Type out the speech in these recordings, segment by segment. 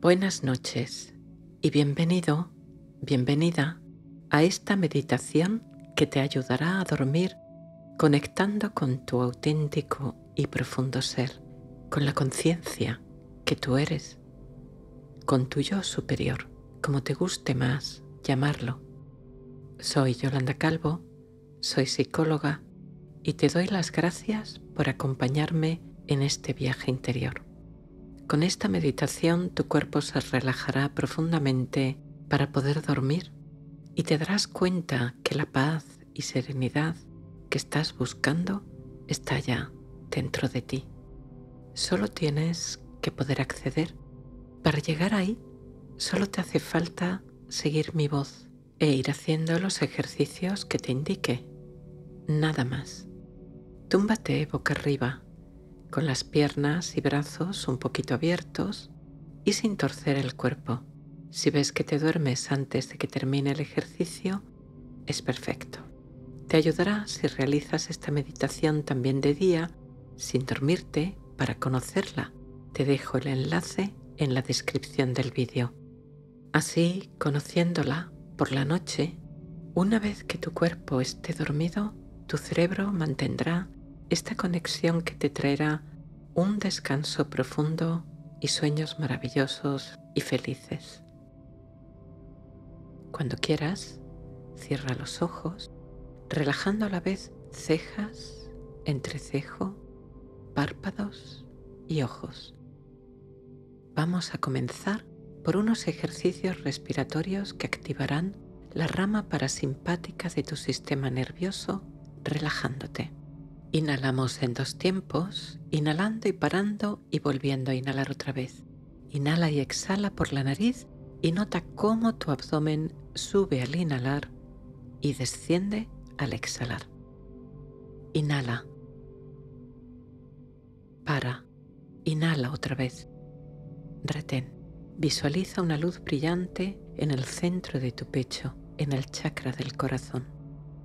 Buenas noches y bienvenido, bienvenida a esta meditación que te ayudará a dormir conectando con tu auténtico y profundo ser, con la conciencia que tú eres, con tu yo superior, como te guste más llamarlo. Soy Yolanda Calvo, soy psicóloga y te doy las gracias por acompañarme en este viaje interior. Con esta meditación tu cuerpo se relajará profundamente para poder dormir y te darás cuenta que la paz y serenidad que estás buscando está ya dentro de ti. Solo tienes que poder acceder. Para llegar ahí, solo te hace falta seguir mi voz e ir haciendo los ejercicios que te indique. Nada más. Túmbate boca arriba con las piernas y brazos un poquito abiertos y sin torcer el cuerpo. Si ves que te duermes antes de que termine el ejercicio, es perfecto. Te ayudará si realizas esta meditación también de día, sin dormirte, para conocerla. Te dejo el enlace en la descripción del vídeo. Así, conociéndola por la noche, una vez que tu cuerpo esté dormido, tu cerebro mantendrá esta conexión que te traerá un descanso profundo y sueños maravillosos y felices. Cuando quieras, cierra los ojos, relajando a la vez cejas, entrecejo, párpados y ojos. Vamos a comenzar por unos ejercicios respiratorios que activarán la rama parasimpática de tu sistema nervioso relajándote. Inhalamos en dos tiempos, inhalando y parando y volviendo a inhalar otra vez. Inhala y exhala por la nariz y nota cómo tu abdomen sube al inhalar y desciende al exhalar. Inhala. Para. Inhala otra vez. Retén. Visualiza una luz brillante en el centro de tu pecho, en el chakra del corazón.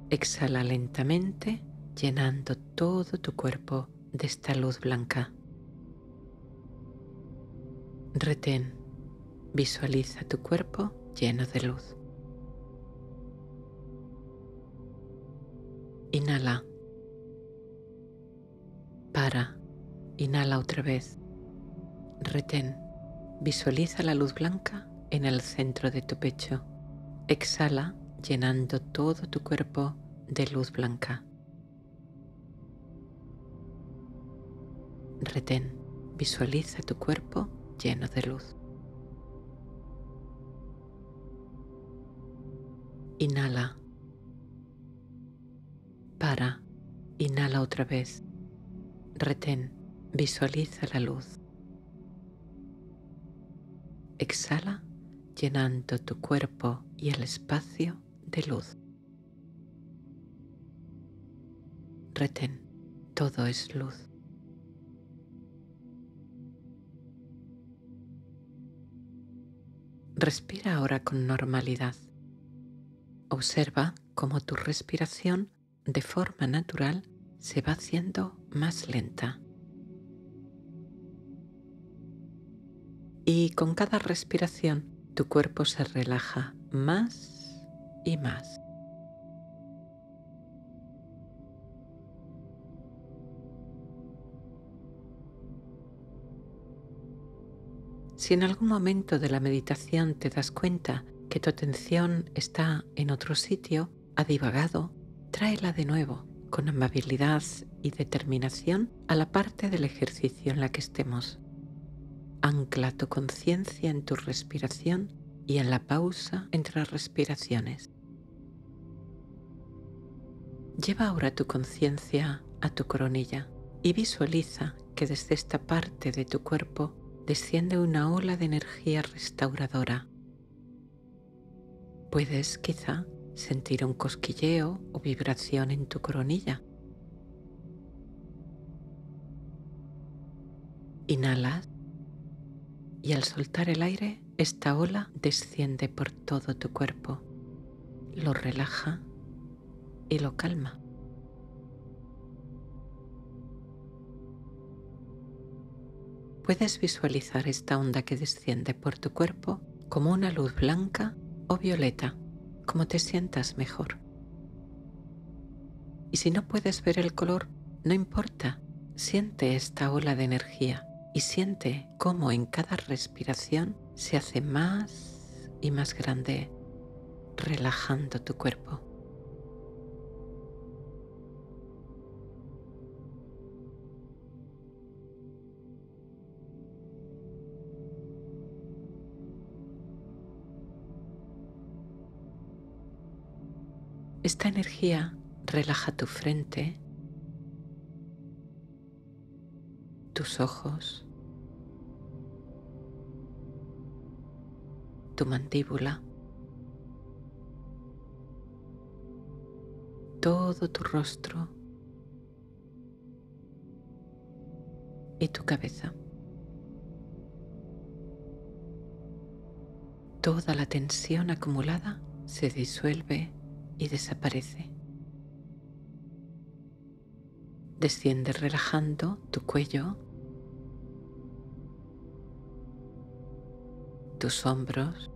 Exhala lentamente llenando todo tu cuerpo de esta luz blanca. Retén, visualiza tu cuerpo lleno de luz. Inhala. Para. Inhala otra vez. Retén. Visualiza la luz blanca en el centro de tu pecho. Exhala llenando todo tu cuerpo de luz blanca. Retén, visualiza tu cuerpo lleno de luz. Inhala. Para. Inhala otra vez. Retén. Visualiza la luz. Exhala llenando tu cuerpo y el espacio de luz. Retén. Todo es luz. Respira ahora con normalidad. Observa cómo tu respiración de forma natural se va haciendo más lenta. Y con cada respiración tu cuerpo se relaja más y más. Si en algún momento de la meditación te das cuenta que tu atención está en otro sitio, ha divagado, tráela de nuevo con amabilidad y determinación a la parte del ejercicio en la que estemos. Ancla tu conciencia en tu respiración y en la pausa entre las respiraciones. Lleva ahora tu conciencia a tu coronilla y visualiza que desde esta parte de tu cuerpo desciende una ola de energía restauradora. Puedes quizá sentir un cosquilleo o vibración en tu coronilla. Inhalas y al soltar el aire, esta ola desciende por todo tu cuerpo, lo relaja y lo calma. Puedes visualizar esta onda que desciende por tu cuerpo como una luz blanca o violeta, como te sientas mejor. Y si no puedes ver el color, no importa, siente esta ola de energía y siente cómo en cada respiración se hace más y más grande, relajando tu cuerpo. Esta energía relaja tu frente, tus ojos, tu mandíbula, todo tu rostro y tu cabeza. Toda la tensión acumulada se disuelve y desaparece. Desciende relajando tu cuello, tus hombros,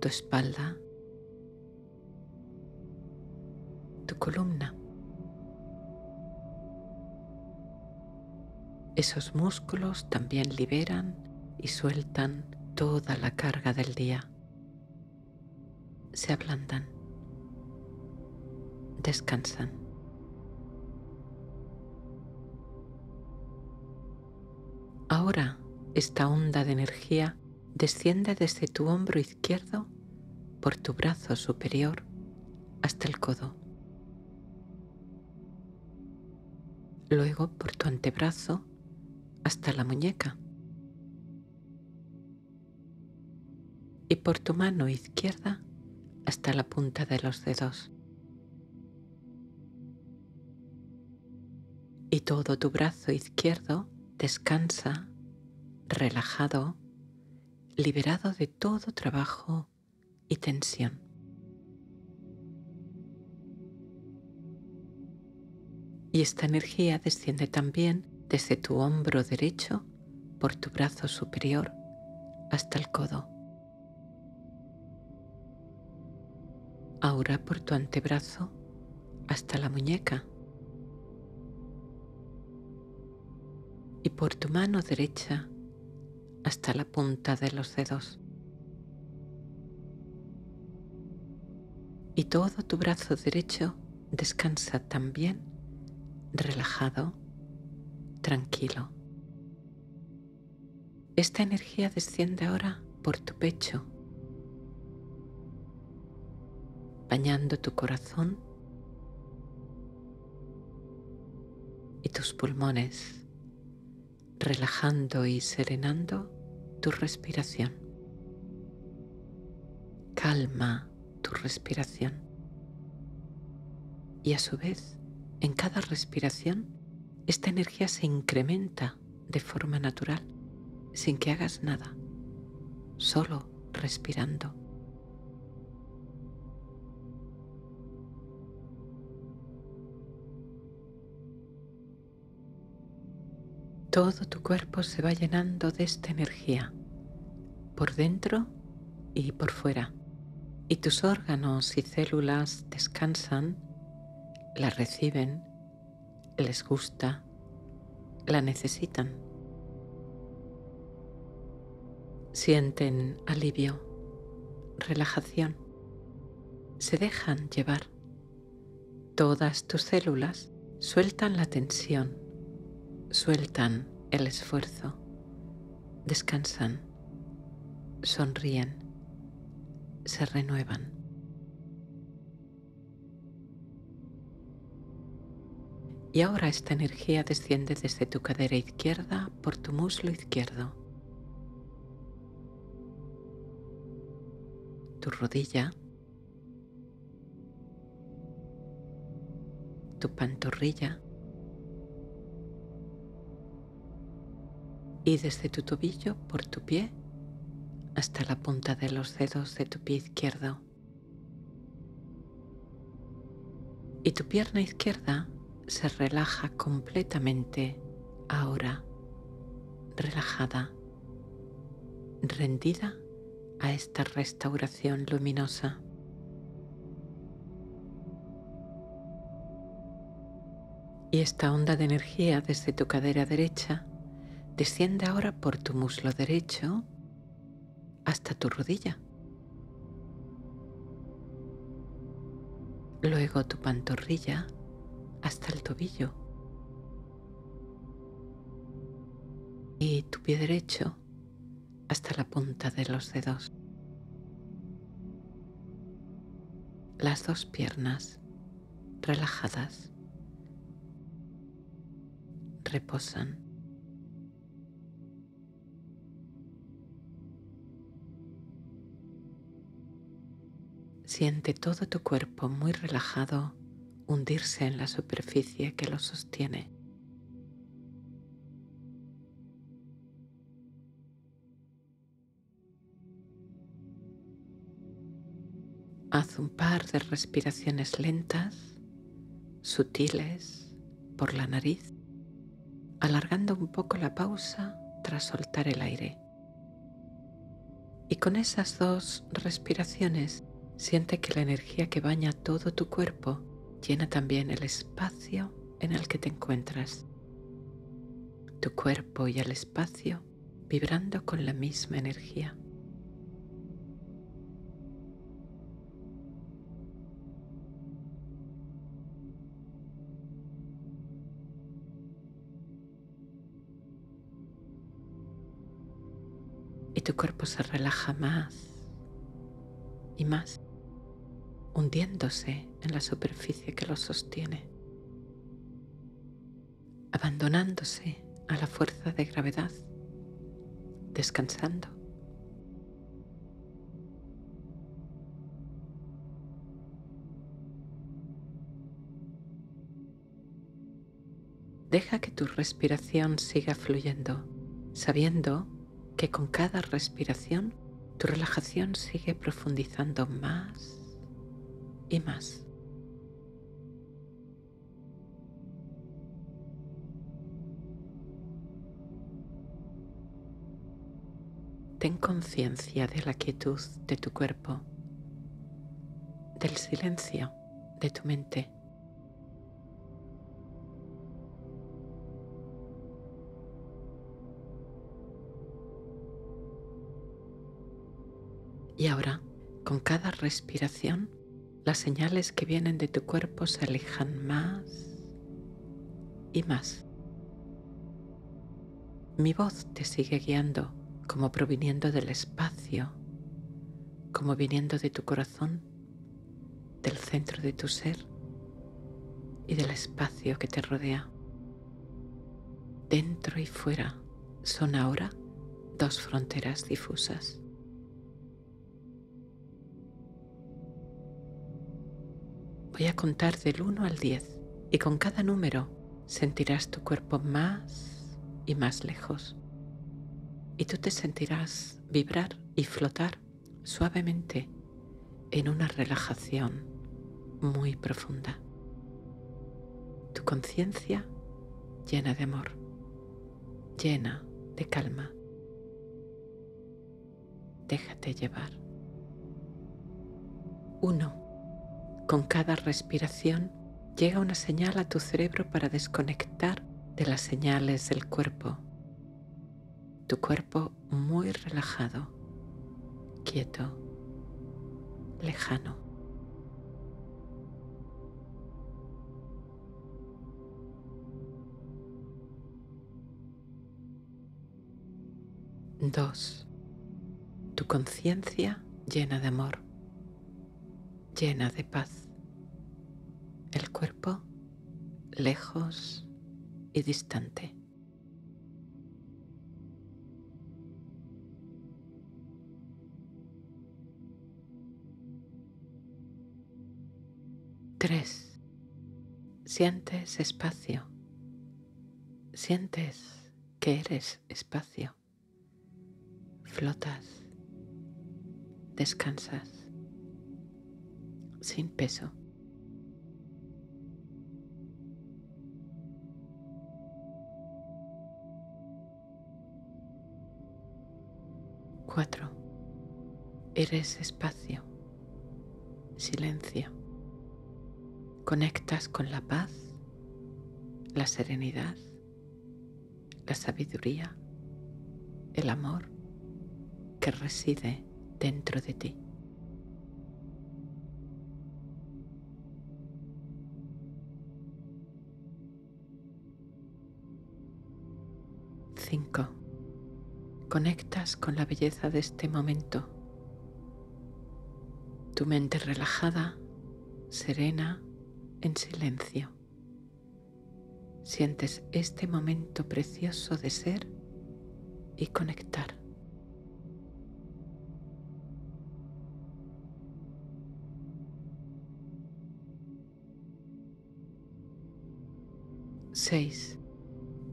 tu espalda, tu columna. Esos músculos también liberan y sueltan toda la carga del día se ablandan, descansan. Ahora esta onda de energía desciende desde tu hombro izquierdo por tu brazo superior hasta el codo. Luego por tu antebrazo hasta la muñeca. Y por tu mano izquierda hasta la punta de los dedos. Y todo tu brazo izquierdo descansa relajado, liberado de todo trabajo y tensión. Y esta energía desciende también desde tu hombro derecho por tu brazo superior hasta el codo. Ahora por tu antebrazo hasta la muñeca y por tu mano derecha hasta la punta de los dedos. Y todo tu brazo derecho descansa también relajado, tranquilo. Esta energía desciende ahora por tu pecho bañando tu corazón y tus pulmones, relajando y serenando tu respiración. Calma tu respiración. Y a su vez, en cada respiración, esta energía se incrementa de forma natural, sin que hagas nada, solo respirando. Todo tu cuerpo se va llenando de esta energía, por dentro y por fuera, y tus órganos y células descansan, la reciben, les gusta, la necesitan. Sienten alivio, relajación, se dejan llevar. Todas tus células sueltan la tensión sueltan el esfuerzo, descansan, sonríen, se renuevan. Y ahora esta energía desciende desde tu cadera izquierda por tu muslo izquierdo, tu rodilla, tu pantorrilla, y desde tu tobillo por tu pie hasta la punta de los dedos de tu pie izquierdo. Y tu pierna izquierda se relaja completamente ahora, relajada, rendida a esta restauración luminosa. Y esta onda de energía desde tu cadera derecha desciende ahora por tu muslo derecho hasta tu rodilla. Luego tu pantorrilla hasta el tobillo. Y tu pie derecho hasta la punta de los dedos. Las dos piernas relajadas reposan. Siente todo tu cuerpo muy relajado hundirse en la superficie que lo sostiene. Haz un par de respiraciones lentas, sutiles, por la nariz, alargando un poco la pausa tras soltar el aire. Y con esas dos respiraciones siente que la energía que baña todo tu cuerpo llena también el espacio en el que te encuentras. Tu cuerpo y el espacio vibrando con la misma energía. Y tu cuerpo se relaja más y más hundiéndose en la superficie que lo sostiene, abandonándose a la fuerza de gravedad, descansando. Deja que tu respiración siga fluyendo, sabiendo que con cada respiración tu relajación sigue profundizando más y más. Ten conciencia de la quietud de tu cuerpo, del silencio de tu mente. Y ahora, con cada respiración, las señales que vienen de tu cuerpo se alejan más y más. Mi voz te sigue guiando como proviniendo del espacio, como viniendo de tu corazón, del centro de tu ser y del espacio que te rodea. Dentro y fuera son ahora dos fronteras difusas. Voy a contar del 1 al 10 y con cada número sentirás tu cuerpo más y más lejos. Y tú te sentirás vibrar y flotar suavemente en una relajación muy profunda. Tu conciencia llena de amor, llena de calma. Déjate llevar. 1 con cada respiración llega una señal a tu cerebro para desconectar de las señales del cuerpo. Tu cuerpo muy relajado, quieto, lejano. Dos. Tu conciencia llena de amor llena de paz. El cuerpo lejos y distante. Tres. Sientes espacio. Sientes que eres espacio. Flotas. Descansas sin peso. Cuatro. Eres espacio, silencio. Conectas con la paz, la serenidad, la sabiduría, el amor que reside dentro de ti. 5. Conectas con la belleza de este momento. Tu mente relajada, serena, en silencio. Sientes este momento precioso de ser y conectar. Seis.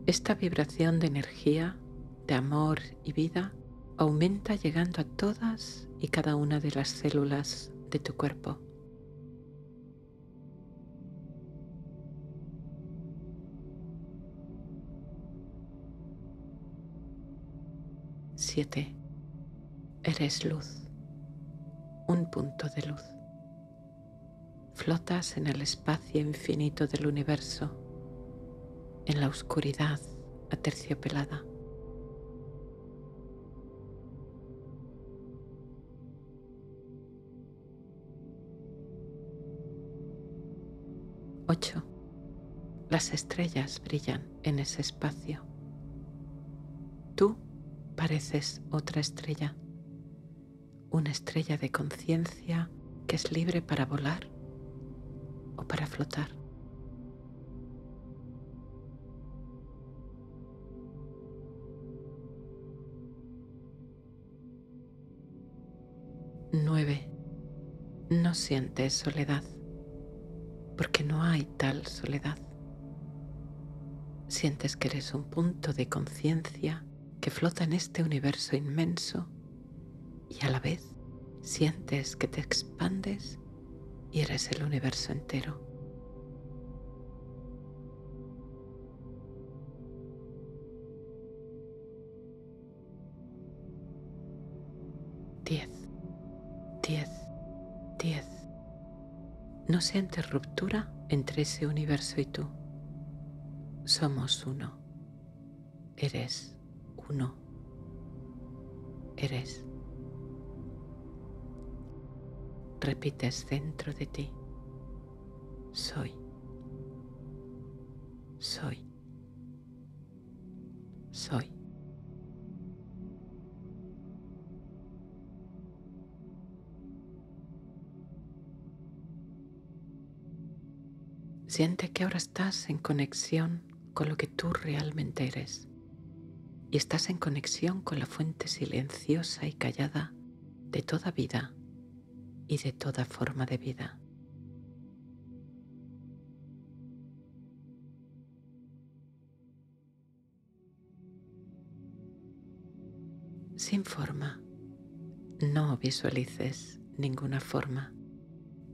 Esta vibración de energía, de amor y vida aumenta llegando a todas y cada una de las células de tu cuerpo. Siete. Eres luz, un punto de luz. Flotas en el espacio infinito del universo en la oscuridad aterciopelada. Ocho. Las estrellas brillan en ese espacio. Tú pareces otra estrella, una estrella de conciencia que es libre para volar o para flotar. 9. No sientes soledad, porque no hay tal soledad. Sientes que eres un punto de conciencia que flota en este universo inmenso y a la vez sientes que te expandes y eres el universo entero. No sientes ruptura entre ese universo y tú. Somos uno. Eres uno. Eres. Repites dentro de ti. Soy. Soy. Soy. Siente que ahora estás en conexión con lo que tú realmente eres y estás en conexión con la fuente silenciosa y callada de toda vida y de toda forma de vida. Sin forma, no visualices ninguna forma.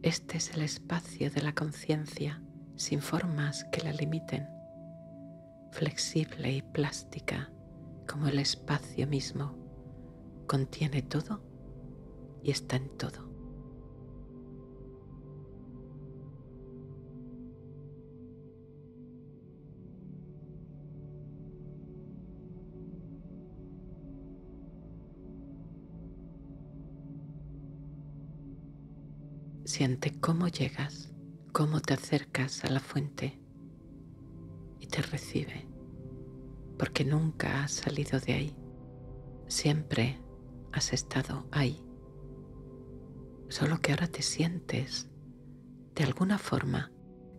Este es el espacio de la conciencia sin formas que la limiten, flexible y plástica como el espacio mismo, contiene todo y está en todo. Siente cómo llegas cómo te acercas a la fuente y te recibe, porque nunca has salido de ahí, siempre has estado ahí, solo que ahora te sientes de alguna forma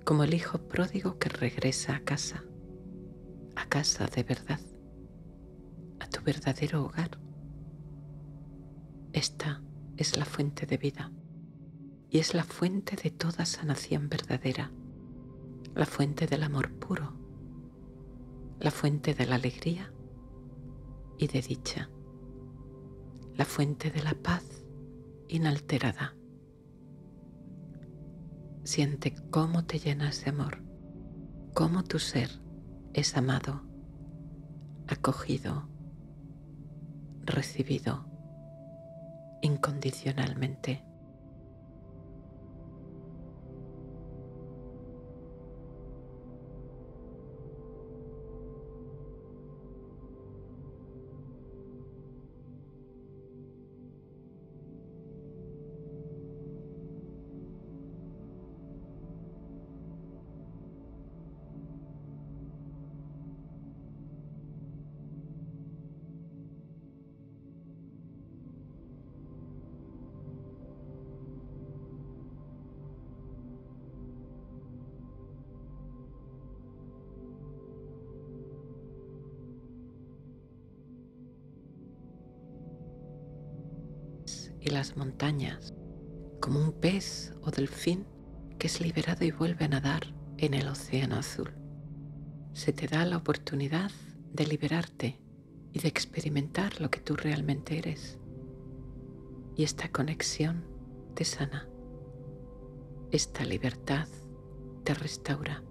como el hijo pródigo que regresa a casa, a casa de verdad, a tu verdadero hogar. Esta es la fuente de vida y es la fuente de toda sanación verdadera, la fuente del amor puro, la fuente de la alegría y de dicha, la fuente de la paz inalterada. Siente cómo te llenas de amor, cómo tu ser es amado, acogido, recibido incondicionalmente. Montañas, como un pez o delfín que es liberado y vuelve a nadar en el océano azul. Se te da la oportunidad de liberarte y de experimentar lo que tú realmente eres. Y esta conexión te sana. Esta libertad te restaura.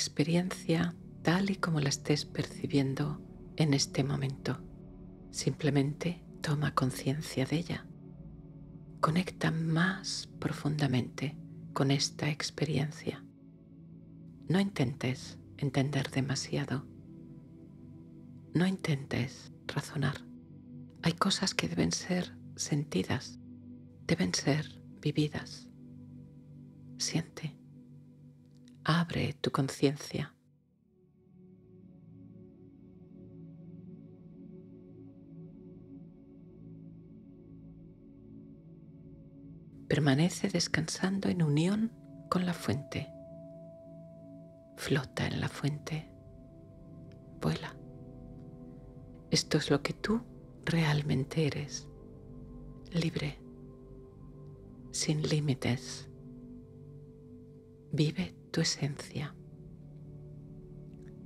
Experiencia tal y como la estés percibiendo en este momento. Simplemente toma conciencia de ella. Conecta más profundamente con esta experiencia. No intentes entender demasiado. No intentes razonar. Hay cosas que deben ser sentidas, deben ser vividas. Siente. Abre tu conciencia. Permanece descansando en unión con la fuente. Flota en la fuente. Vuela. Esto es lo que tú realmente eres. Libre. Sin límites. Vive tu esencia,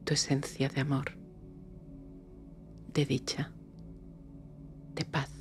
tu esencia de amor, de dicha, de paz.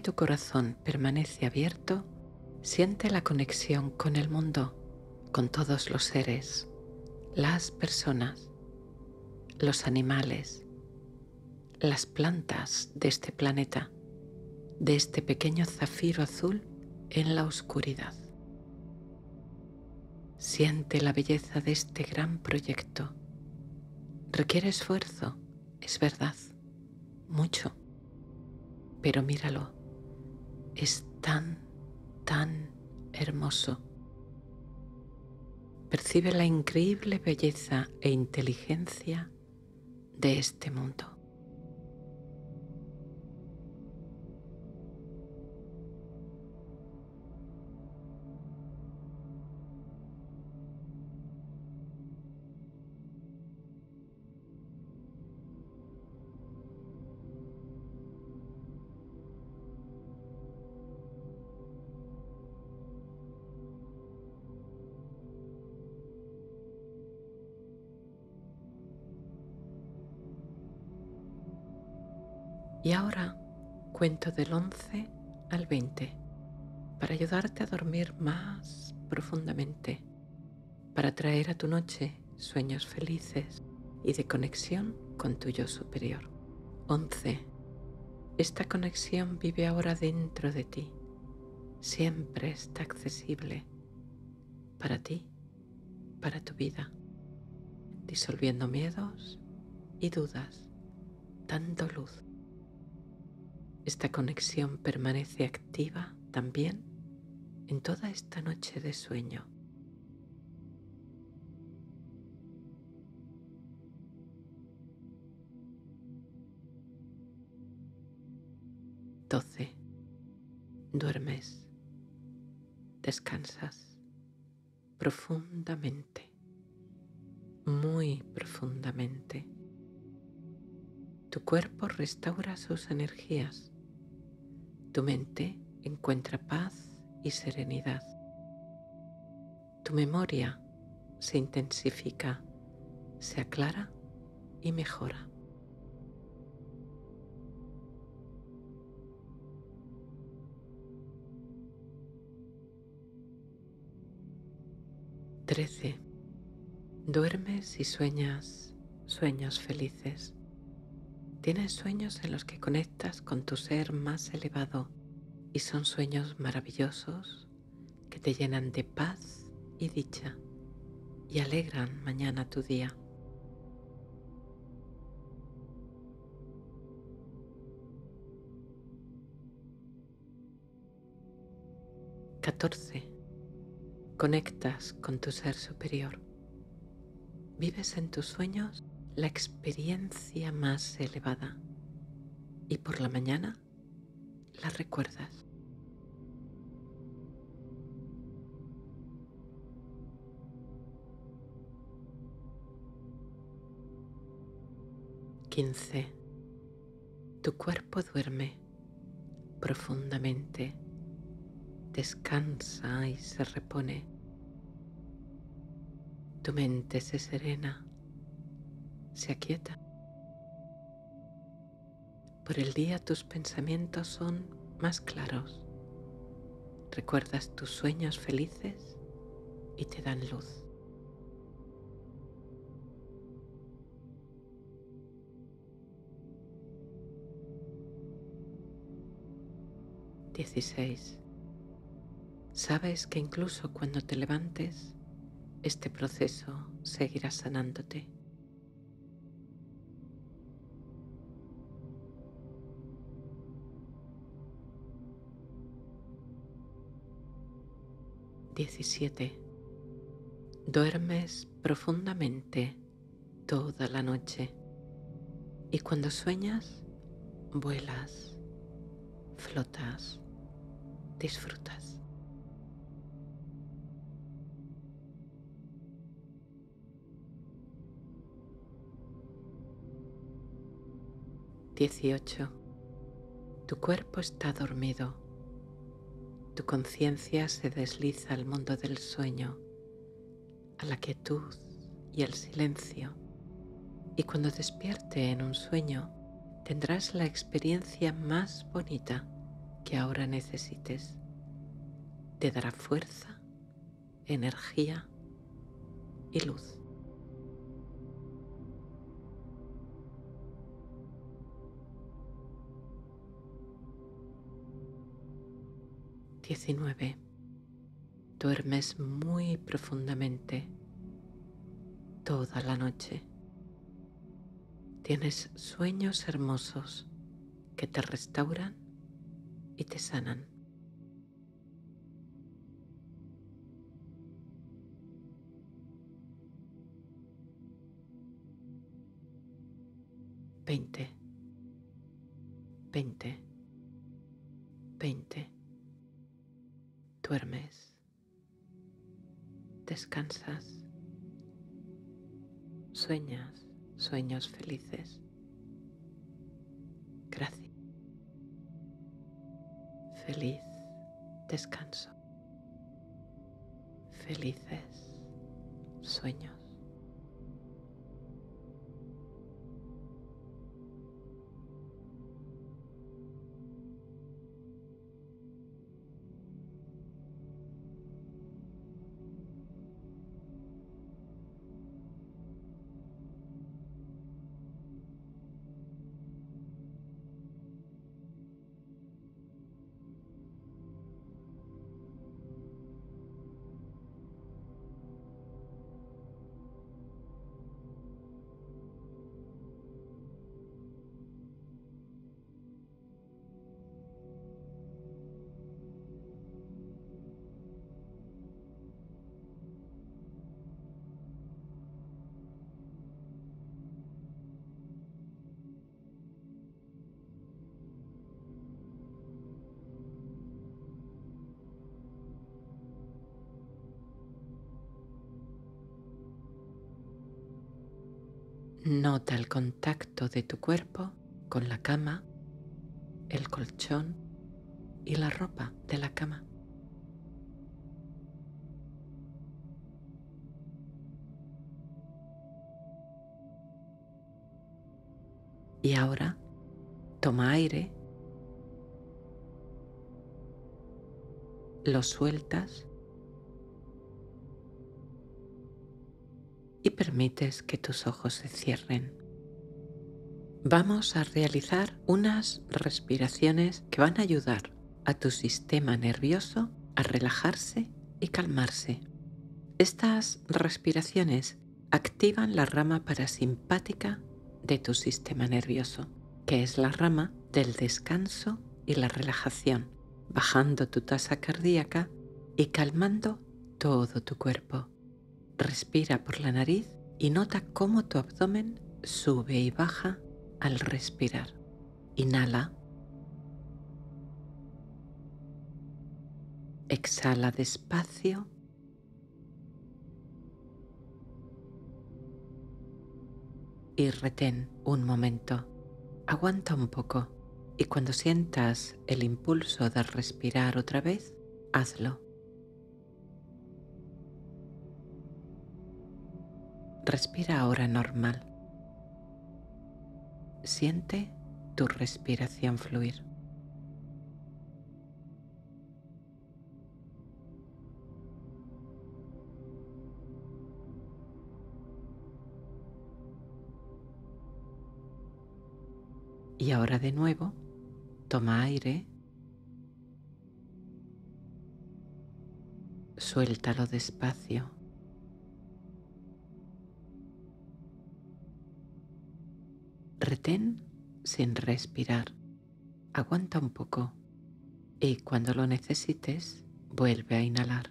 Tu corazón permanece abierto, siente la conexión con el mundo, con todos los seres, las personas, los animales, las plantas de este planeta, de este pequeño zafiro azul en la oscuridad. Siente la belleza de este gran proyecto. Requiere esfuerzo, es verdad, mucho pero míralo, es tan, tan hermoso. Percibe la increíble belleza e inteligencia de este mundo. Cuento del 11 al 20 para ayudarte a dormir más profundamente, para traer a tu noche sueños felices y de conexión con tu yo superior. 11. Esta conexión vive ahora dentro de ti. Siempre está accesible para ti, para tu vida, disolviendo miedos y dudas, dando luz. Esta conexión permanece activa también en toda esta noche de sueño. Doce. Duermes. Descansas profundamente, muy profundamente. Tu cuerpo restaura sus energías. Tu mente encuentra paz y serenidad. Tu memoria se intensifica, se aclara y mejora. 13. Duermes y sueñas sueños felices. Tienes sueños en los que conectas con tu ser más elevado y son sueños maravillosos que te llenan de paz y dicha y alegran mañana tu día. Catorce conectas con tu ser superior. Vives en tus sueños la experiencia más elevada y por la mañana la recuerdas. Quince. Tu cuerpo duerme profundamente descansa y se repone. Tu mente se serena, se aquieta. Por el día tus pensamientos son más claros. Recuerdas tus sueños felices y te dan luz. Dieciséis. Sabes que incluso cuando te levantes, este proceso seguirá sanándote. Diecisiete. Duermes profundamente toda la noche y cuando sueñas, vuelas, flotas, disfrutas. 18. Tu cuerpo está dormido. Tu conciencia se desliza al mundo del sueño, a la quietud y al silencio. Y cuando despierte en un sueño, tendrás la experiencia más bonita que ahora necesites. Te dará fuerza, energía y luz. 19. Duermes muy profundamente toda la noche. Tienes sueños hermosos que te restauran y te sanan. Veinte, veinte, veinte duermes, descansas, sueñas sueños felices. Gracias. Feliz descanso. Felices sueños. De tu cuerpo con la cama, el colchón y la ropa de la cama. Y ahora toma aire, lo sueltas y permites que tus ojos se cierren. Vamos a realizar unas respiraciones que van a ayudar a tu sistema nervioso a relajarse y calmarse. Estas respiraciones activan la rama parasimpática de tu sistema nervioso, que es la rama del descanso y la relajación, bajando tu tasa cardíaca y calmando todo tu cuerpo. Respira por la nariz y nota cómo tu abdomen sube y baja al respirar. Inhala. Exhala despacio y retén un momento. Aguanta un poco y cuando sientas el impulso de respirar otra vez, hazlo. Respira ahora normal. Siente tu respiración fluir. Y ahora de nuevo, toma aire, suéltalo despacio. Retén sin respirar, aguanta un poco y cuando lo necesites vuelve a inhalar.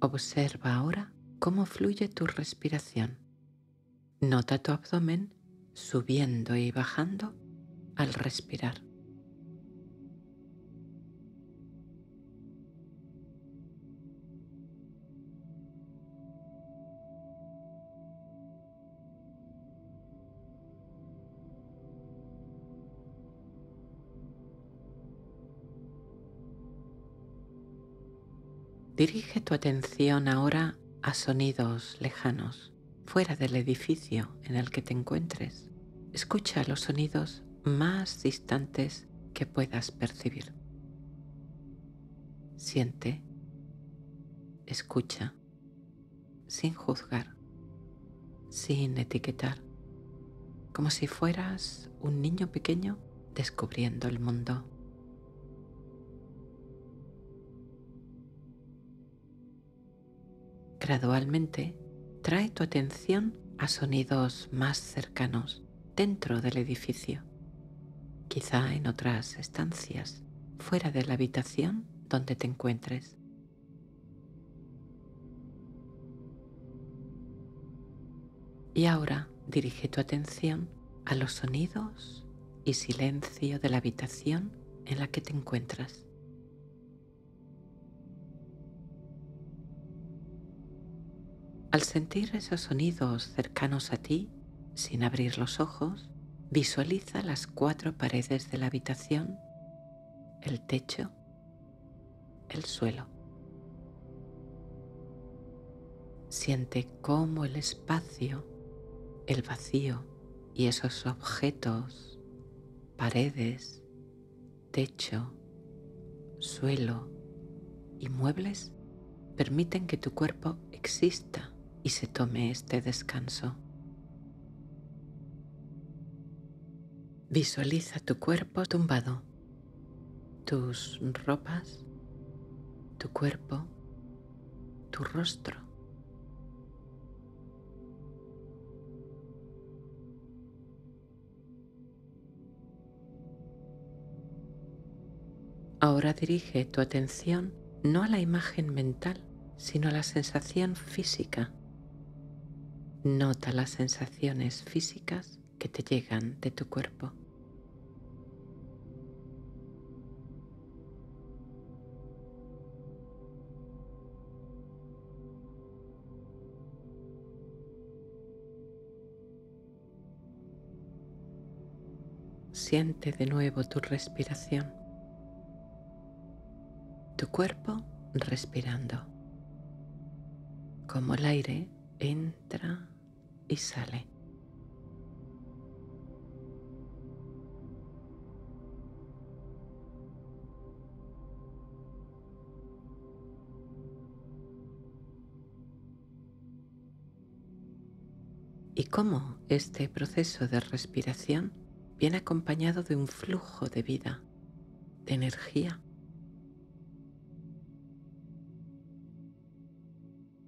Observa ahora cómo fluye tu respiración. Nota tu abdomen subiendo y bajando al respirar. Dirige tu atención ahora a sonidos lejanos, fuera del edificio en el que te encuentres. Escucha los sonidos más distantes que puedas percibir. Siente, escucha, sin juzgar, sin etiquetar, como si fueras un niño pequeño descubriendo el mundo. Gradualmente, trae tu atención a sonidos más cercanos dentro del edificio, quizá en otras estancias, fuera de la habitación donde te encuentres. Y ahora dirige tu atención a los sonidos y silencio de la habitación en la que te encuentras. Al sentir esos sonidos cercanos a ti, sin abrir los ojos, visualiza las cuatro paredes de la habitación, el techo, el suelo. Siente cómo el espacio, el vacío y esos objetos, paredes, techo, suelo y muebles permiten que tu cuerpo exista y se tome este descanso. Visualiza tu cuerpo tumbado, tus ropas, tu cuerpo, tu rostro. Ahora dirige tu atención no a la imagen mental, sino a la sensación física Nota las sensaciones físicas que te llegan de tu cuerpo. Siente de nuevo tu respiración. Tu cuerpo respirando. Como el aire entra y sale. y cómo este proceso de respiración viene acompañado de un flujo de vida, de energía.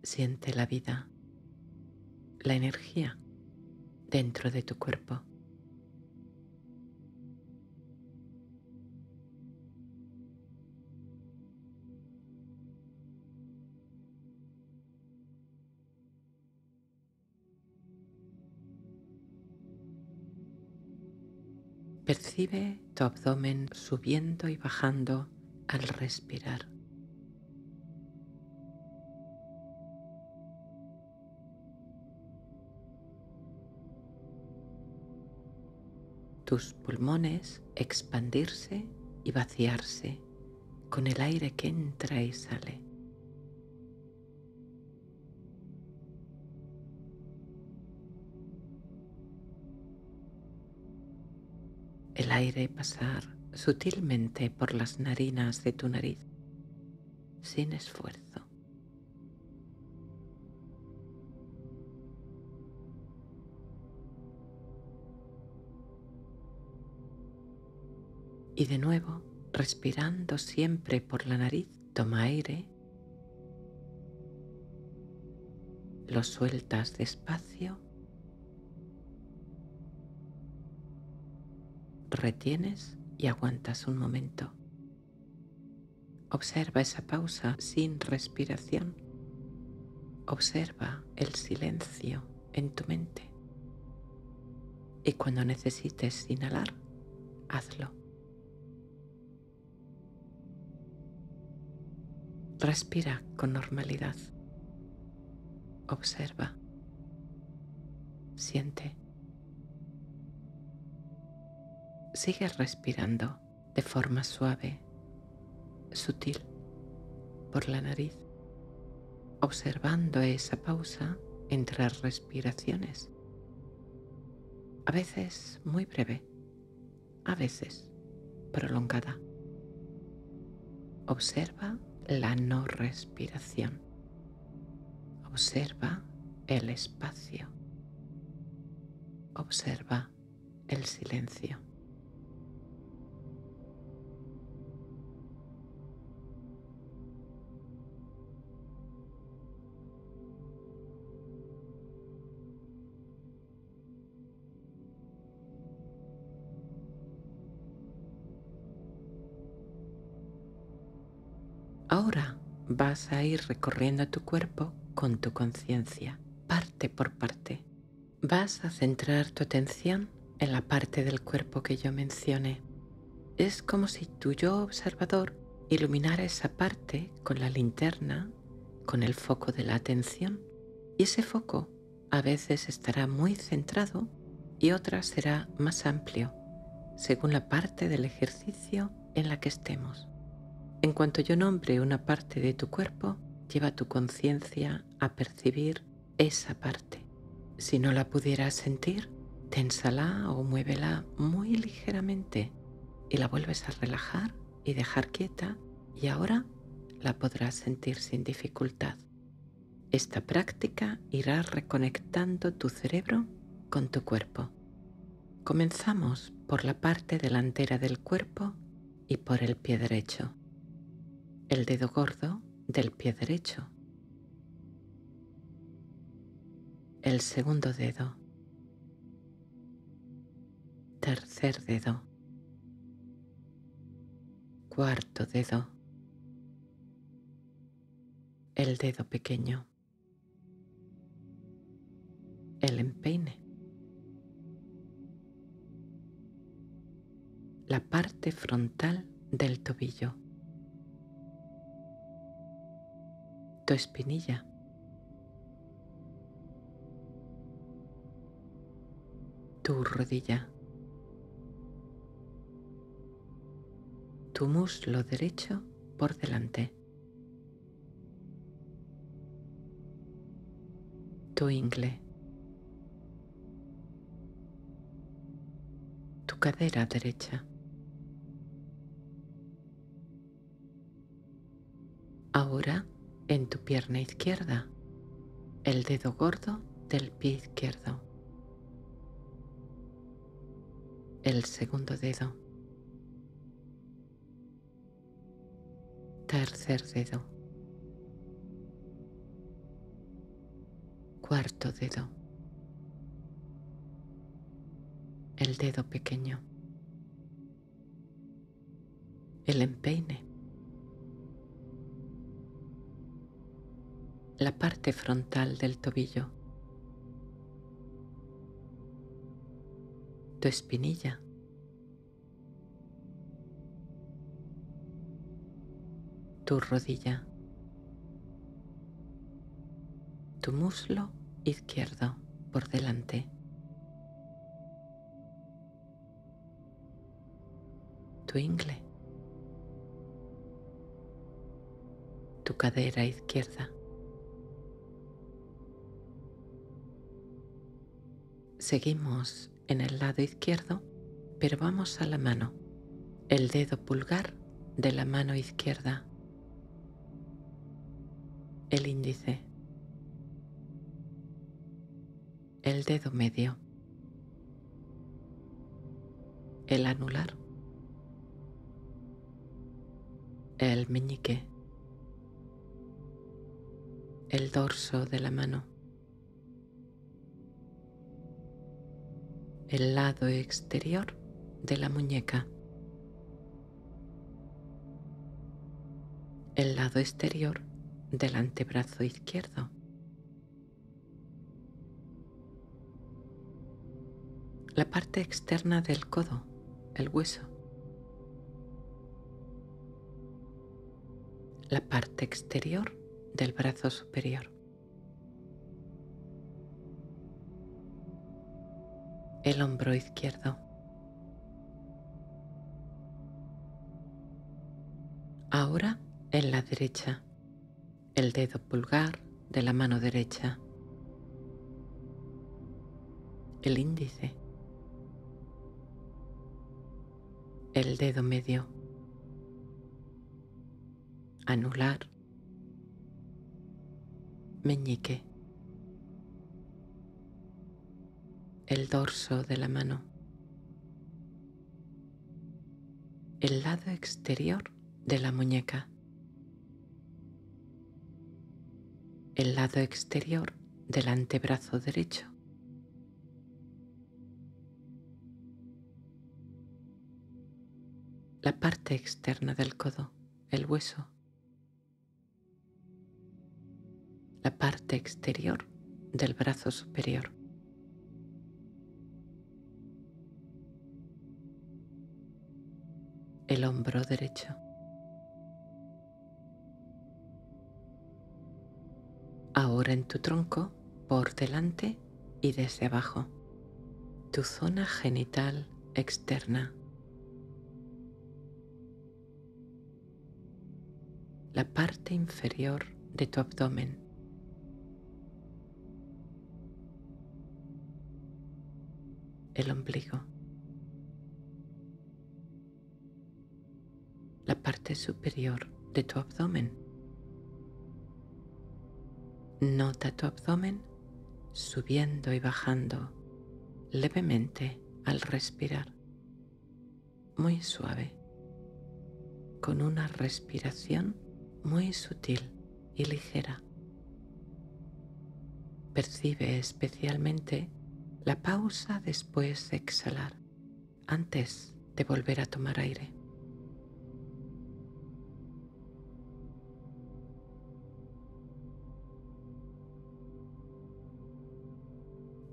Siente la vida, la energía dentro de tu cuerpo. Percibe tu abdomen subiendo y bajando al respirar. Tus pulmones expandirse y vaciarse con el aire que entra y sale. el aire pasar sutilmente por las narinas de tu nariz, sin esfuerzo. Y de nuevo, respirando siempre por la nariz, toma aire, lo sueltas despacio retienes y aguantas un momento. Observa esa pausa sin respiración. Observa el silencio en tu mente. Y cuando necesites inhalar, hazlo. Respira con normalidad. Observa. Siente. Sigue respirando de forma suave, sutil, por la nariz, observando esa pausa entre respiraciones. A veces muy breve, a veces prolongada. Observa la no respiración. Observa el espacio. Observa el silencio. Ahora vas a ir recorriendo tu cuerpo con tu conciencia, parte por parte. Vas a centrar tu atención en la parte del cuerpo que yo mencioné. Es como si tu yo observador iluminara esa parte con la linterna, con el foco de la atención, y ese foco a veces estará muy centrado y otra será más amplio, según la parte del ejercicio en la que estemos. En cuanto yo nombre una parte de tu cuerpo, lleva tu conciencia a percibir esa parte. Si no la pudieras sentir, ténsala o muévela muy ligeramente y la vuelves a relajar y dejar quieta y ahora la podrás sentir sin dificultad. Esta práctica irá reconectando tu cerebro con tu cuerpo. Comenzamos por la parte delantera del cuerpo y por el pie derecho el dedo gordo del pie derecho, el segundo dedo, tercer dedo, cuarto dedo, el dedo pequeño, el empeine, la parte frontal del tobillo tu espinilla. Tu rodilla. tu muslo derecho por delante. Tu ingle. Tu cadera derecha. Ahora en tu pierna izquierda, el dedo gordo del pie izquierdo. El segundo dedo. Tercer dedo. Cuarto dedo. El dedo pequeño. El empeine. La parte frontal del tobillo, tu espinilla, tu rodilla, tu muslo izquierdo por delante, tu ingle, tu cadera izquierda. Seguimos en el lado izquierdo, pero vamos a la mano. El dedo pulgar de la mano izquierda. El índice. El dedo medio. El anular. El meñique. El dorso de la mano el lado exterior de la muñeca, el lado exterior del antebrazo izquierdo, la parte externa del codo, el hueso, la parte exterior del brazo superior. El hombro izquierdo. Ahora en la derecha, el dedo pulgar de la mano derecha, el índice, el dedo medio, anular, meñique. El dorso de la mano, el lado exterior de la muñeca, el lado exterior del antebrazo derecho, la parte externa del codo, el hueso, la parte exterior del brazo superior. El hombro derecho. Ahora en tu tronco, por delante y desde abajo, tu zona genital externa. La parte inferior de tu abdomen. El ombligo. La parte superior de tu abdomen. Nota tu abdomen subiendo y bajando levemente al respirar, muy suave, con una respiración muy sutil y ligera. Percibe especialmente la pausa después de exhalar, antes de volver a tomar aire.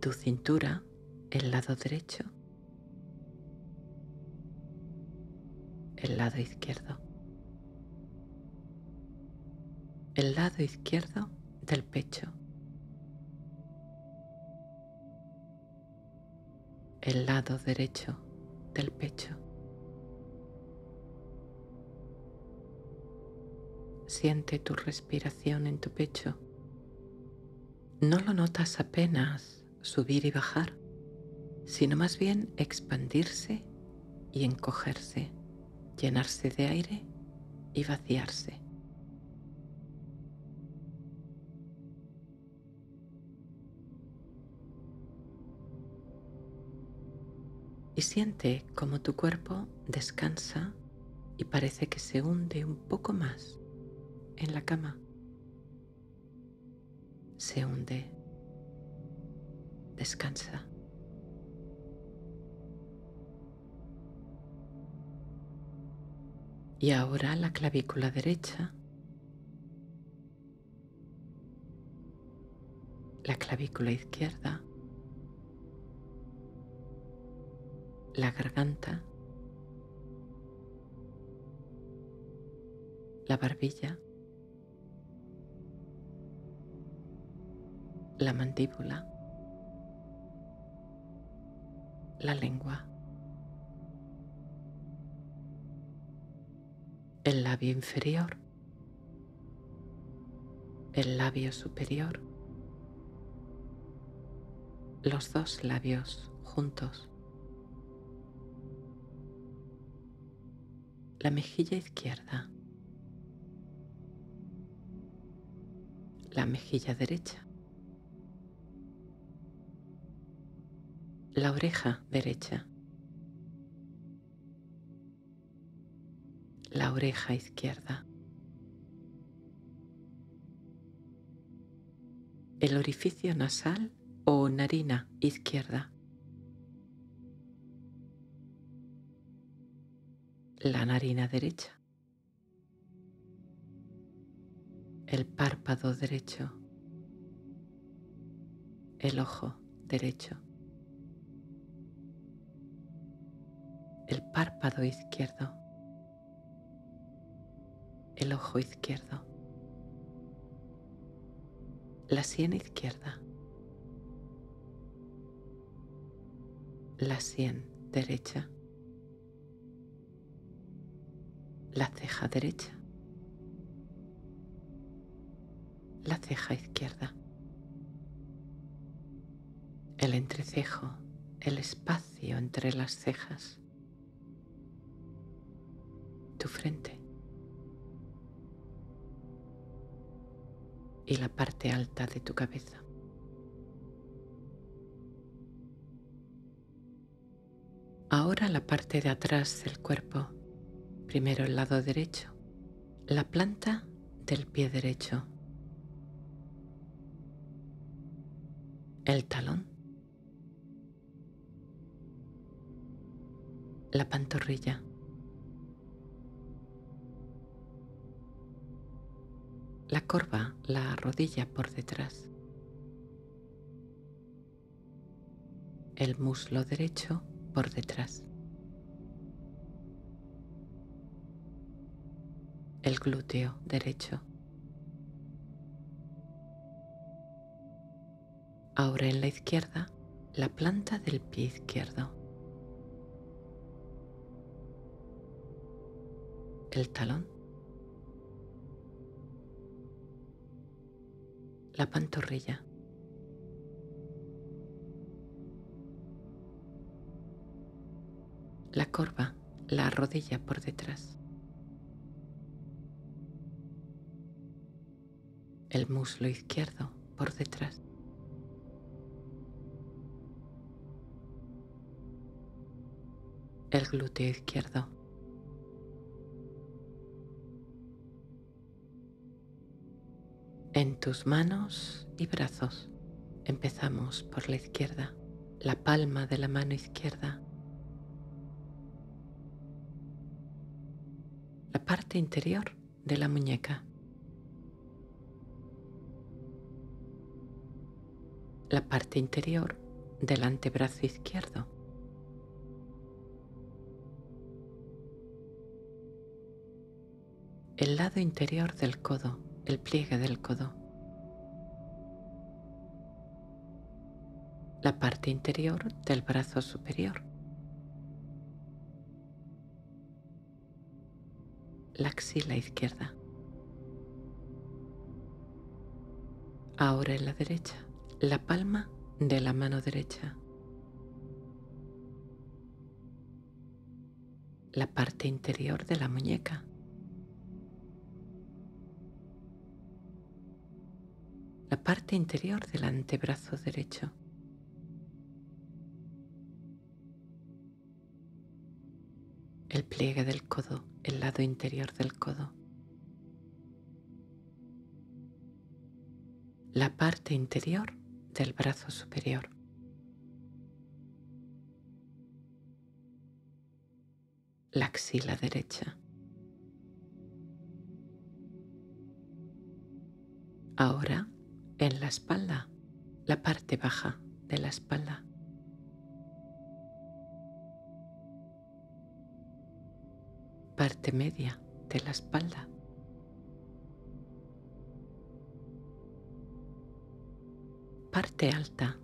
Tu cintura, el lado derecho, el lado izquierdo, el lado izquierdo del pecho, el lado derecho del pecho, siente tu respiración en tu pecho. No lo notas apenas subir y bajar, sino más bien expandirse y encogerse, llenarse de aire y vaciarse. Y siente como tu cuerpo descansa y parece que se hunde un poco más en la cama. Se hunde, descansa. Y ahora la clavícula derecha, la clavícula izquierda, la garganta, la barbilla, la mandíbula, la lengua, el labio inferior, el labio superior, los dos labios juntos, la mejilla izquierda, la mejilla derecha, la oreja derecha, la oreja izquierda, el orificio nasal o narina izquierda, la narina derecha, el párpado derecho, el ojo derecho, el párpado izquierdo, el ojo izquierdo, la sien izquierda, la sien derecha, la ceja derecha, la ceja izquierda, el entrecejo, el espacio entre las cejas, tu frente. Y la parte alta de tu cabeza. Ahora la parte de atrás del cuerpo, primero el lado derecho, la planta del pie derecho, el talón, la pantorrilla, la corva, la rodilla por detrás, el muslo derecho por detrás, el glúteo derecho, Ahora en la izquierda, la planta del pie izquierdo. El talón. La pantorrilla. La corva, la rodilla por detrás. El muslo izquierdo por detrás. el glúteo izquierdo. En tus manos y brazos. Empezamos por la izquierda, la palma de la mano izquierda, la parte interior de la muñeca, la parte interior del antebrazo izquierdo, el lado interior del codo, el pliegue del codo. La parte interior del brazo superior. La axila izquierda. Ahora en la derecha, la palma de la mano derecha. La parte interior de la muñeca. La parte interior del antebrazo derecho. El pliegue del codo, el lado interior del codo. La parte interior del brazo superior. La axila derecha. Ahora en la espalda, la parte baja de la espalda. Parte media de la espalda. parte alta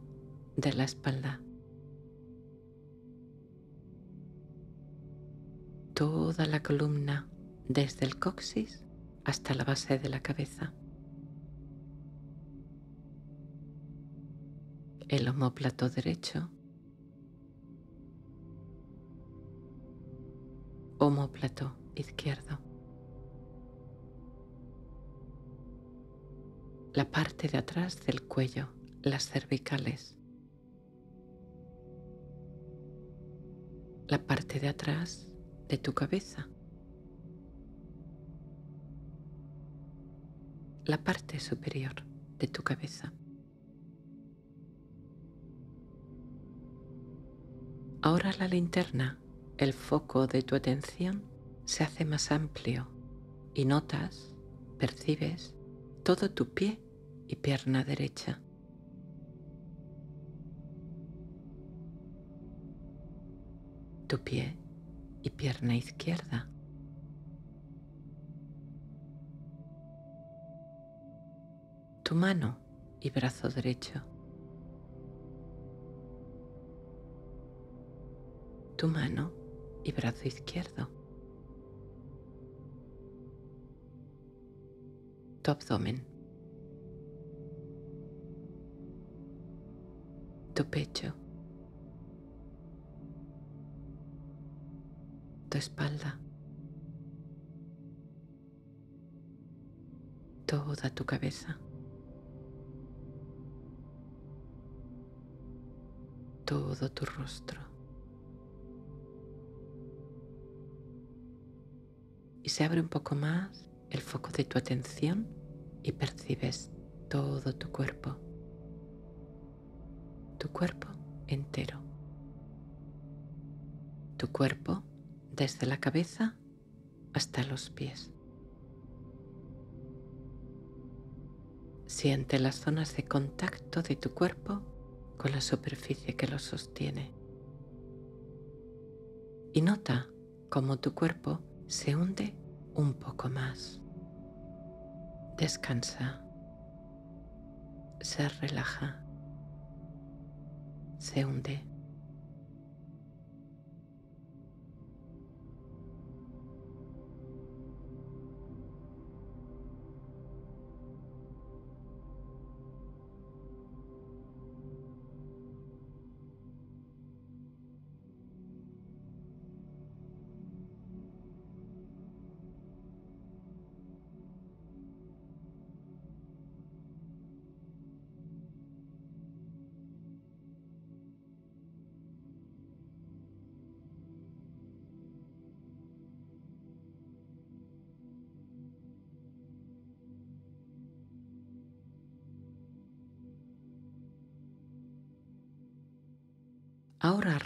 de la espalda. Toda la columna desde el coxis hasta la base de la cabeza. El homóplato derecho. Homóplato izquierdo. La parte de atrás del cuello las cervicales, la parte de atrás de tu cabeza, la parte superior de tu cabeza. Ahora la linterna, el foco de tu atención, se hace más amplio y notas, percibes todo tu pie y pierna derecha. tu pie y pierna izquierda. Tu mano y brazo derecho. Tu mano y brazo izquierdo. Tu abdomen. Tu pecho. tu espalda, toda tu cabeza, todo tu rostro. Se abre un poco más el foco de tu atención y percibes todo tu cuerpo, tu cuerpo entero, tu cuerpo desde la cabeza hasta los pies. Siente las zonas de contacto de tu cuerpo con la superficie que lo sostiene. Y nota cómo tu cuerpo se hunde un poco más. Descansa. Se relaja. Se hunde.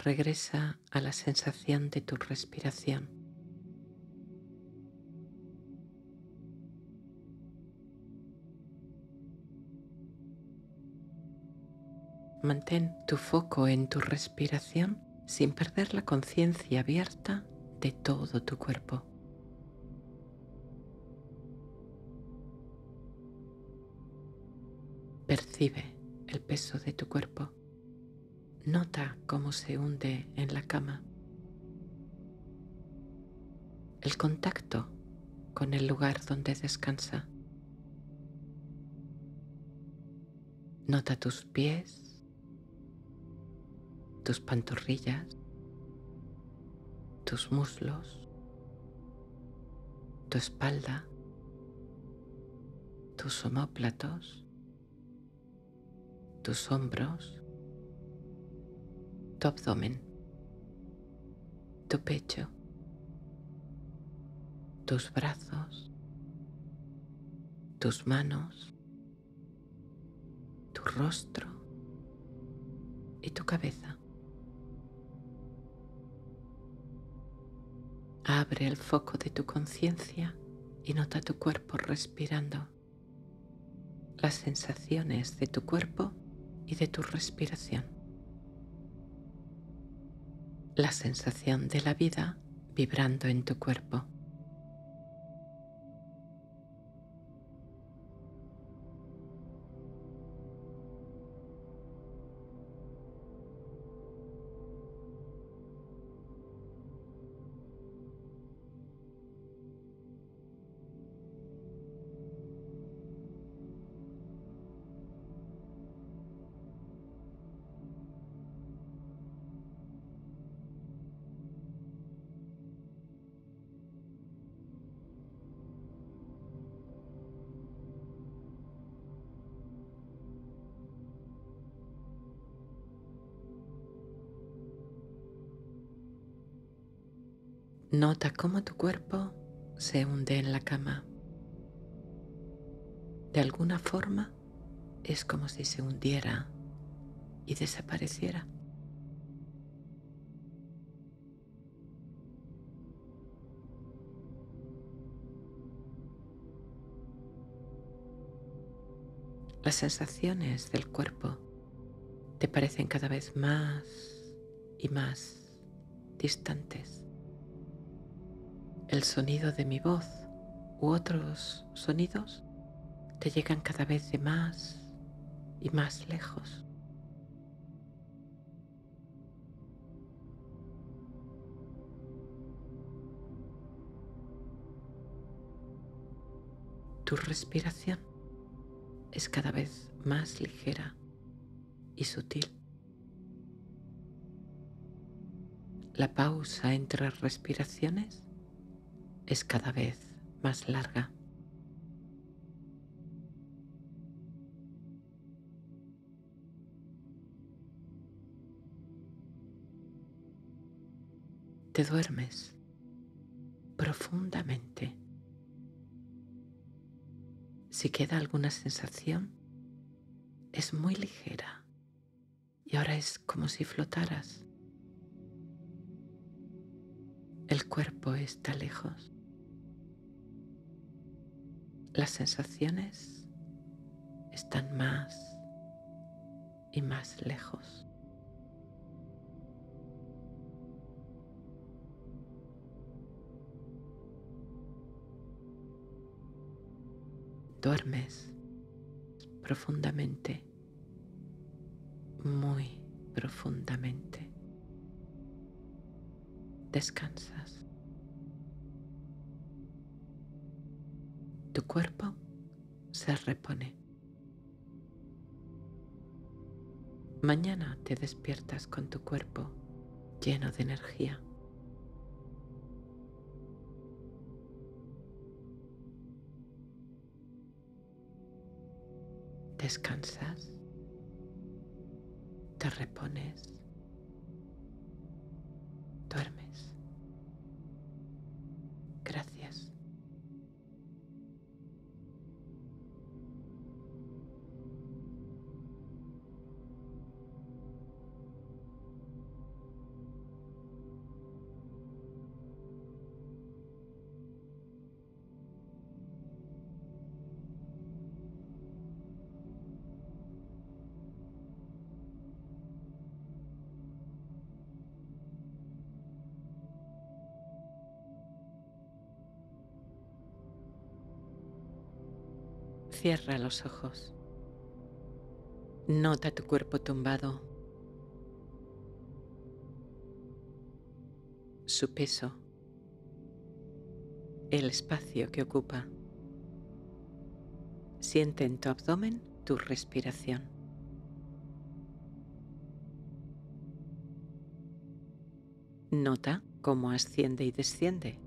Regresa a la sensación de tu respiración. Mantén tu foco en tu respiración sin perder la conciencia abierta de todo tu cuerpo. Percibe el peso de tu cuerpo. Nota cómo se hunde en la cama. El contacto con el lugar donde descansa. Nota tus pies, tus pantorrillas, tus muslos, tu espalda, tus omóplatos, tus hombros, tu abdomen, tu pecho, tus brazos, tus manos, tu rostro y tu cabeza. Abre el foco de tu conciencia y nota tu cuerpo respirando, las sensaciones de tu cuerpo y de tu respiración, la sensación de la vida vibrando en tu cuerpo. Nota cómo tu cuerpo se hunde en la cama. De alguna forma es como si se hundiera y desapareciera. Las sensaciones del cuerpo te parecen cada vez más y más distantes el sonido de mi voz u otros sonidos te llegan cada vez de más y más lejos. Tu respiración es cada vez más ligera y sutil. La pausa entre respiraciones es cada vez más larga. Te duermes profundamente. Si queda alguna sensación, es muy ligera y ahora es como si flotaras. El cuerpo está lejos las sensaciones están más y más lejos. Duermes profundamente, muy profundamente. Descansas. Tu cuerpo se repone. Mañana te despiertas con tu cuerpo lleno de energía. Descansas, te repones, Cierra los ojos. Nota tu cuerpo tumbado, su peso, el espacio que ocupa. Siente en tu abdomen tu respiración. Nota cómo asciende y desciende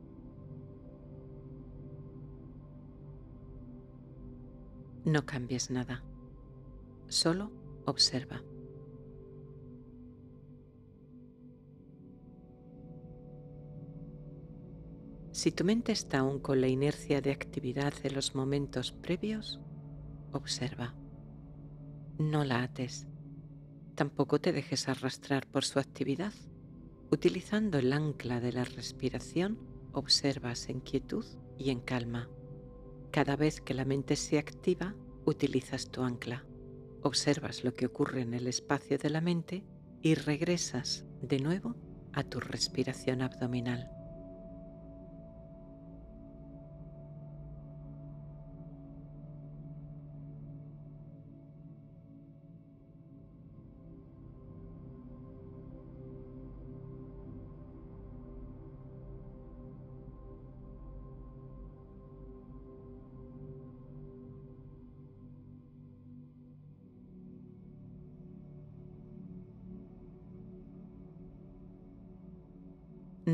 No cambies nada, solo observa. Si tu mente está aún con la inercia de actividad de los momentos previos, observa. No la ates. Tampoco te dejes arrastrar por su actividad. Utilizando el ancla de la respiración, observas en quietud y en calma. Cada vez que la mente se activa, utilizas tu ancla. Observas lo que ocurre en el espacio de la mente y regresas de nuevo a tu respiración abdominal.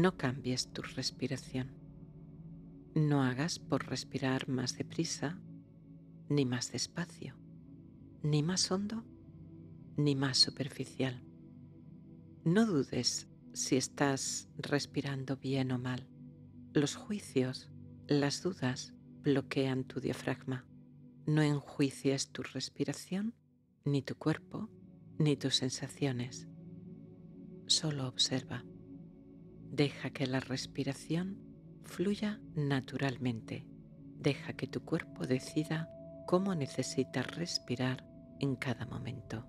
No cambies tu respiración. No hagas por respirar más deprisa, ni más despacio, ni más hondo, ni más superficial. No dudes si estás respirando bien o mal. Los juicios, las dudas bloquean tu diafragma. No enjuicies tu respiración, ni tu cuerpo, ni tus sensaciones. Solo observa. Deja que la respiración fluya naturalmente. Deja que tu cuerpo decida cómo necesita respirar en cada momento.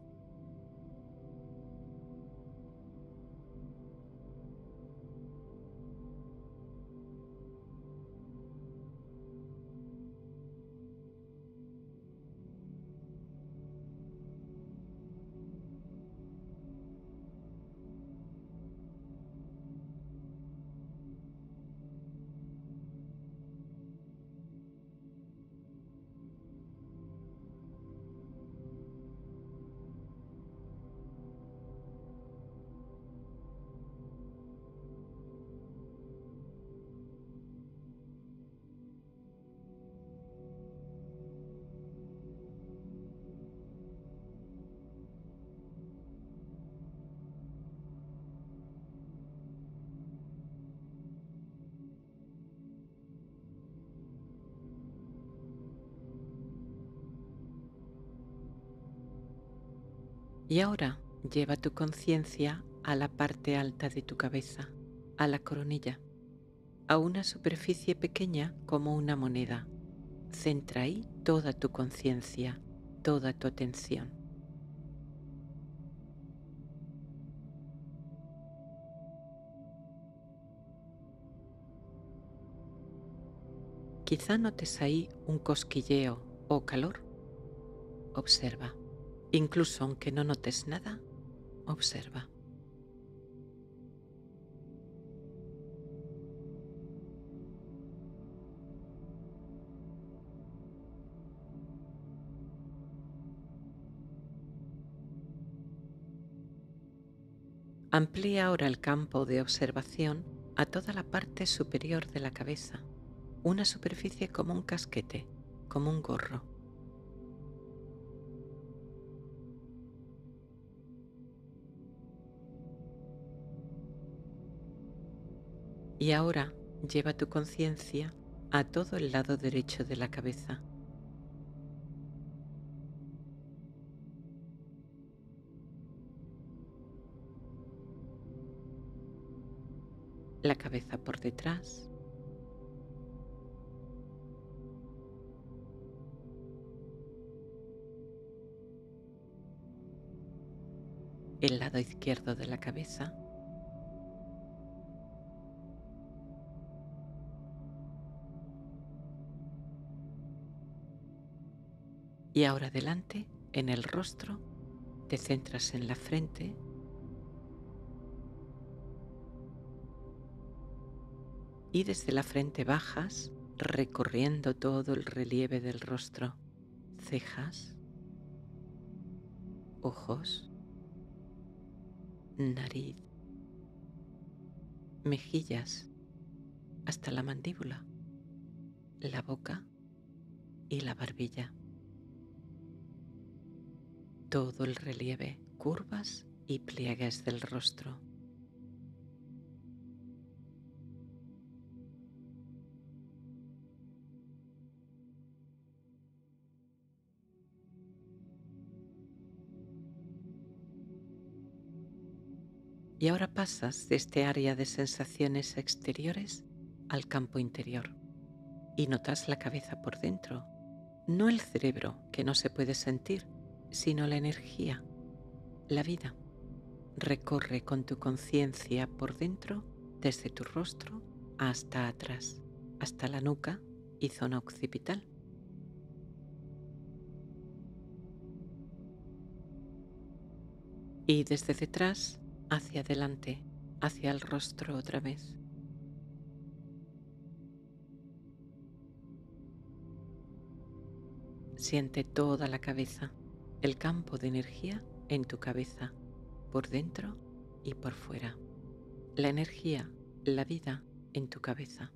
Y ahora lleva tu conciencia a la parte alta de tu cabeza, a la coronilla, a una superficie pequeña como una moneda. Centra ahí toda tu conciencia, toda tu atención. Quizá notes ahí un cosquilleo o calor. Observa. Incluso aunque no notes nada, observa. Amplía ahora el campo de observación a toda la parte superior de la cabeza, una superficie como un casquete, como un gorro. Y ahora lleva tu conciencia a todo el lado derecho de la cabeza. La cabeza por detrás. El lado izquierdo de la cabeza. Y ahora adelante, en el rostro, te centras en la frente. Y desde la frente bajas recorriendo todo el relieve del rostro, cejas, ojos, nariz, mejillas. Hasta la mandíbula, la boca. Y la barbilla. Todo el relieve, curvas y pliegues del rostro. Y ahora pasas de este área de sensaciones exteriores al campo interior y notas la cabeza por dentro, no el cerebro que no se puede sentir, sino la energía, la vida. Recorre con tu conciencia por dentro desde tu rostro hasta atrás, hasta la nuca y zona occipital. Y desde detrás hacia adelante, hacia el rostro otra vez. Siente toda la cabeza, el campo de energía en tu cabeza, por dentro y por fuera. La energía, la vida en tu cabeza.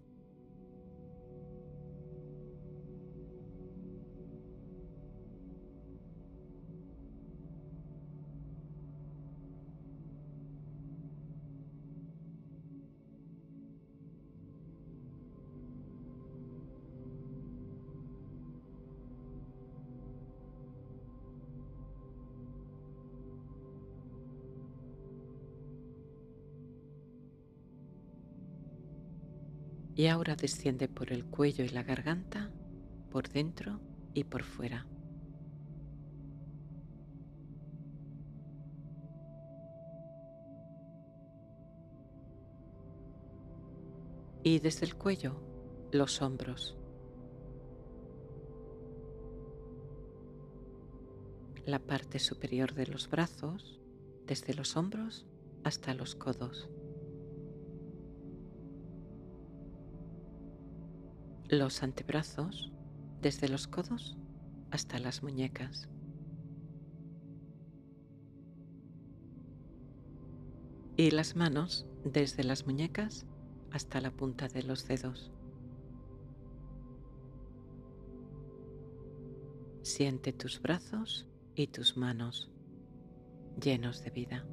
Y ahora desciende por el cuello y la garganta, por dentro y por fuera. Y desde el cuello, los hombros. La parte superior de los brazos, desde los hombros hasta los codos. Los antebrazos desde los codos hasta las muñecas. Y las manos desde las muñecas hasta la punta de los dedos. Siente tus brazos y tus manos llenos de vida.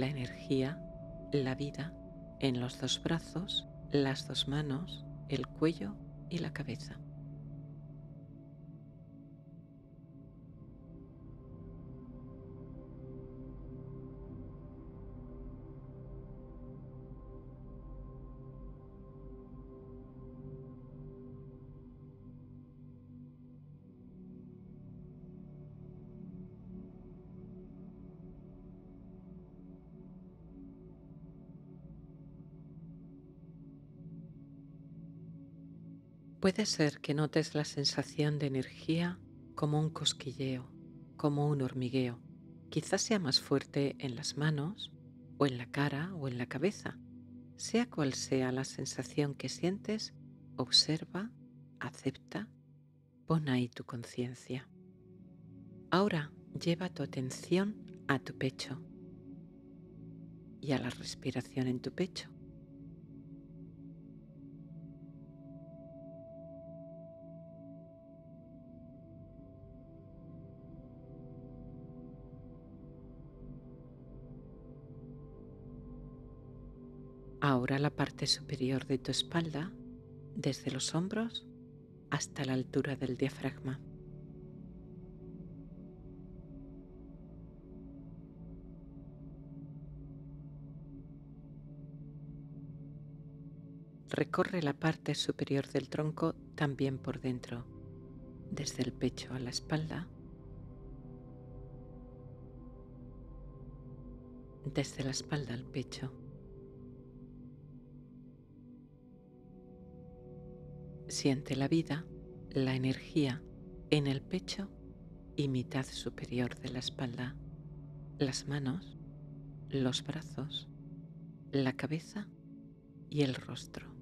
La energía, la vida en los dos brazos, las dos manos, el cuello y la cabeza. Puede ser que notes la sensación de energía como un cosquilleo, como un hormigueo. Quizás sea más fuerte en las manos o en la cara o en la cabeza. Sea cual sea la sensación que sientes, observa, acepta, pon ahí tu conciencia. Ahora lleva tu atención a tu pecho y a la respiración en tu pecho. Ahora la parte superior de tu espalda, desde los hombros hasta la altura del diafragma. Recorre la parte superior del tronco también por dentro, desde el pecho a la espalda, desde la espalda al pecho. Siente la vida, la energía en el pecho y mitad superior de la espalda, las manos, los brazos, la cabeza y el rostro.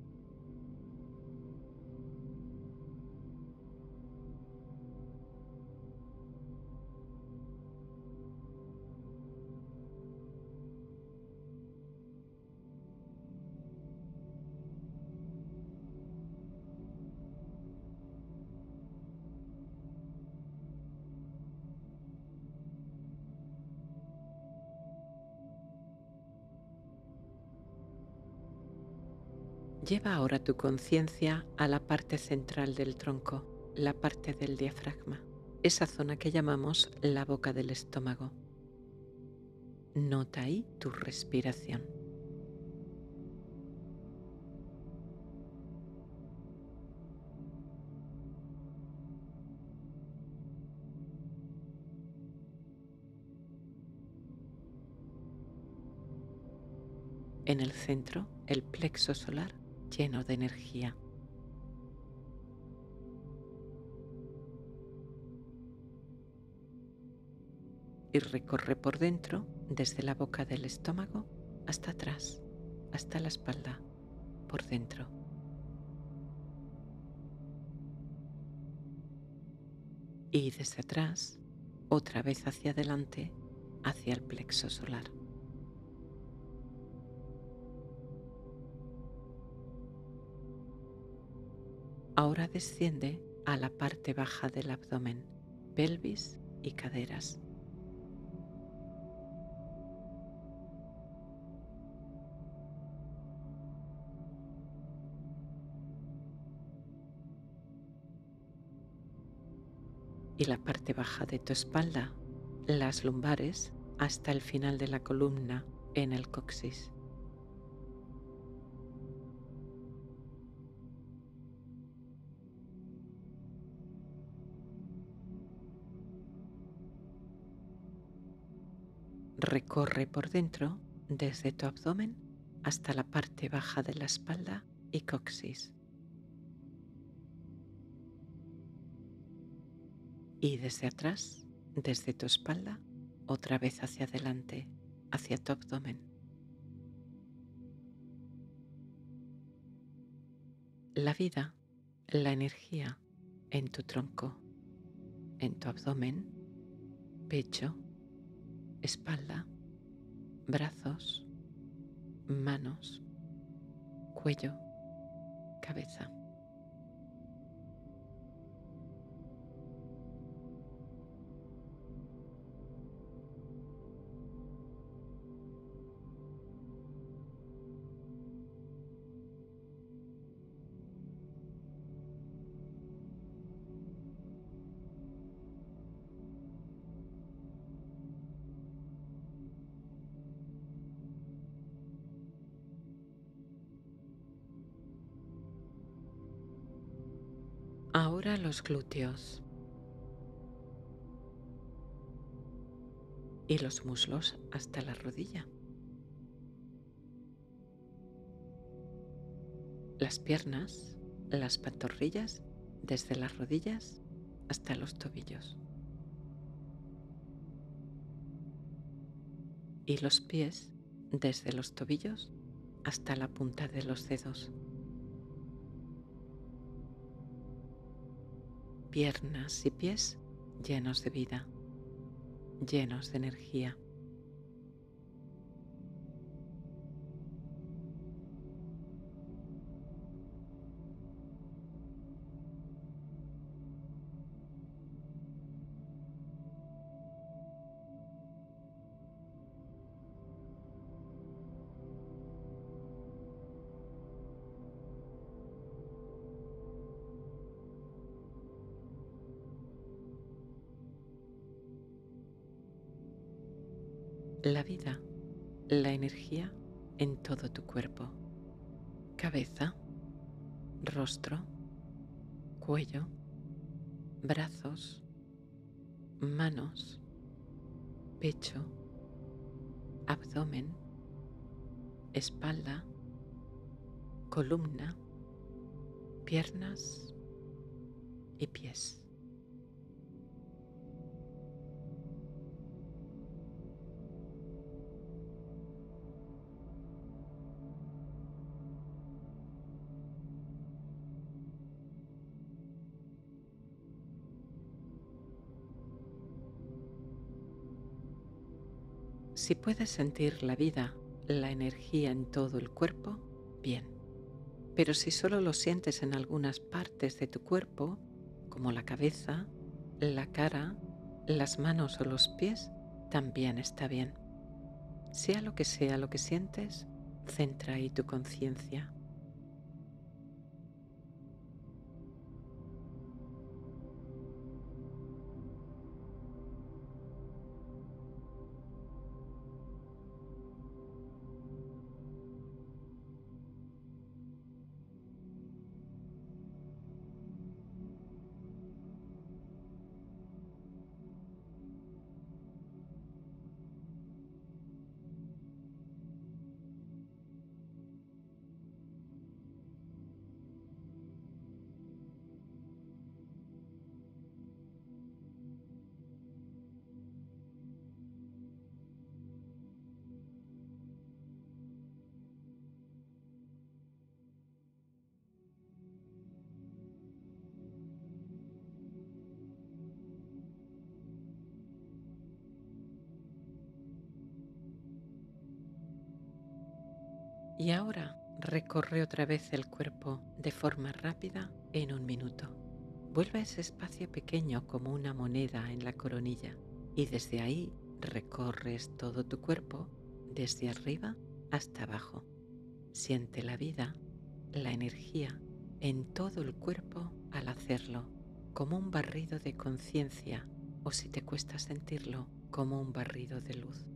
Lleva ahora tu conciencia a la parte central del tronco, la parte del diafragma, esa zona que llamamos la boca del estómago. Nota ahí tu respiración. En el centro, el plexo solar lleno de energía. Y recorre por dentro, desde la boca del estómago hasta atrás, hasta la espalda, por dentro. Y desde atrás, otra vez hacia adelante, hacia el plexo solar. Ahora desciende a la parte baja del abdomen, pelvis y caderas. Y la parte baja de tu espalda, las lumbares, hasta el final de la columna en el coxis. Recorre por dentro desde tu abdomen hasta la parte baja de la espalda y coxis. Y desde atrás, desde tu espalda, otra vez hacia adelante, hacia tu abdomen. La vida, la energía en tu tronco, en tu abdomen, pecho, espalda, brazos, manos, cuello, cabeza. Los glúteos y los muslos hasta la rodilla. Las piernas, las pantorrillas desde las rodillas hasta los tobillos. Y los pies desde los tobillos hasta la punta de los dedos. Piernas y pies llenos de vida, llenos de energía. Cuerpo. Cabeza, rostro, cuello, brazos, manos, pecho, abdomen, espalda, columna, piernas y pies. Si puedes sentir la vida, la energía en todo el cuerpo, bien. Pero si solo lo sientes en algunas partes de tu cuerpo, como la cabeza, la cara, las manos o los pies, también está bien. Sea lo que sea lo que sientes, centra ahí tu conciencia. Y ahora recorre otra vez el cuerpo de forma rápida en un minuto. Vuelve a ese espacio pequeño como una moneda en la coronilla y desde ahí recorres todo tu cuerpo desde arriba hasta abajo. Siente la vida, la energía en todo el cuerpo al hacerlo, como un barrido de conciencia o si te cuesta sentirlo, como un barrido de luz.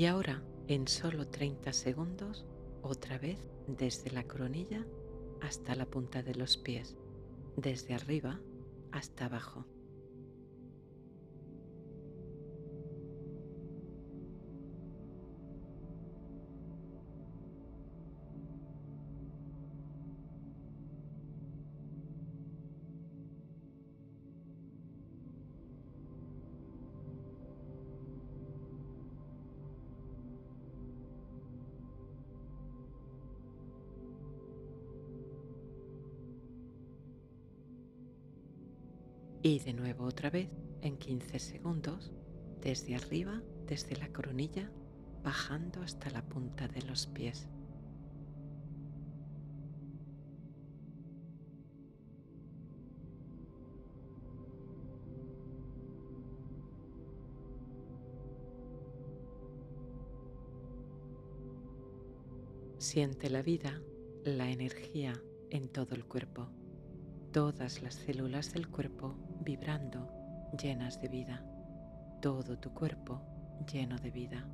Y ahora, en solo 30 segundos, otra vez desde la coronilla hasta la punta de los pies, desde arriba hasta abajo. Y de nuevo otra vez en 15 segundos, desde arriba, desde la coronilla, bajando hasta la punta de los pies. Siente la vida, la energía en todo el cuerpo todas las células del cuerpo vibrando, llenas de vida, todo tu cuerpo lleno de vida.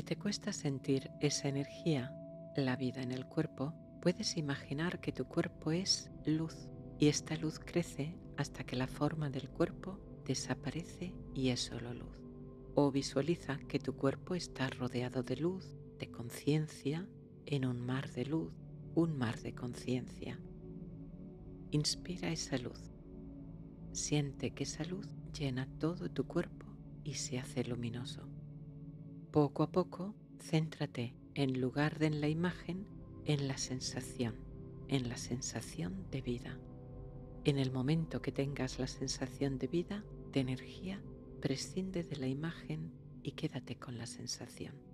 Si te cuesta sentir esa energía, la vida en el cuerpo, puedes imaginar que tu cuerpo es luz y esta luz crece hasta que la forma del cuerpo desaparece y es solo luz. O visualiza que tu cuerpo está rodeado de luz, de conciencia, en un mar de luz, un mar de conciencia. Inspira esa luz. Siente que esa luz llena todo tu cuerpo y se hace luminoso. Poco a poco, céntrate en lugar de en la imagen, en la sensación, en la sensación de vida. En el momento que tengas la sensación de vida, de energía, prescinde de la imagen y quédate con la sensación.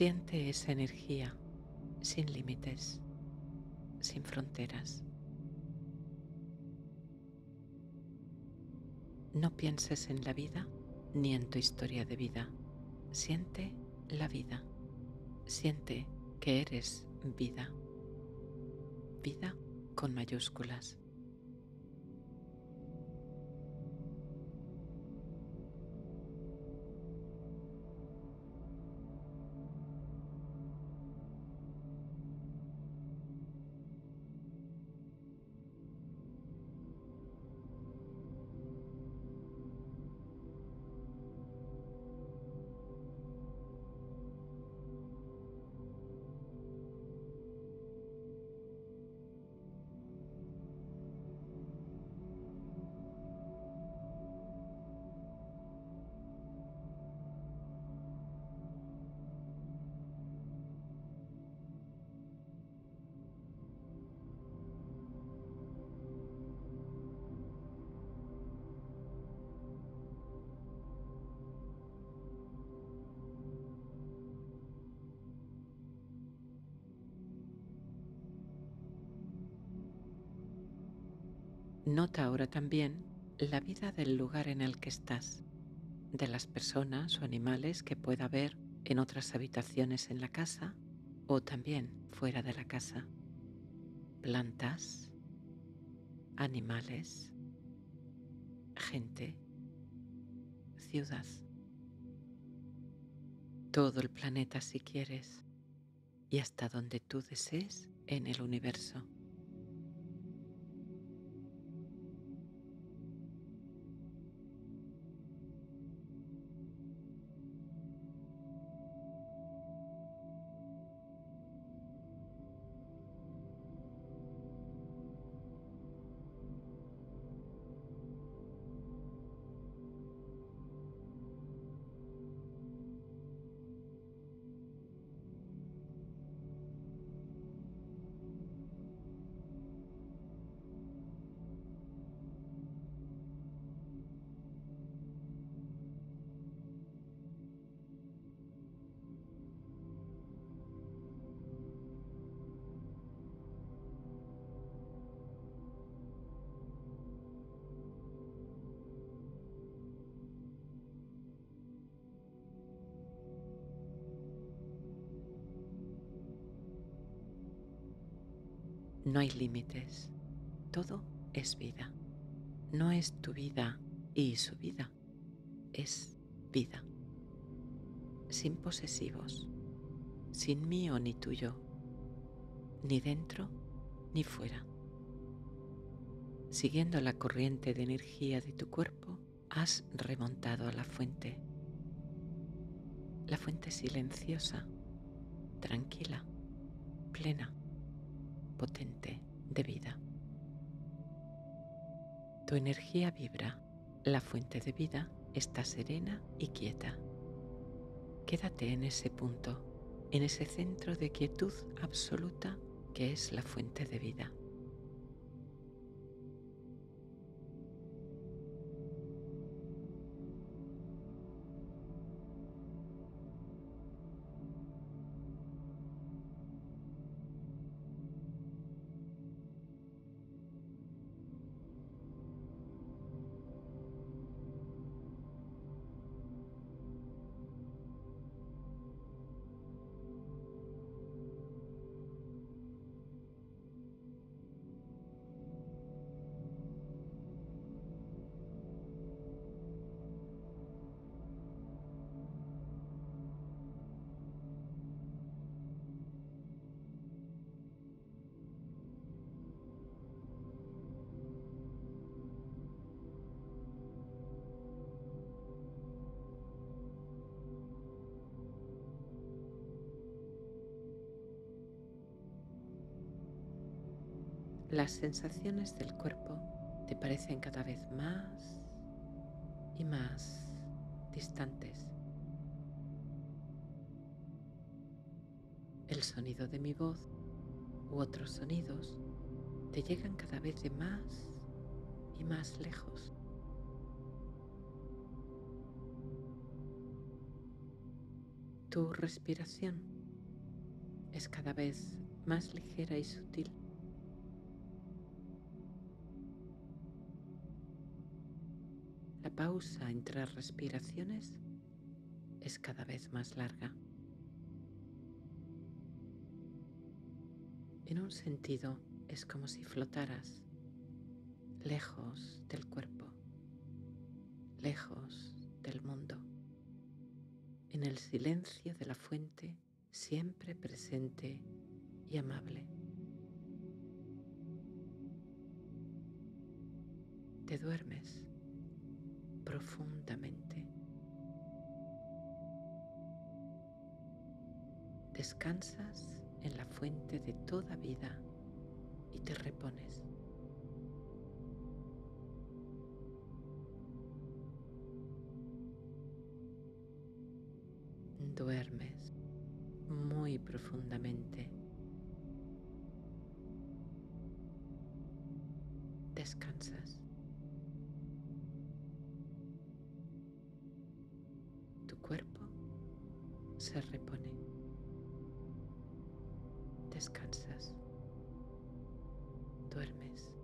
Siente esa energía sin límites, sin fronteras. No pienses en la vida ni en tu historia de vida. Siente la vida. Siente que eres vida. Vida con mayúsculas. Nota ahora también la vida del lugar en el que estás, de las personas o animales que pueda haber en otras habitaciones en la casa o también fuera de la casa. Plantas, animales, gente, ciudad. Todo el planeta si quieres y hasta donde tú desees en el universo. No hay límites. Todo es vida. No es tu vida y su vida. Es vida. Sin posesivos. Sin mío ni tuyo. Ni dentro ni fuera. Siguiendo la corriente de energía de tu cuerpo, has remontado a la fuente. La fuente silenciosa tranquila, plena, potente de vida. Tu energía vibra, la fuente de vida está serena y quieta. Quédate en ese punto, en ese centro de quietud absoluta que es la fuente de vida. Las sensaciones del cuerpo te parecen cada vez más y más distantes. El sonido de mi voz u otros sonidos te llegan cada vez de más y más lejos. Tu respiración es cada vez más ligera y sutil. Pausa entre respiraciones es cada vez más larga. En un sentido es como si flotaras lejos del cuerpo, lejos del mundo, en el silencio de la fuente siempre presente y amable. De toda vida y te repones. Duermes muy profundamente. Descansas. cuerpo se repone. Duermes.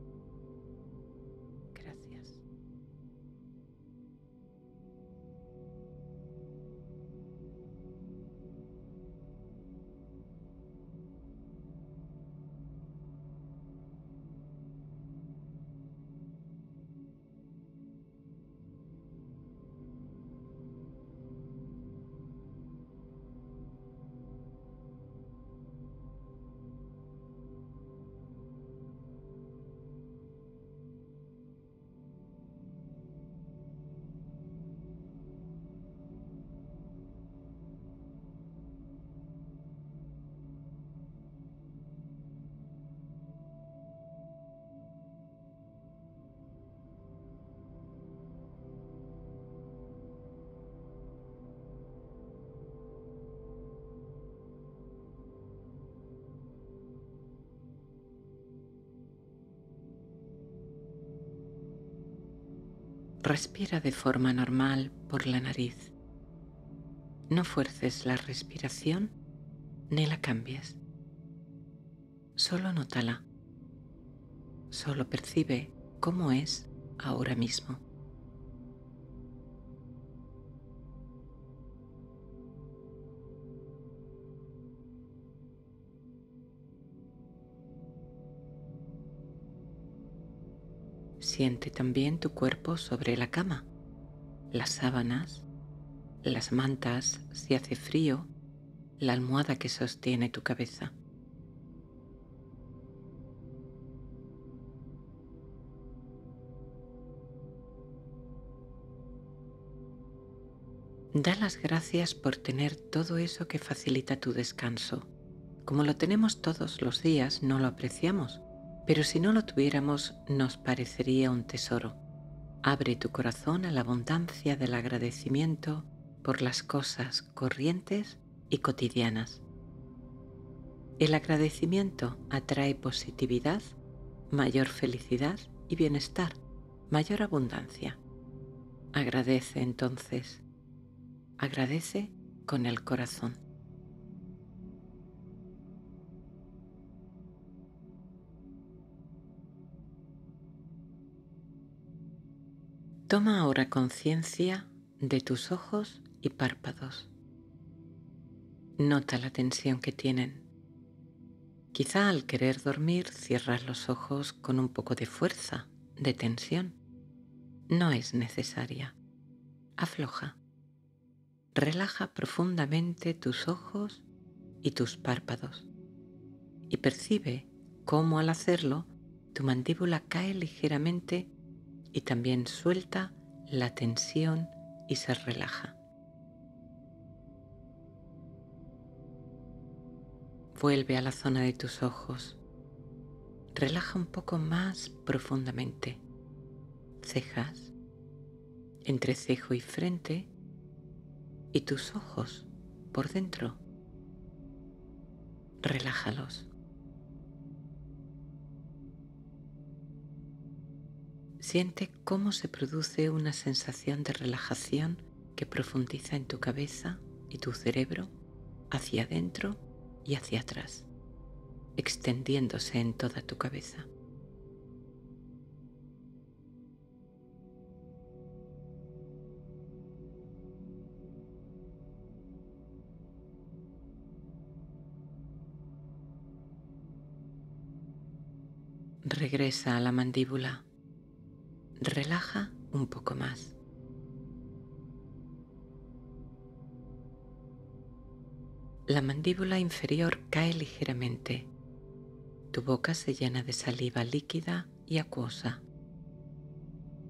Respira de forma normal por la nariz. No fuerces la respiración ni la cambies. Solo nótala. Solo percibe cómo es ahora mismo. Siente también tu cuerpo sobre la cama, las sábanas, las mantas si hace frío, la almohada que sostiene tu cabeza. Da las gracias por tener todo eso que facilita tu descanso. Como lo tenemos todos los días, no lo apreciamos, pero si no lo tuviéramos nos parecería un tesoro. Abre tu corazón a la abundancia del agradecimiento por las cosas corrientes y cotidianas. El agradecimiento atrae positividad, mayor felicidad y bienestar, mayor abundancia. Agradece entonces. Agradece con el corazón. Toma ahora conciencia de tus ojos y párpados. Nota la tensión que tienen. Quizá al querer dormir cierras los ojos con un poco de fuerza, de tensión. No es necesaria. Afloja. Relaja profundamente tus ojos y tus párpados y percibe cómo al hacerlo tu mandíbula cae ligeramente y también suelta la tensión y se relaja. Vuelve a la zona de tus ojos. Relaja un poco más profundamente. Cejas, entre cejo y frente y tus ojos por dentro. Relájalos. Siente cómo se produce una sensación de relajación que profundiza en tu cabeza y tu cerebro hacia adentro y hacia atrás, extendiéndose en toda tu cabeza. Regresa a la mandíbula relaja un poco más. La mandíbula inferior cae ligeramente. Tu boca se llena de saliva líquida y acuosa.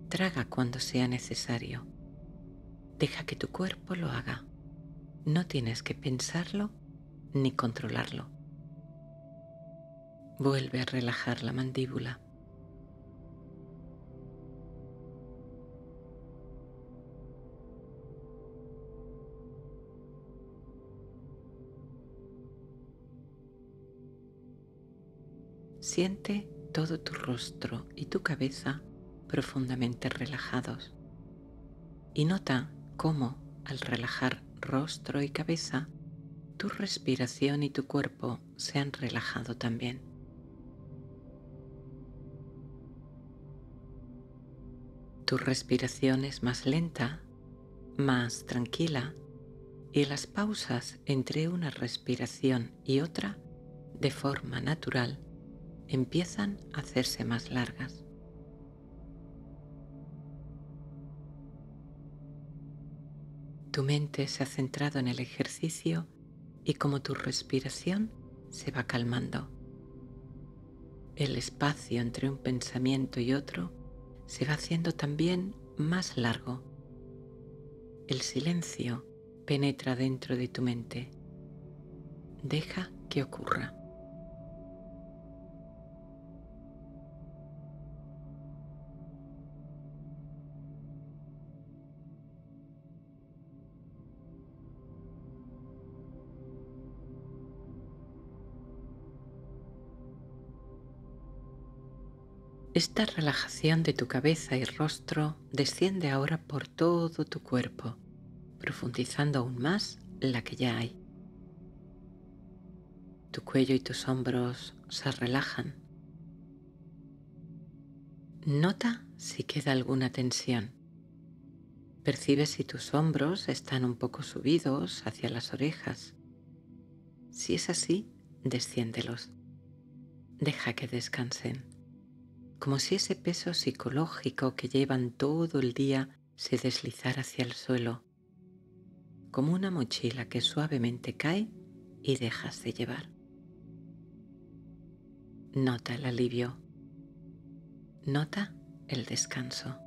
Traga cuando sea necesario. Deja que tu cuerpo lo haga. No tienes que pensarlo ni controlarlo. Vuelve a relajar la mandíbula. Siente todo tu rostro y tu cabeza profundamente relajados y nota cómo al relajar rostro y cabeza, tu respiración y tu cuerpo se han relajado también. Tu respiración es más lenta, más tranquila y las pausas entre una respiración y otra de forma natural empiezan a hacerse más largas. Tu mente se ha centrado en el ejercicio y como tu respiración se va calmando. El espacio entre un pensamiento y otro se va haciendo también más largo. El silencio penetra dentro de tu mente. Deja que ocurra. Esta relajación de tu cabeza y rostro desciende ahora por todo tu cuerpo, profundizando aún más la que ya hay. Tu cuello y tus hombros se relajan. Nota si queda alguna tensión. Percibe si tus hombros están un poco subidos hacia las orejas. Si es así, desciéndelos. Deja que descansen como si ese peso psicológico que llevan todo el día se deslizara hacia el suelo, como una mochila que suavemente cae y dejas de llevar. Nota el alivio, nota el descanso.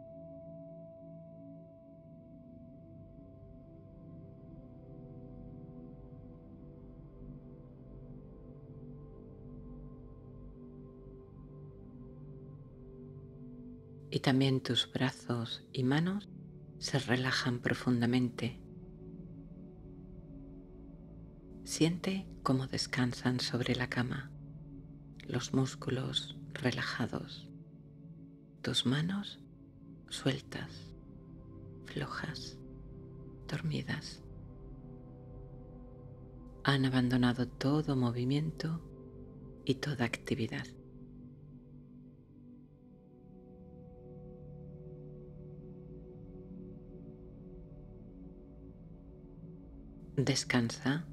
Y también tus brazos y manos se relajan profundamente. Siente cómo descansan sobre la cama, los músculos relajados, tus manos sueltas, flojas, dormidas. Han abandonado todo movimiento y toda actividad. Descansa,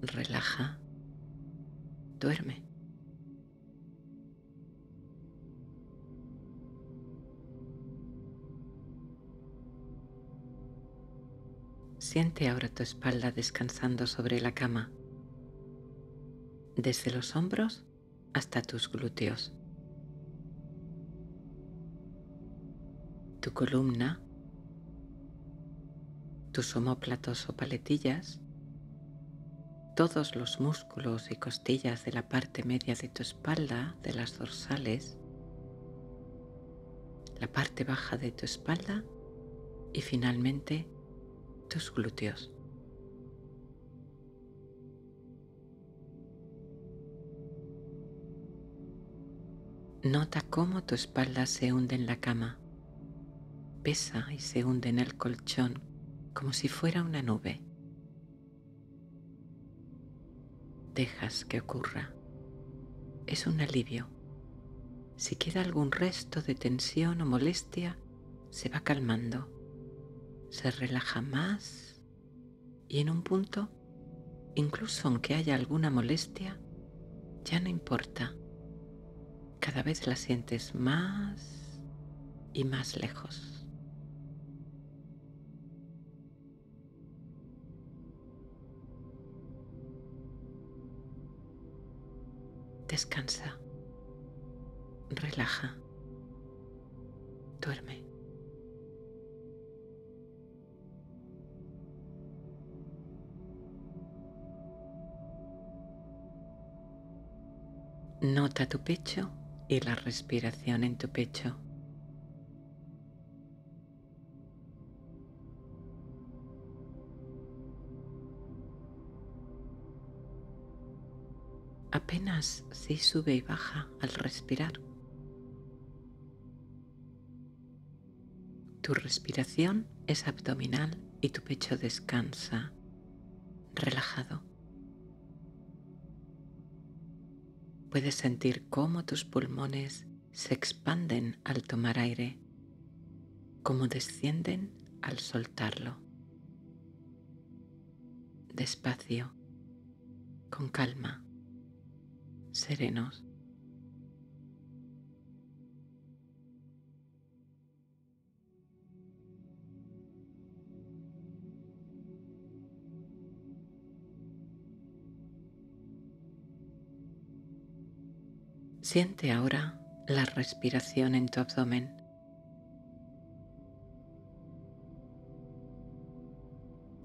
relaja, duerme. Siente ahora tu espalda descansando sobre la cama, desde los hombros hasta tus glúteos. Tu columna tus omóplatos o paletillas, todos los músculos y costillas de la parte media de tu espalda, de las dorsales, la parte baja de tu espalda y finalmente tus glúteos. Nota cómo tu espalda se hunde en la cama, pesa y se hunde en el colchón como si fuera una nube. Dejas que ocurra. Es un alivio. Si queda algún resto de tensión o molestia, se va calmando. Se relaja más y en un punto, incluso aunque haya alguna molestia, ya no importa. Cada vez la sientes más y más lejos. Descansa. Relaja. Duerme. Nota tu pecho y la respiración en tu pecho. Apenas si sube y baja al respirar. Tu respiración es abdominal y tu pecho descansa, relajado. Puedes sentir cómo tus pulmones se expanden al tomar aire, cómo descienden al soltarlo. Despacio, con calma serenos. Siente ahora la respiración en tu abdomen.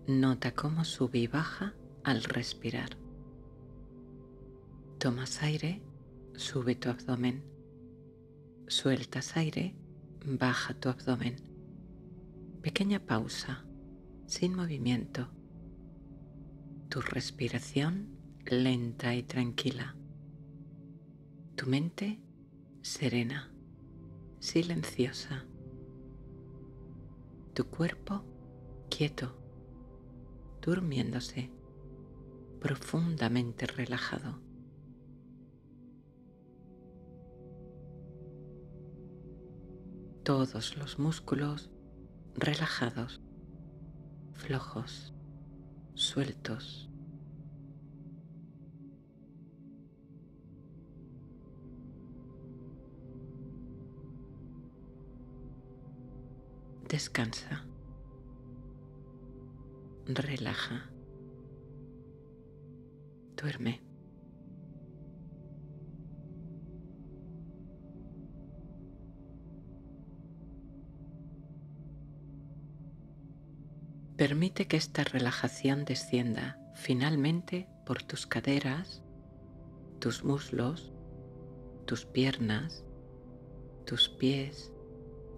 Nota cómo sube y baja al respirar. Tomas aire, sube tu abdomen. Sueltas aire, baja tu abdomen. Pequeña pausa, sin movimiento. Tu respiración lenta y tranquila. Tu mente serena, silenciosa. Tu cuerpo quieto, durmiéndose, profundamente relajado. Todos los músculos relajados, flojos, sueltos. Descansa. Relaja. Duerme. Permite que esta relajación descienda finalmente por tus caderas, tus muslos, tus piernas, tus pies,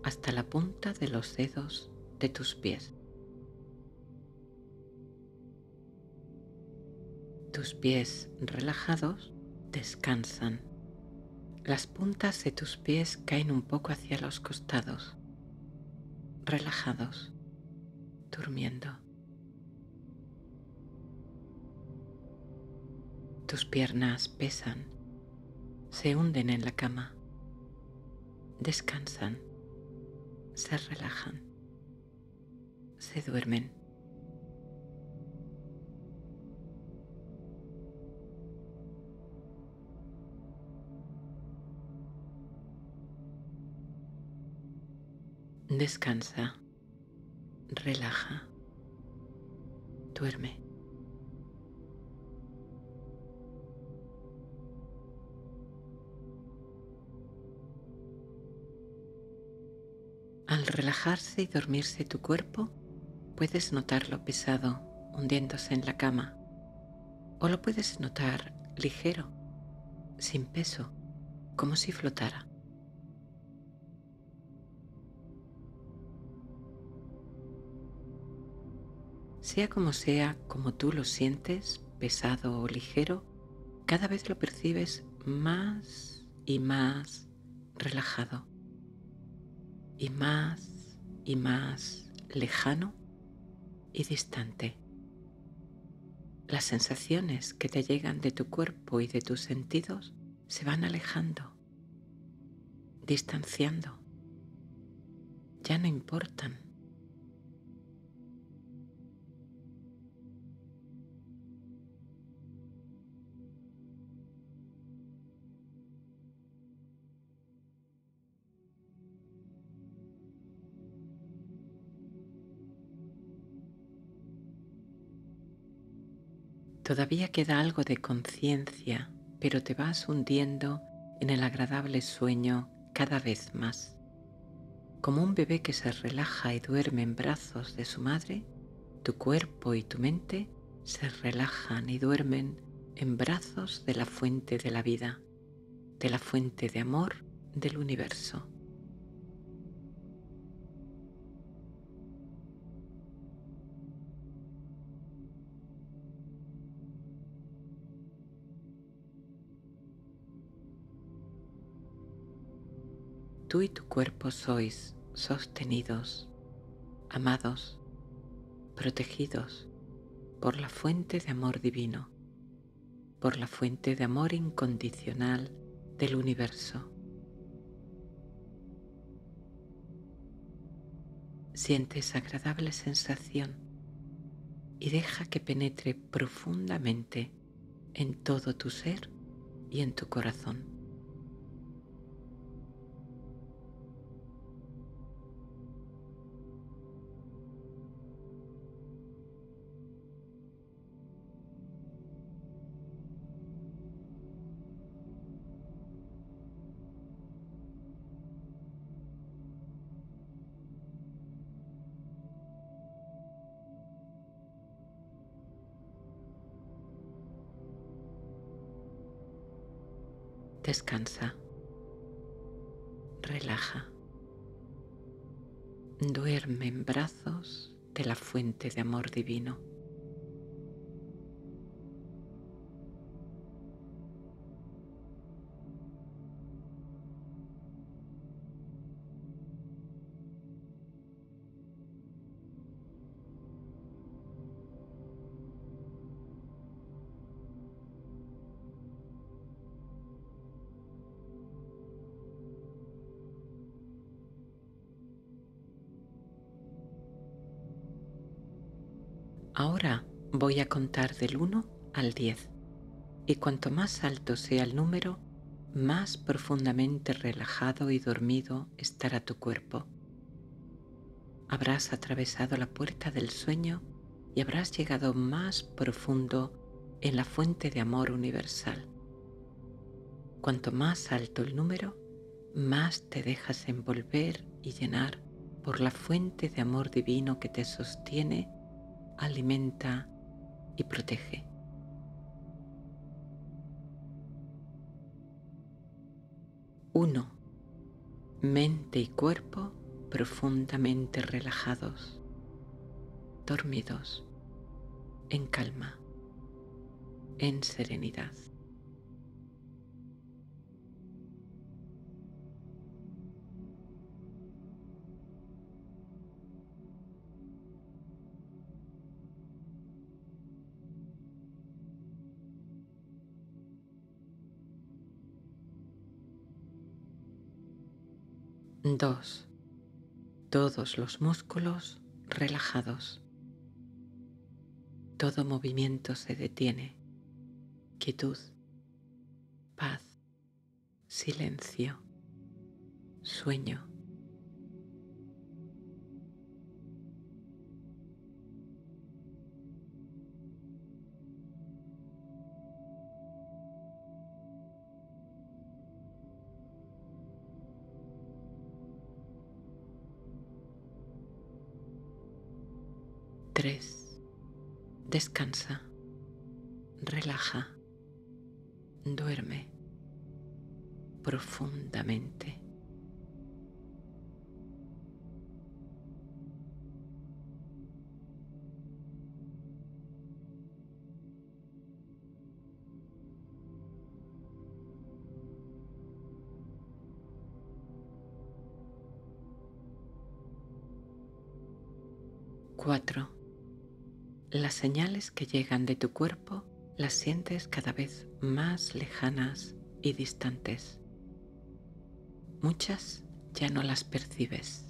hasta la punta de los dedos de tus pies. Tus pies relajados descansan. Las puntas de tus pies caen un poco hacia los costados, relajados, durmiendo. Tus piernas pesan, se hunden en la cama, descansan, se relajan, se duermen. Descansa, relaja, duerme. Al relajarse y dormirse tu cuerpo, puedes notarlo pesado, hundiéndose en la cama, o lo puedes notar ligero, sin peso, como si flotara. Sea como sea, como tú lo sientes, pesado o ligero, cada vez lo percibes más y más relajado y más y más lejano y distante. Las sensaciones que te llegan de tu cuerpo y de tus sentidos se van alejando, distanciando. Ya no importan. Todavía queda algo de conciencia, pero te vas hundiendo en el agradable sueño cada vez más. Como un bebé que se relaja y duerme en brazos de su madre, tu cuerpo y tu mente se relajan y duermen en brazos de la fuente de la vida, de la fuente de amor del universo. Tú y tu cuerpo sois sostenidos, amados, protegidos por la fuente de amor divino, por la fuente de amor incondicional del universo. Siente esa agradable sensación y deja que penetre profundamente en todo tu ser y en tu corazón. Descansa. Relaja. Duerme en brazos de la fuente de amor divino. Voy a contar del 1 al 10 y cuanto más alto sea el número, más profundamente relajado y dormido estará tu cuerpo. Habrás atravesado la puerta del sueño y habrás llegado más profundo en la fuente de amor universal. Cuanto más alto el número, más te dejas envolver y llenar por la fuente de amor divino que te sostiene alimenta y protege. Uno, mente y cuerpo profundamente relajados, dormidos, en calma, en serenidad. Dos. Todos los músculos relajados. Todo movimiento se detiene. Quietud, paz, silencio, sueño. Descansa. Relaja. Duerme profundamente. Cuatro. Las señales que llegan de tu cuerpo las sientes cada vez más lejanas y distantes. Muchas ya no las percibes.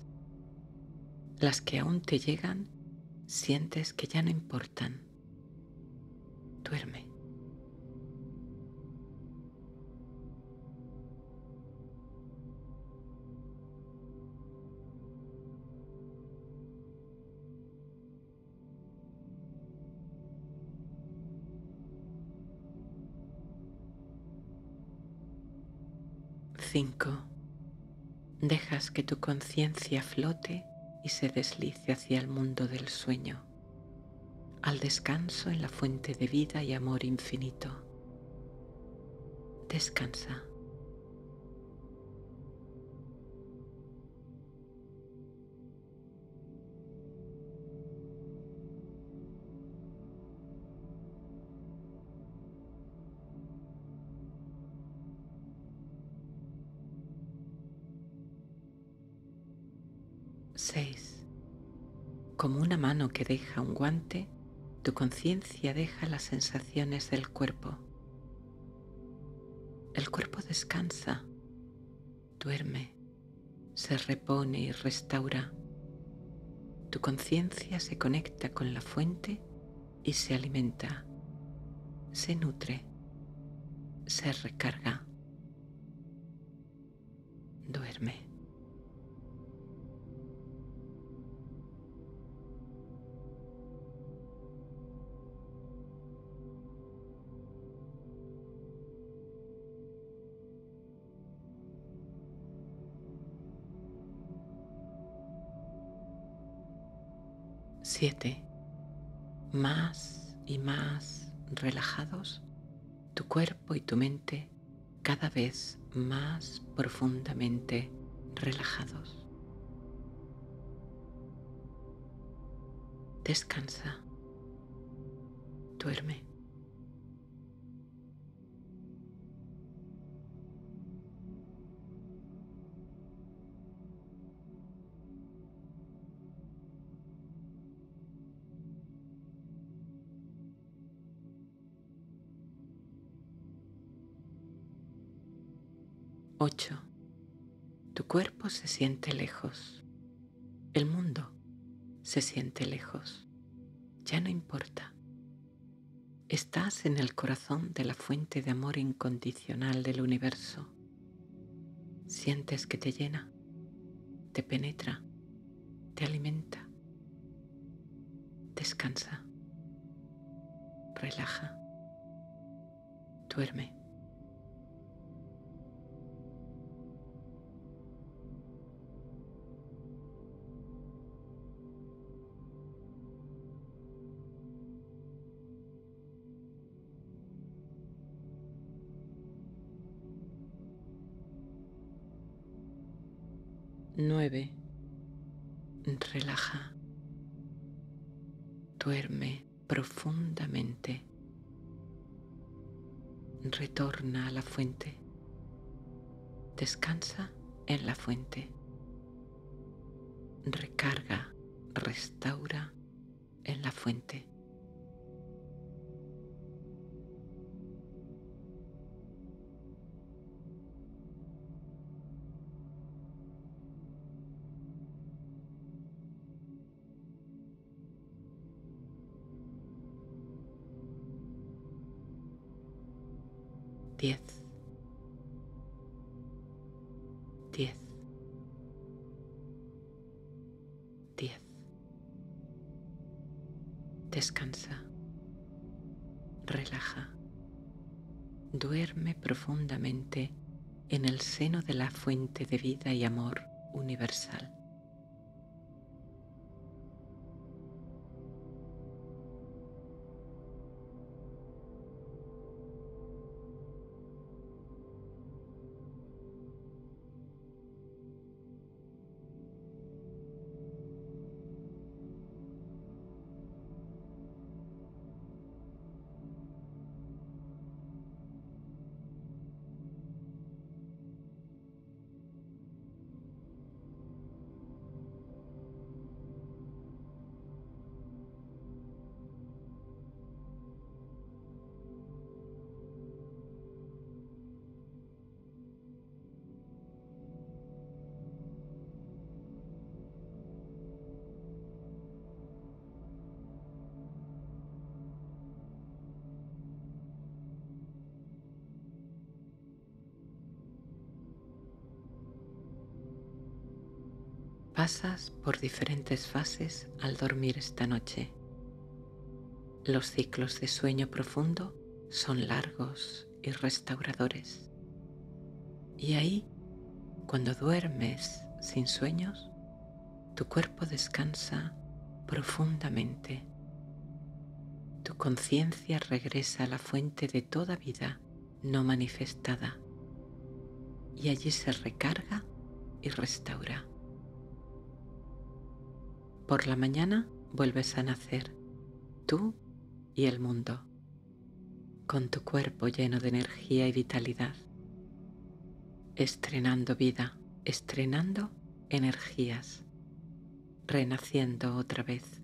Las que aún te llegan sientes que ya no importan. Duerme. 5. Dejas que tu conciencia flote y se deslice hacia el mundo del sueño, al descanso en la fuente de vida y amor infinito. Descansa. Como una mano que deja un guante, tu conciencia deja las sensaciones del cuerpo. El cuerpo descansa, duerme, se repone y restaura. Tu conciencia se conecta con la fuente y se alimenta, se nutre, se recarga. Duerme. Siete. Más y más relajados, tu cuerpo y tu mente cada vez más profundamente relajados. Descansa. Duerme. Tu cuerpo se siente lejos. El mundo se siente lejos. Ya no importa. Estás en el corazón de la fuente de amor incondicional del universo. Sientes que te llena, te penetra, te alimenta. Descansa. Relaja. Duerme. Nueve. Relaja. Duerme profundamente. Retorna a la fuente. Descansa en la fuente. Recarga, restaura en la fuente. Diez, diez, diez. Descansa, relaja, duerme profundamente en el seno de la fuente de vida y amor universal. Pasas por diferentes fases al dormir esta noche. Los ciclos de sueño profundo son largos y restauradores. Y ahí, cuando duermes sin sueños, tu cuerpo descansa profundamente. Tu conciencia regresa a la fuente de toda vida no manifestada y allí se recarga y restaura. Por la mañana vuelves a nacer, tú y el mundo, con tu cuerpo lleno de energía y vitalidad, estrenando vida, estrenando energías, renaciendo otra vez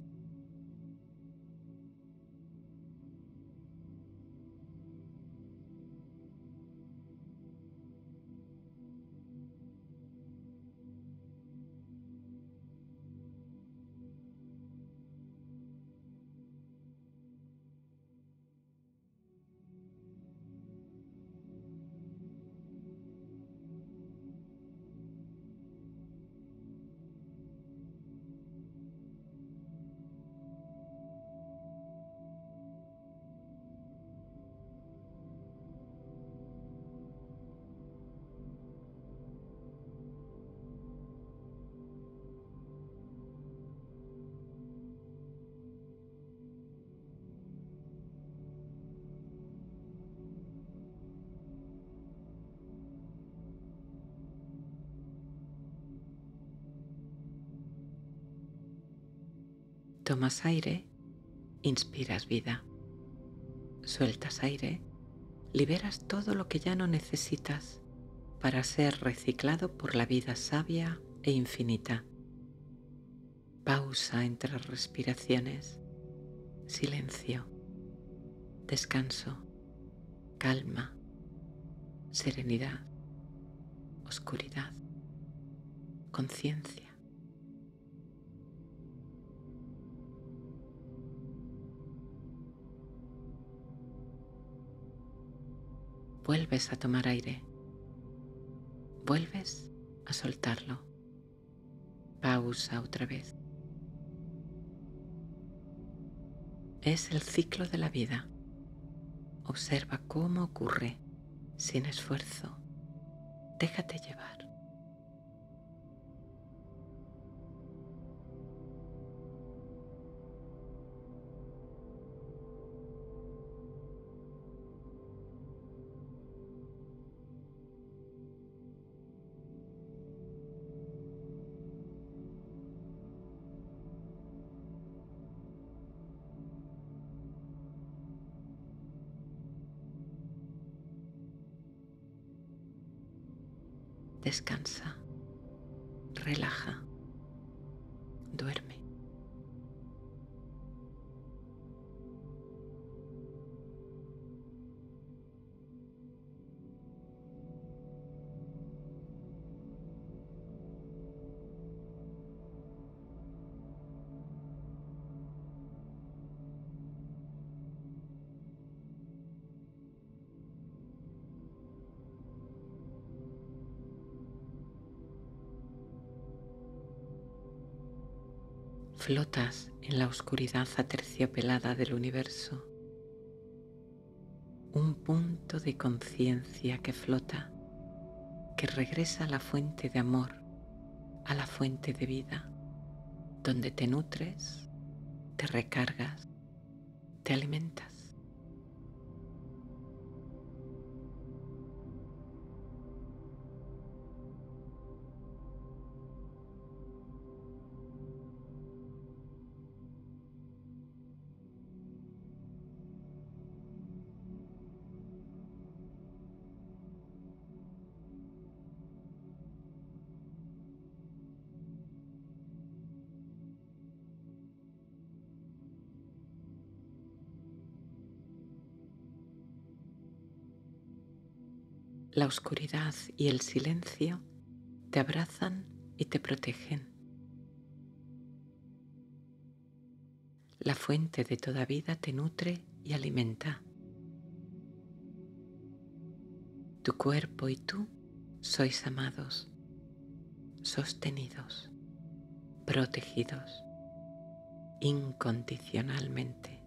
Tomas aire, inspiras vida. Sueltas aire, liberas todo lo que ya no necesitas para ser reciclado por la vida sabia e infinita. Pausa entre respiraciones, silencio, descanso, calma, serenidad, oscuridad, conciencia. Vuelves a tomar aire. Vuelves a soltarlo. Pausa otra vez. Es el ciclo de la vida. Observa cómo ocurre sin esfuerzo. Déjate llevar. Descansa, relaja, Flotas en la oscuridad aterciopelada del universo. Un punto de conciencia que flota, que regresa a la fuente de amor, a la fuente de vida, donde te nutres, te recargas, te alimentas. La oscuridad y el silencio te abrazan y te protegen. La fuente de toda vida te nutre y alimenta. Tu cuerpo y tú sois amados, sostenidos, protegidos incondicionalmente.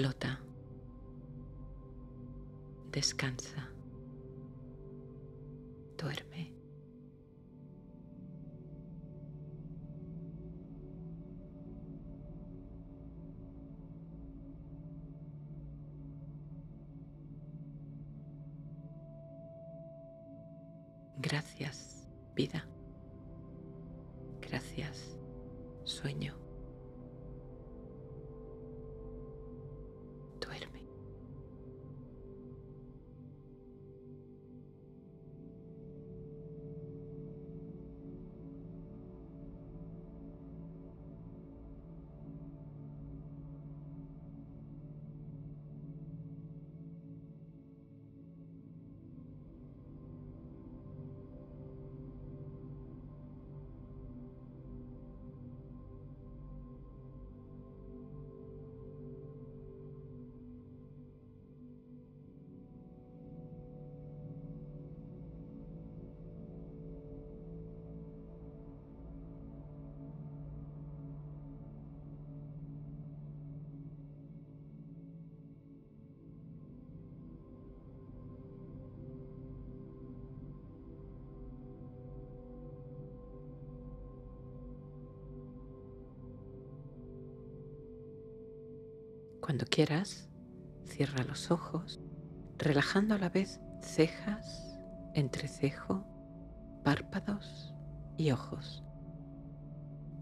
Flota. Descansa. Cuando quieras, cierra los ojos, relajando a la vez cejas, entrecejo, párpados y ojos.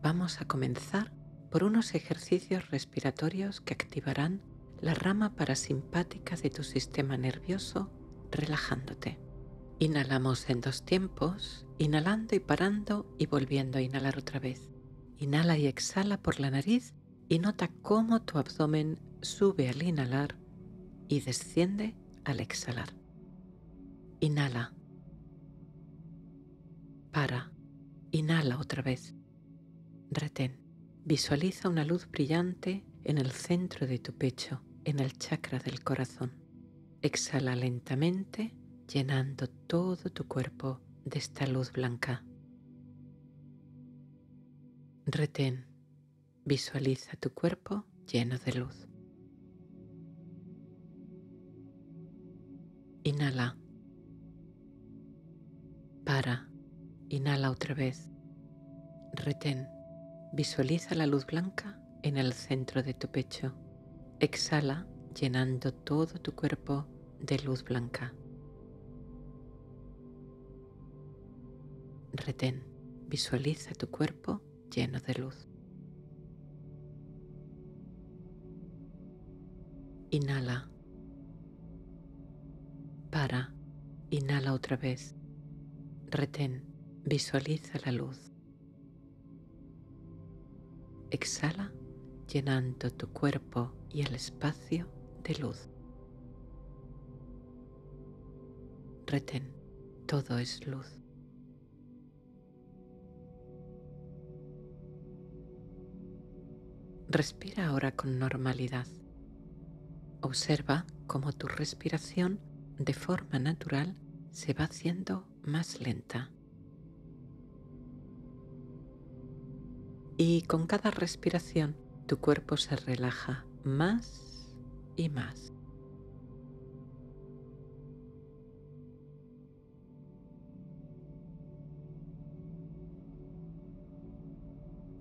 Vamos a comenzar por unos ejercicios respiratorios que activarán la rama parasimpática de tu sistema nervioso relajándote. Inhalamos en dos tiempos, inhalando y parando y volviendo a inhalar otra vez. Inhala y exhala por la nariz y nota cómo tu abdomen sube al inhalar y desciende al exhalar. Inhala. Para. Inhala otra vez. Retén. Visualiza una luz brillante en el centro de tu pecho, en el chakra del corazón. Exhala lentamente, llenando todo tu cuerpo de esta luz blanca. Retén. Visualiza tu cuerpo lleno de luz. Inhala. Para. Inhala otra vez. Retén. Visualiza la luz blanca en el centro de tu pecho. Exhala llenando todo tu cuerpo de luz blanca. Retén. Visualiza tu cuerpo lleno de luz. Inhala. Para. Inhala otra vez. Retén. Visualiza la luz. Exhala llenando tu cuerpo y el espacio de luz. Retén. Todo es luz. Respira ahora con normalidad. Observa cómo tu respiración de forma natural se va haciendo más lenta. Y con cada respiración tu cuerpo se relaja más y más.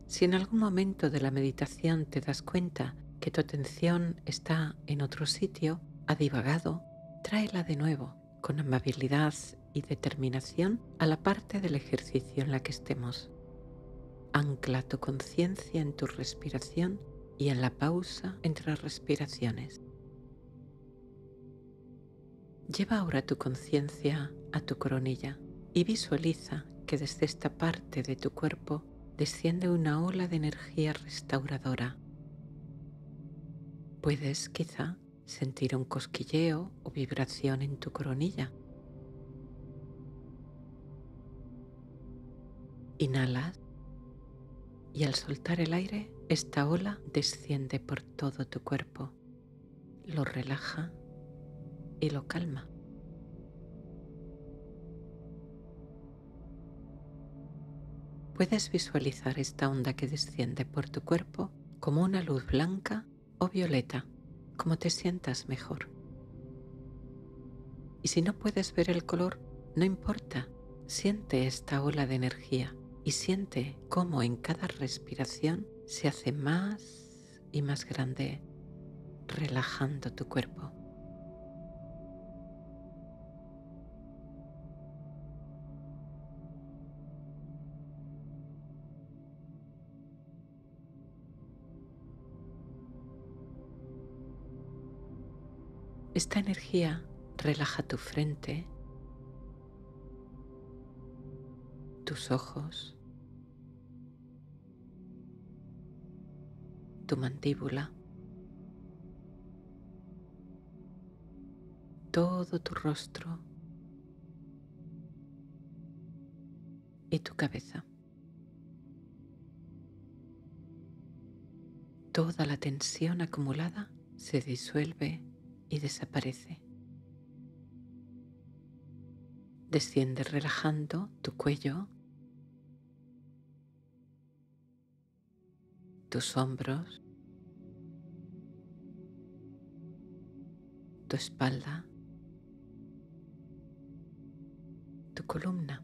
Si en algún momento de la meditación te das cuenta que tu atención está en otro sitio, ha divagado, tráela de nuevo con amabilidad y determinación a la parte del ejercicio en la que estemos. Ancla tu conciencia en tu respiración y en la pausa entre respiraciones. Lleva ahora tu conciencia a tu coronilla y visualiza que desde esta parte de tu cuerpo desciende una ola de energía restauradora. Puedes quizá sentir un cosquilleo o vibración en tu coronilla. Inhalas y al soltar el aire, esta ola desciende por todo tu cuerpo, lo relaja y lo calma. Puedes visualizar esta onda que desciende por tu cuerpo como una luz blanca o violeta, como te sientas mejor. Y si no puedes ver el color, no importa, siente esta ola de energía y siente cómo en cada respiración se hace más y más grande, relajando tu cuerpo. Esta energía relaja tu frente, tus ojos, tu mandíbula, todo tu rostro y tu cabeza. Toda la tensión acumulada se disuelve y desaparece. Desciende relajando tu cuello, tus hombros, tu espalda, tu columna.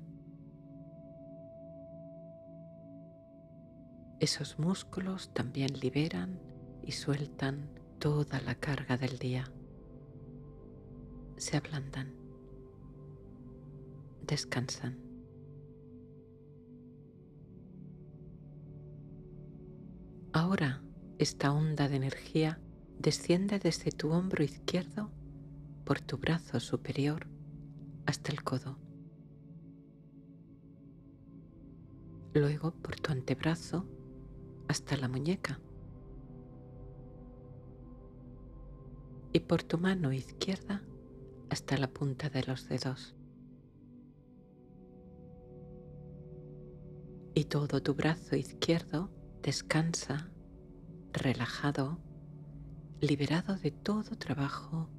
Esos músculos también liberan y sueltan toda la carga del día se ablandan, descansan. Ahora esta onda de energía desciende desde tu hombro izquierdo por tu brazo superior hasta el codo. Luego por tu antebrazo hasta la muñeca. Y por tu mano izquierda hasta la punta de los dedos. Y todo tu brazo izquierdo descansa, relajado, liberado de todo trabajo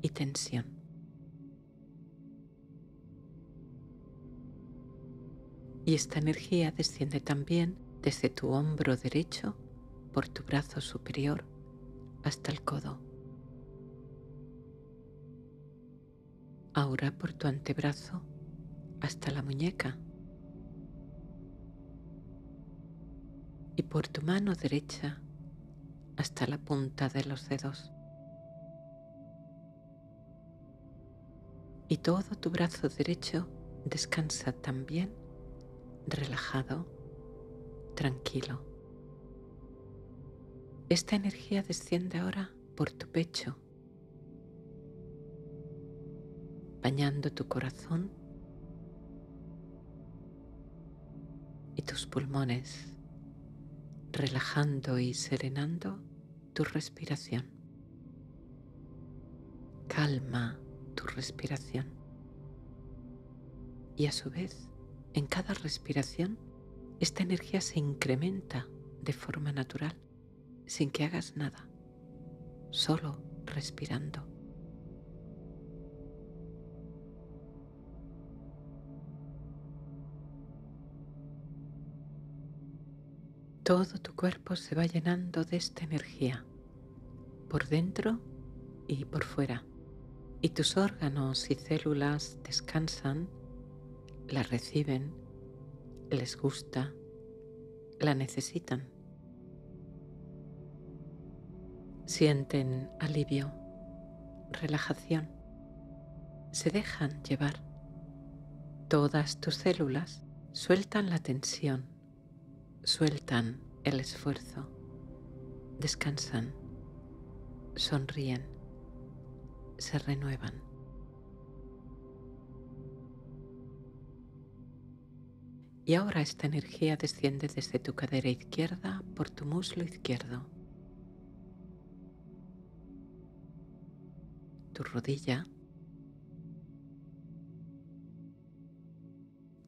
y tensión. Y esta energía desciende también desde tu hombro derecho por tu brazo superior hasta el codo. Ahora por tu antebrazo hasta la muñeca. Y por tu mano derecha hasta la punta de los dedos. Y todo tu brazo derecho descansa también relajado, tranquilo. Esta energía desciende ahora por tu pecho, bañando tu corazón y tus pulmones, relajando y serenando tu respiración. Calma tu respiración. Y a su vez, en cada respiración, esta energía se incrementa de forma natural sin que hagas nada, solo respirando. Todo tu cuerpo se va llenando de esta energía, por dentro y por fuera, y tus órganos y células descansan, la reciben, les gusta, la necesitan. Sienten alivio, relajación, se dejan llevar. Todas tus células sueltan la tensión, sueltan el esfuerzo, descansan, sonríen, se renuevan. Y ahora esta energía desciende desde tu cadera izquierda por tu muslo izquierdo. Tu rodilla,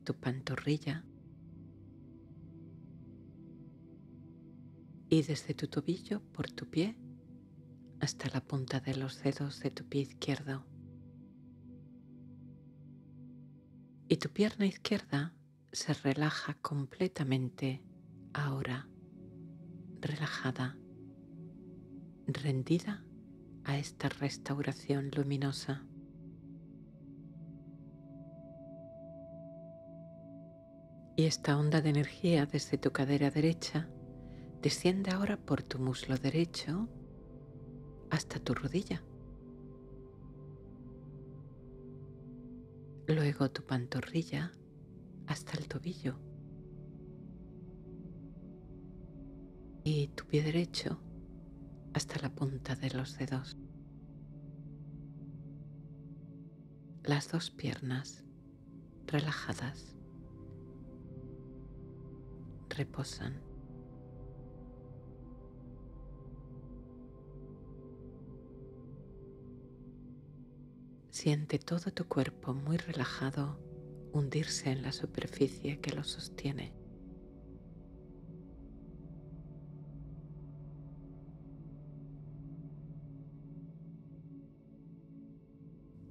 tu pantorrilla y desde tu tobillo por tu pie hasta la punta de los dedos de tu pie izquierdo. Y tu pierna izquierda se relaja completamente ahora, relajada, rendida a esta restauración luminosa. Y esta onda de energía desde tu cadera derecha desciende ahora por tu muslo derecho hasta tu rodilla. Luego tu pantorrilla hasta el tobillo. Y tu pie derecho hasta la punta de los dedos. Las dos piernas relajadas reposan. Siente todo tu cuerpo muy relajado hundirse en la superficie que lo sostiene.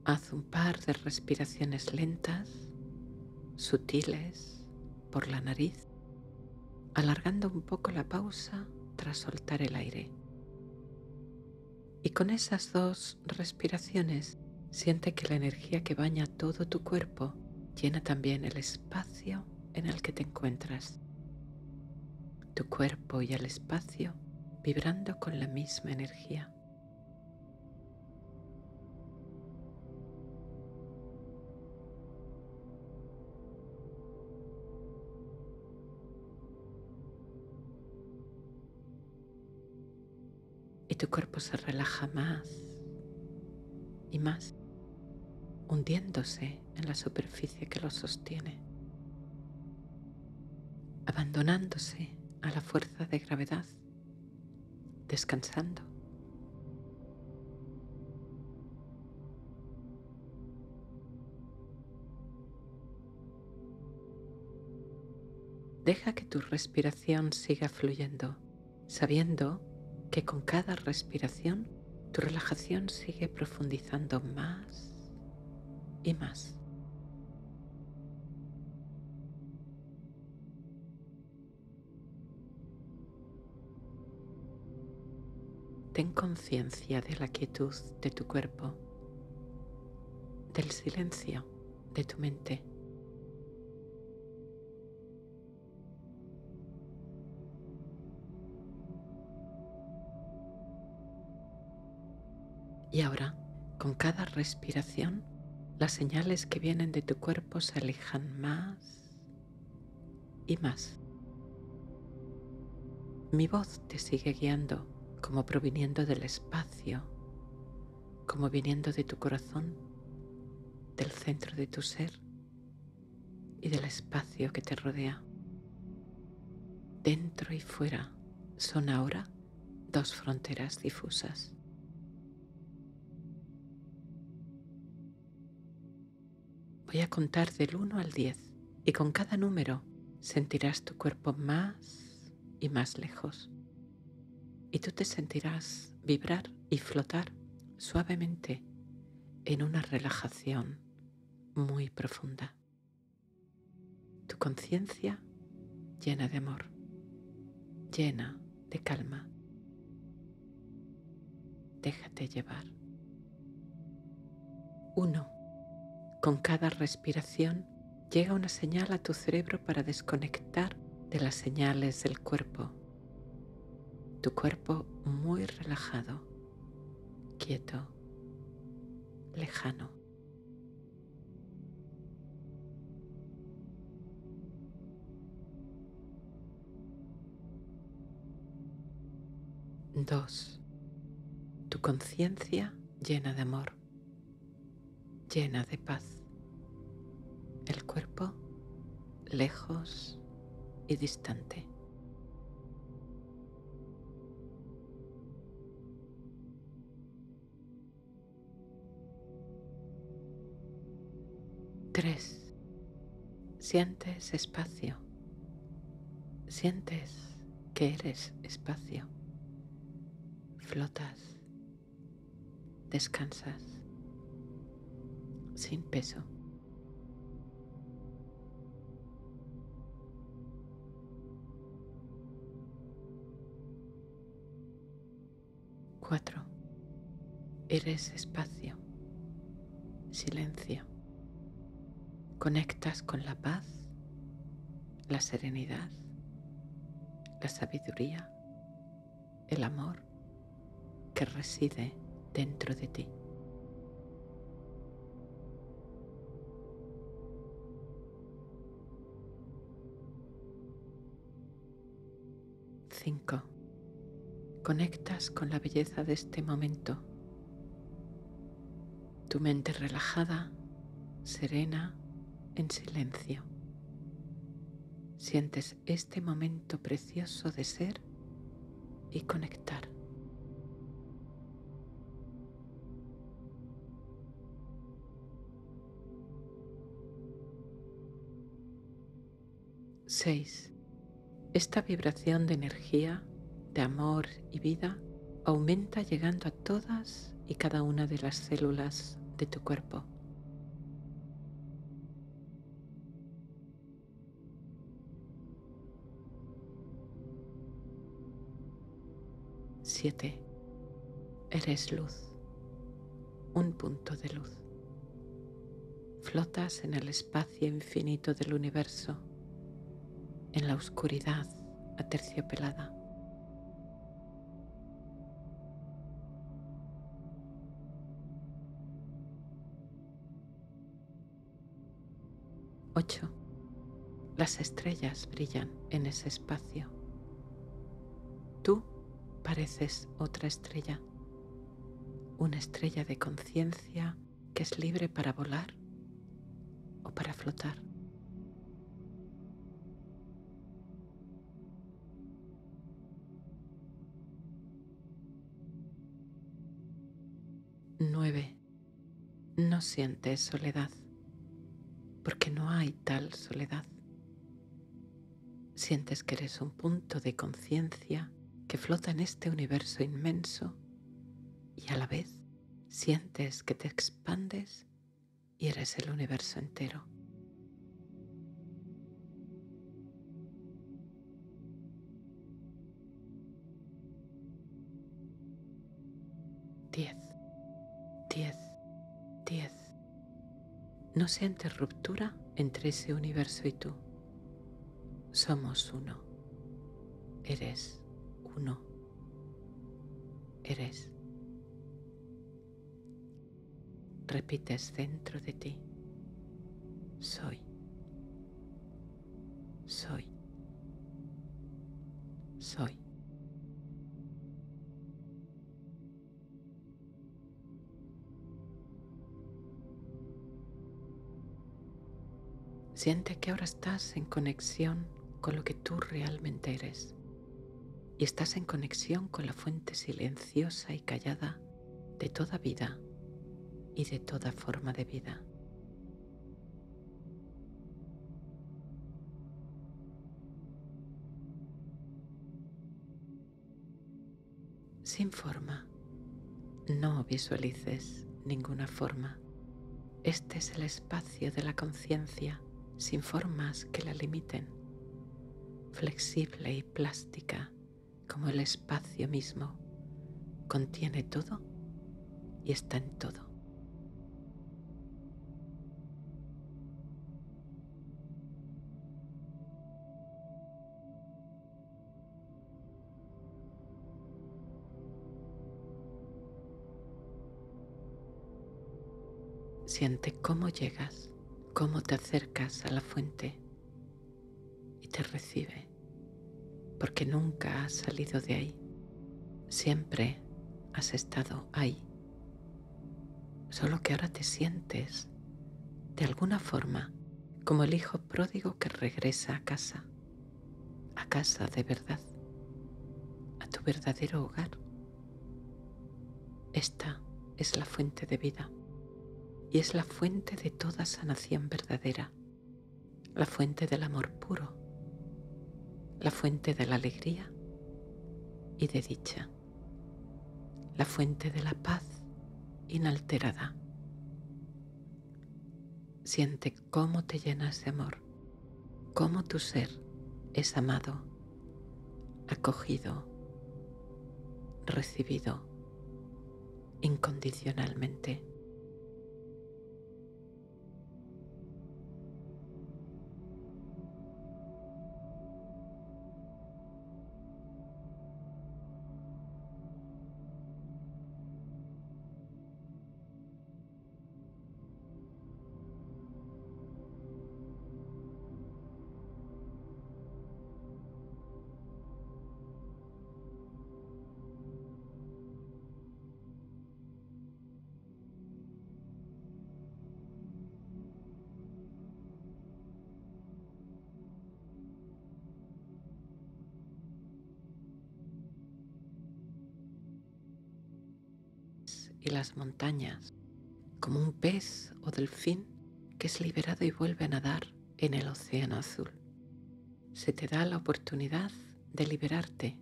Haz un par de respiraciones lentas, sutiles, por la nariz, alargando un poco la pausa tras soltar el aire. Y con esas dos respiraciones siente que la energía que baña todo tu cuerpo llena también el espacio en el que te encuentras. Tu cuerpo y el espacio vibrando con la misma energía. y tu cuerpo se relaja más y más, hundiéndose en la superficie que lo sostiene, abandonándose a la fuerza de gravedad, descansando. Deja que tu respiración siga fluyendo, sabiendo que con cada respiración tu relajación sigue profundizando más y más. Ten conciencia de la quietud de tu cuerpo, del silencio de tu mente. Y ahora, con cada respiración, las señales que vienen de tu cuerpo se alejan más y más. Mi voz te sigue guiando como proviniendo del espacio, como viniendo de tu corazón, del centro de tu ser y del espacio que te rodea. Dentro y fuera son ahora dos fronteras difusas. Voy a contar del 1 al 10 y con cada número sentirás tu cuerpo más y más lejos y tú te sentirás vibrar y flotar suavemente en una relajación muy profunda. Tu conciencia llena de amor, llena de calma. Déjate llevar. Uno. Con cada respiración llega una señal a tu cerebro para desconectar de las señales del cuerpo. Tu cuerpo muy relajado, quieto, lejano. Dos, tu conciencia llena de amor, llena de paz. El cuerpo lejos y distante. 3. Sientes espacio. Sientes que eres espacio. Flotas. Descansas. Sin peso. Cuatro. Eres espacio. Silencio conectas con la paz, la serenidad, la sabiduría, el amor que reside dentro de ti. Cinco. Conectas con la belleza de este momento. Tu mente relajada, serena, en silencio. Sientes este momento precioso de ser y conectar. Seis. Esta vibración de energía, de amor y vida aumenta llegando a todas y cada una de las células de tu cuerpo. 7. Eres luz, un punto de luz. Flotas en el espacio infinito del universo, en la oscuridad aterciopelada. Ocho. Las estrellas brillan en ese espacio. Tú pareces otra estrella, una estrella de conciencia que es libre para volar o para flotar. Nueve. No sientes soledad, porque no hay tal soledad. Sientes que eres un punto de conciencia que flota en este universo inmenso y a la vez sientes que te expandes y eres el universo entero. 10, 10. No sientes ruptura entre ese universo y tú. Somos uno. Eres uno. Eres. Repites dentro de ti. Soy. Siente que ahora estás en conexión con lo que tú realmente eres y estás en conexión con la fuente silenciosa y callada de toda vida y de toda forma de vida. Sin forma, no visualices ninguna forma. Este es el espacio de la conciencia sin formas que la limiten, flexible y plástica como el espacio mismo, contiene todo y está en todo. Siente cómo llegas cómo te acercas a la fuente y te recibe, porque nunca has salido de ahí, siempre has estado ahí, solo que ahora te sientes de alguna forma como el hijo pródigo que regresa a casa, a casa de verdad, a tu verdadero hogar. Esta es la fuente de vida y es la fuente de toda sanación verdadera, la fuente del amor puro, la fuente de la alegría y de dicha, la fuente de la paz inalterada. Siente cómo te llenas de amor, cómo tu ser es amado, acogido, recibido incondicionalmente. Las montañas, como un pez o delfín que es liberado y vuelve a nadar en el océano azul. Se te da la oportunidad de liberarte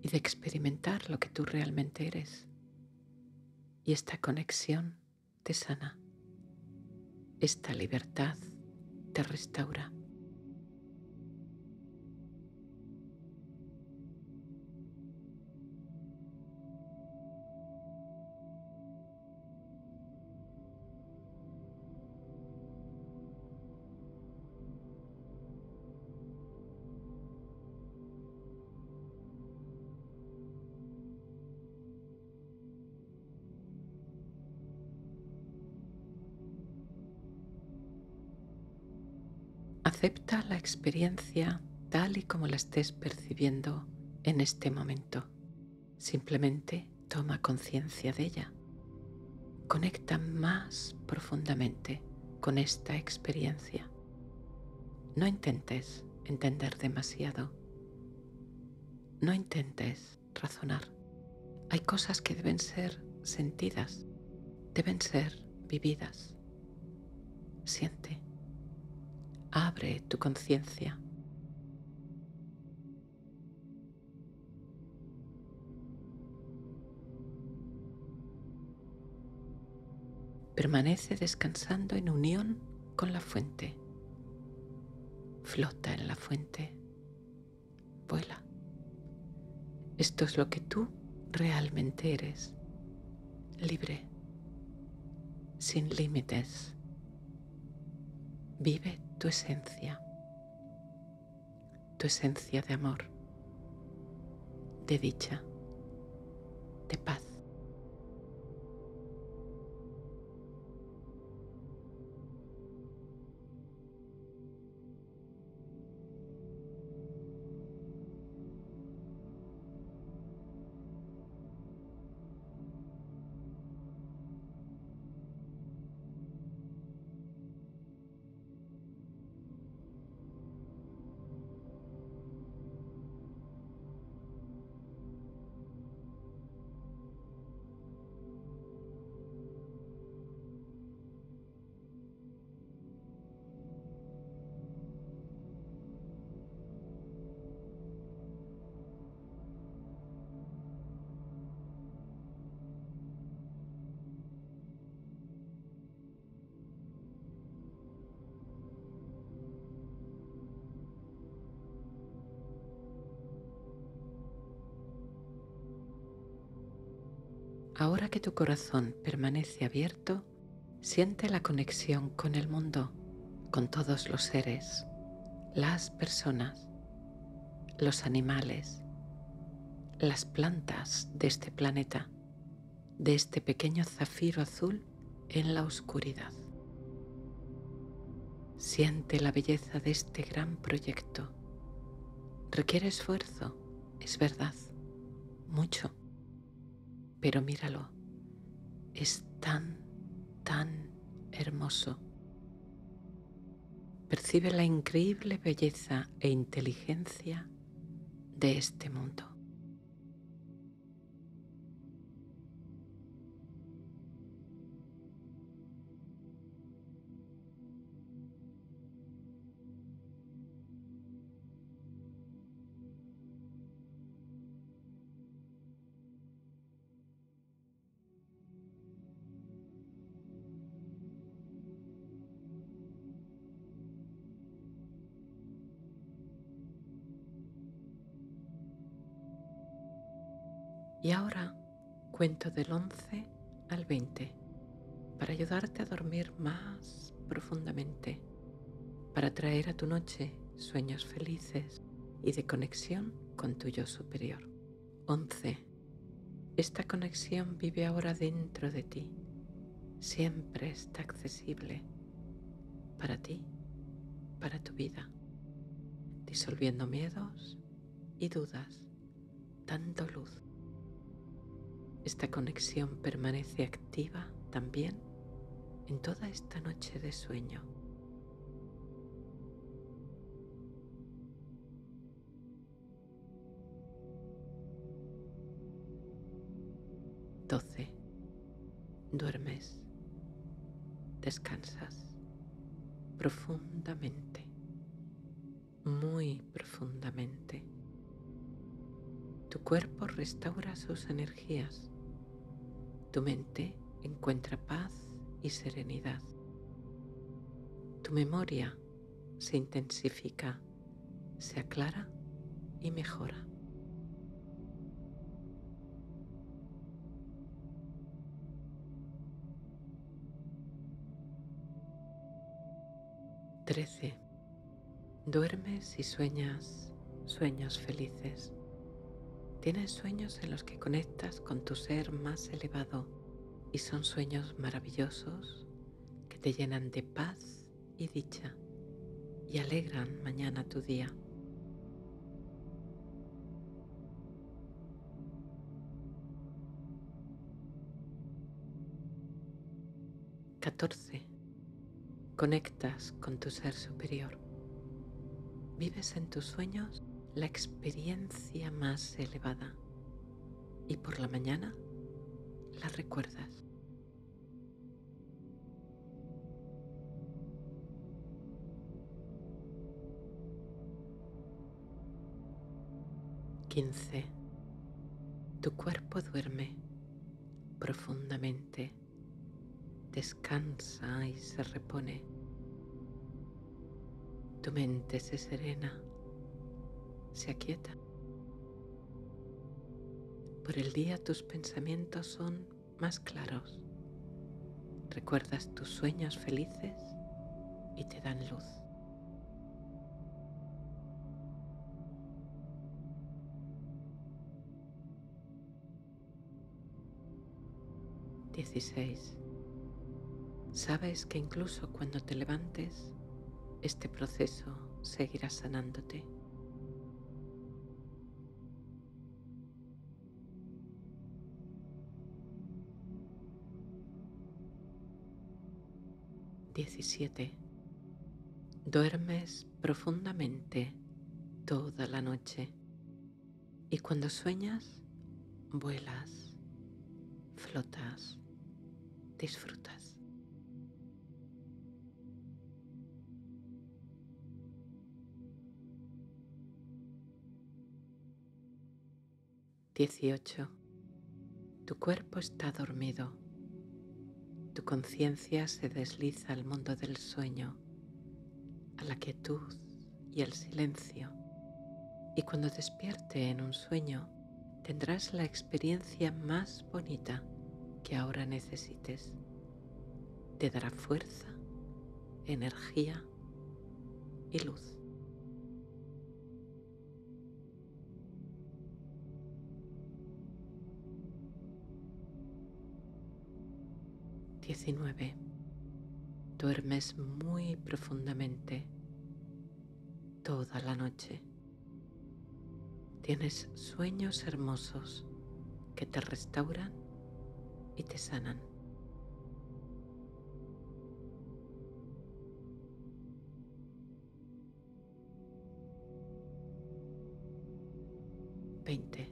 y de experimentar lo que tú realmente eres. Y esta conexión te sana. Esta libertad te restaura. La experiencia tal y como la estés percibiendo en este momento. Simplemente toma conciencia de ella. Conecta más profundamente con esta experiencia. No intentes entender demasiado. No intentes razonar. Hay cosas que deben ser sentidas, deben ser vividas. Siente Abre tu conciencia. Permanece descansando en unión con la fuente. Flota en la fuente. Vuela. Esto es lo que tú realmente eres. Libre. Sin límites. Vive tu esencia. Tu esencia de amor. De dicha. De paz. Tu corazón permanece abierto, siente la conexión con el mundo, con todos los seres, las personas, los animales, las plantas de este planeta, de este pequeño zafiro azul en la oscuridad. Siente la belleza de este gran proyecto. Requiere esfuerzo, es verdad, mucho pero míralo, es tan, tan hermoso. Percibe la increíble belleza e inteligencia de este mundo. 'Ahora cuento del 11 al 20 para ayudarte a dormir más profundamente, para traer a tu noche sueños felices y de conexión con tu yo superior. 11. Esta conexión vive ahora dentro de ti. Siempre está accesible para ti, para tu vida, disolviendo miedos y dudas, dando luz esta conexión permanece activa también en toda esta noche de sueño. Restaura sus energías tu mente encuentra paz y serenidad. Tu memoria se intensifica, se aclara y mejora. Trece. Duermes y sueñas sueños felices. Tienes sueños en los que conectas con tu ser más elevado y son sueños maravillosos que te llenan de paz y dicha y alegran mañana tu día. Catorce. Conectas con tu ser superior. Vives en tus sueños la experiencia más elevada y por la mañana la recuerdas. Quince. Tu cuerpo duerme profundamente. descansa y se repone. Tu mente se serena, se aquieta. Por el día tus pensamientos son más claros. Recuerdas tus sueños felices y te dan luz. Dieciséis. Sabes que incluso cuando te levantes, este proceso seguirá sanándote. Diecisiete. Duermes profundamente toda la noche y cuando sueñas, vuelas, flotas, disfrutas. 18. Tu cuerpo está dormido. Tu conciencia se desliza al mundo del sueño, a la quietud y el silencio. Y cuando despierte en un sueño, tendrás la experiencia más bonita que ahora necesites. Te dará fuerza, energía y luz. 19. Duermes muy profundamente toda la noche. Tienes sueños hermosos que te restauran y te sanan. Veinte.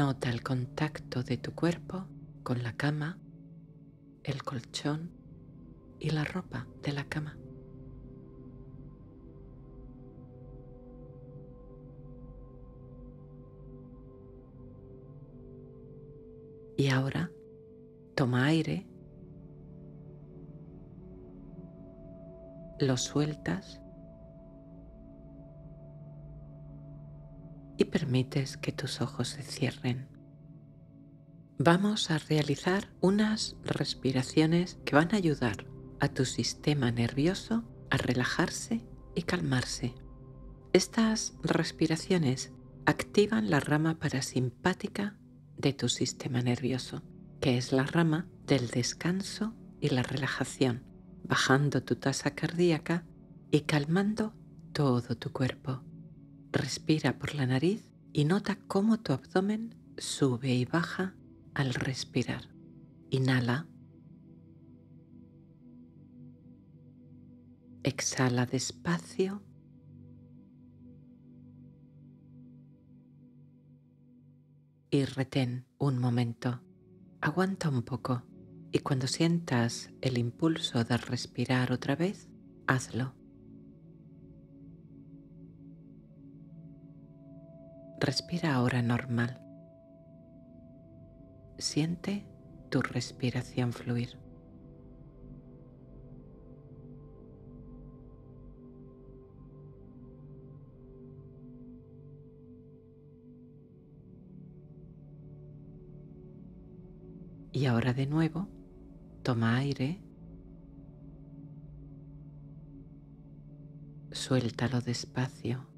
Nota el contacto de tu cuerpo con la cama, el colchón y la ropa de la cama. Y ahora toma aire, lo sueltas permites que tus ojos se cierren. Vamos a realizar unas respiraciones que van a ayudar a tu sistema nervioso a relajarse y calmarse. Estas respiraciones activan la rama parasimpática de tu sistema nervioso, que es la rama del descanso y la relajación, bajando tu tasa cardíaca y calmando todo tu cuerpo. Respira por la nariz y nota cómo tu abdomen sube y baja al respirar. Inhala. Exhala despacio. Y retén un momento. Aguanta un poco y cuando sientas el impulso de respirar otra vez, hazlo. Respira ahora normal. Siente tu respiración fluir. Y ahora de nuevo, toma aire, suéltalo despacio.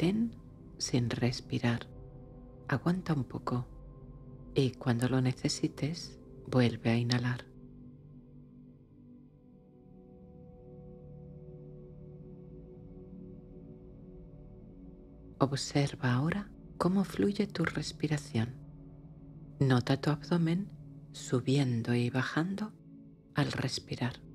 Sin respirar, aguanta un poco y cuando lo necesites vuelve a inhalar. Observa ahora cómo fluye tu respiración. Nota tu abdomen subiendo y bajando al respirar.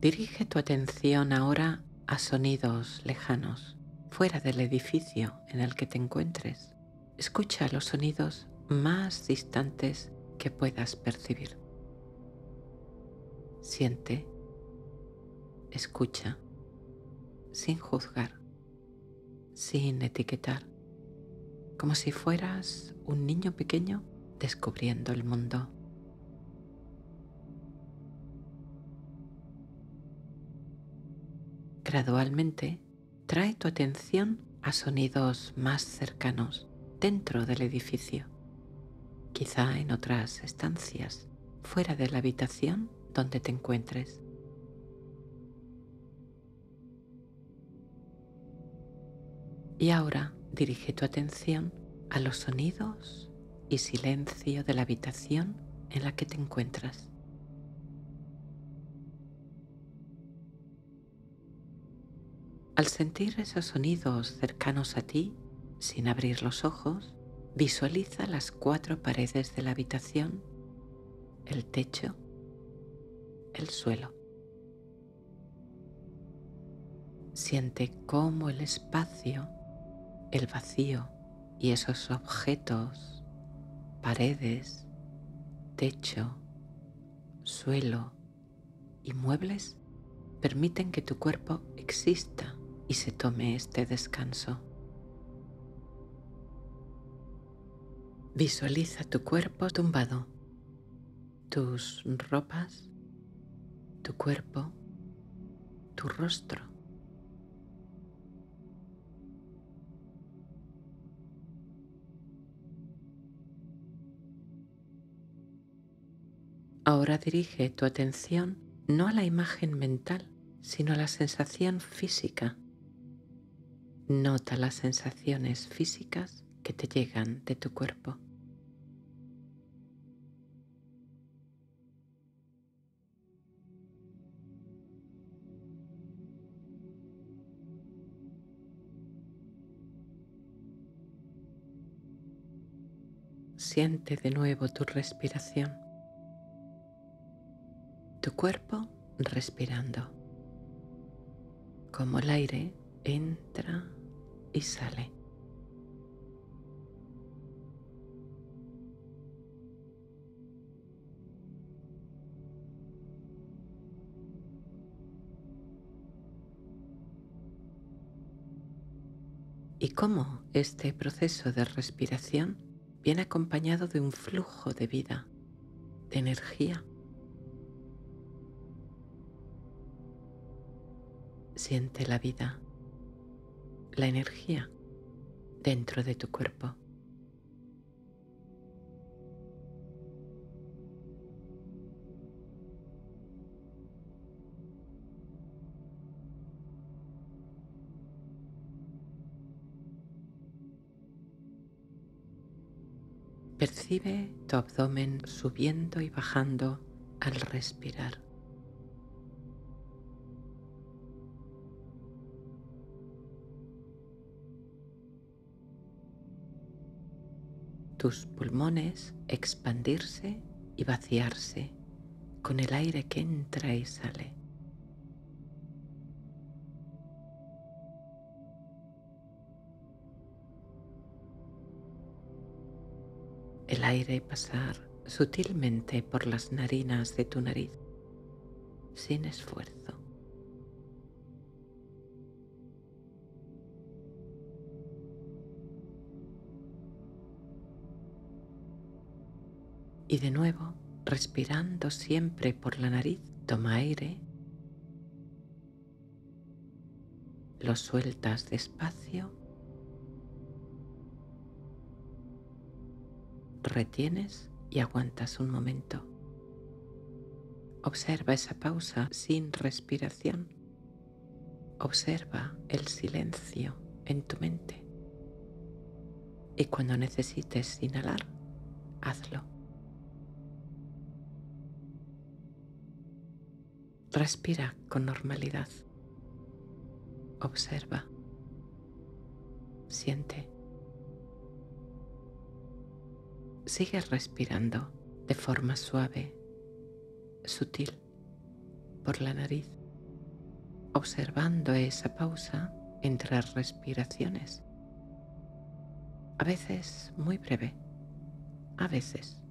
Dirige tu atención ahora a sonidos lejanos, fuera del edificio en el que te encuentres. Escucha los sonidos más distantes que puedas percibir. Siente, escucha, sin juzgar, sin etiquetar, como si fueras un niño pequeño descubriendo el mundo. Gradualmente, trae tu atención a sonidos más cercanos dentro del edificio, quizá en otras estancias, fuera de la habitación donde te encuentres. Y ahora dirige tu atención a los sonidos y silencio de la habitación en la que te encuentras. Al sentir esos sonidos cercanos a ti, sin abrir los ojos, visualiza las cuatro paredes de la habitación, el techo, el suelo. Siente cómo el espacio, el vacío y esos objetos, paredes, techo, suelo y muebles permiten que tu cuerpo exista y se tome este descanso. Visualiza tu cuerpo tumbado, tus ropas, tu cuerpo, tu rostro. Ahora dirige tu atención no a la imagen mental, sino a la sensación física Nota las sensaciones físicas que te llegan de tu cuerpo. Siente de nuevo tu respiración, tu cuerpo respirando, como el aire entra y sale. y cómo este proceso de respiración viene acompañado de un flujo de vida, de energía. Siente la vida la energía dentro de tu cuerpo. Percibe tu abdomen subiendo y bajando al respirar. Tus pulmones expandirse y vaciarse con el aire que entra y sale. El aire pasar sutilmente por las narinas de tu nariz sin esfuerzo. Y de nuevo, respirando siempre por la nariz, toma aire, lo sueltas despacio, retienes y aguantas un momento. Observa esa pausa sin respiración. Observa el silencio en tu mente. Y cuando necesites inhalar, hazlo. Respira con normalidad. Observa. Siente. Sigue respirando de forma suave, sutil, por la nariz, observando esa pausa entre respiraciones. A veces muy breve, a veces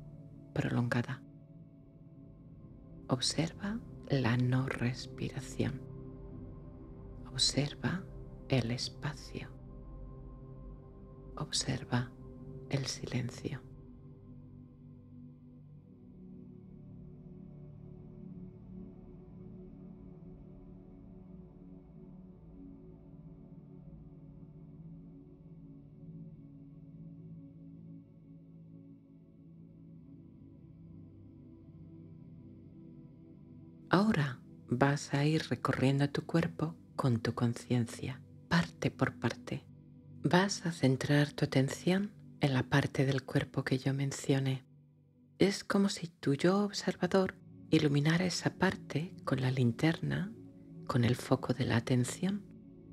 prolongada. Observa la no respiración. Observa el espacio. Observa el silencio. Vas a ir recorriendo tu cuerpo con tu conciencia, parte por parte. Vas a centrar tu atención en la parte del cuerpo que yo mencioné. Es como si tu yo observador iluminara esa parte con la linterna, con el foco de la atención.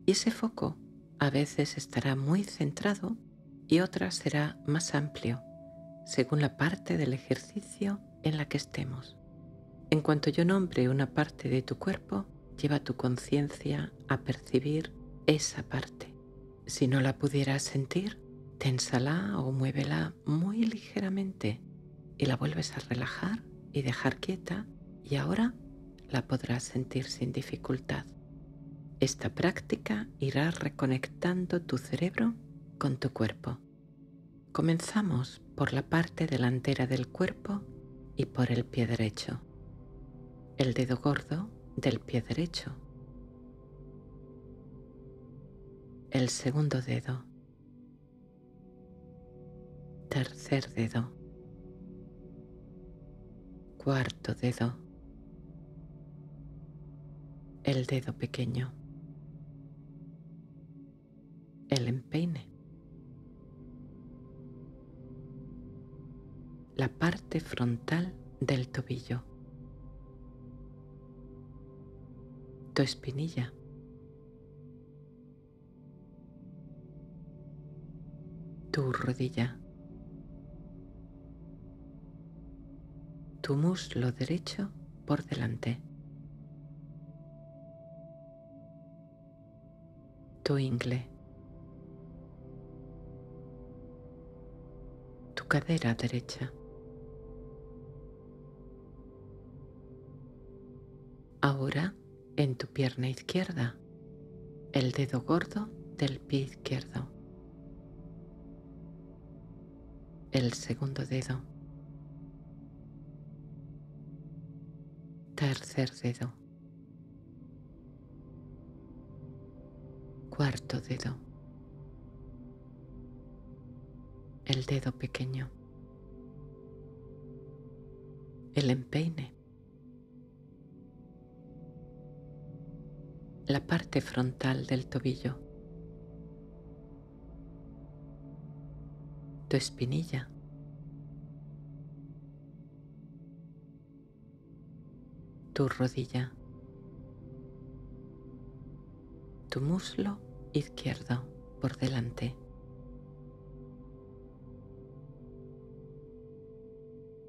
Y ese foco a veces estará muy centrado y otras será más amplio, según la parte del ejercicio en la que estemos. En cuanto yo nombre una parte de tu cuerpo, lleva tu conciencia a percibir esa parte. Si no la pudieras sentir, ténsala o muévela muy ligeramente y la vuelves a relajar y dejar quieta y ahora la podrás sentir sin dificultad. Esta práctica irá reconectando tu cerebro con tu cuerpo. Comenzamos por la parte delantera del cuerpo y por el pie derecho el dedo gordo del pie derecho, el segundo dedo, tercer dedo, cuarto dedo, el dedo pequeño, el empeine, la parte frontal del tobillo, tu espinilla. Tu rodilla. Tu muslo derecho por delante. Tu ingle. Tu cadera derecha. Ahora en tu pierna izquierda, el dedo gordo del pie izquierdo, el segundo dedo, tercer dedo, cuarto dedo, el dedo pequeño, el empeine, la parte frontal del tobillo, tu espinilla, tu rodilla, tu muslo izquierdo por delante,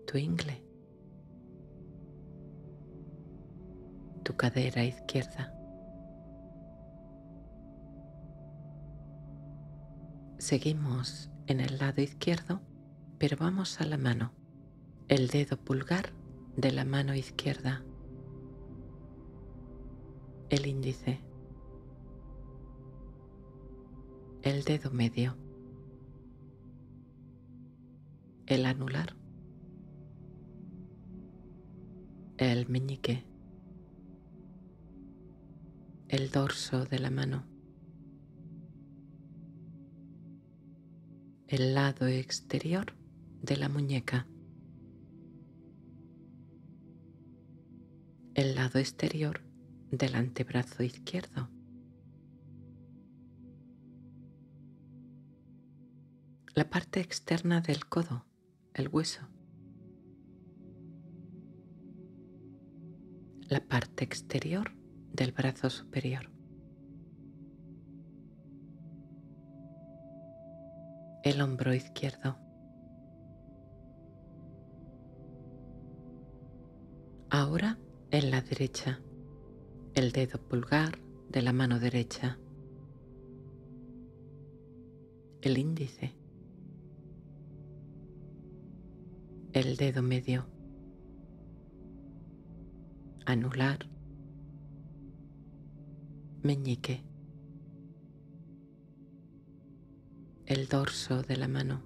tu ingle, tu cadera izquierda. Seguimos en el lado izquierdo, pero vamos a la mano, el dedo pulgar de la mano izquierda, el índice, el dedo medio, el anular, el meñique, el dorso de la mano, el lado exterior de la muñeca, el lado exterior del antebrazo izquierdo. La parte externa del codo, el hueso. La parte exterior del brazo superior. El hombro izquierdo. Ahora en la derecha, el dedo pulgar de la mano derecha, el índice, el dedo medio, anular, meñique, el dorso de la mano,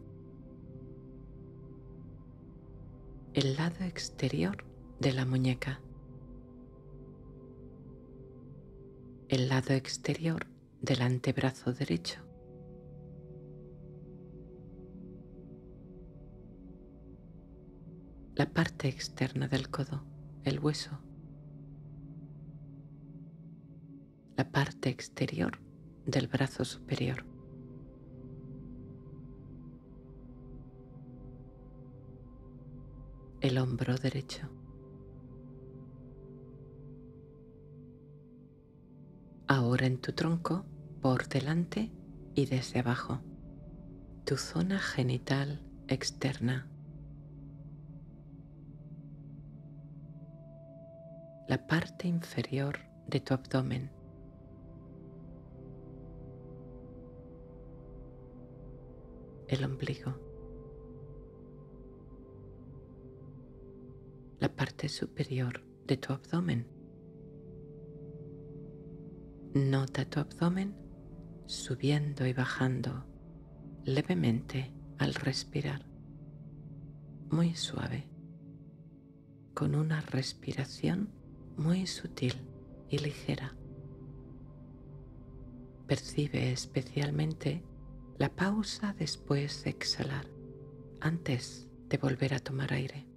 el lado exterior de la muñeca. el lado exterior del antebrazo derecho. La parte externa del codo, el hueso. La parte exterior del brazo superior. El hombro derecho. Ahora en tu tronco, por delante y desde abajo, tu zona genital externa. La parte inferior de tu abdomen. El ombligo. Parte superior de tu abdomen. Nota tu abdomen subiendo y bajando levemente al respirar, muy suave, con una respiración muy sutil y ligera. Percibe especialmente la pausa después de exhalar, antes de volver a tomar aire.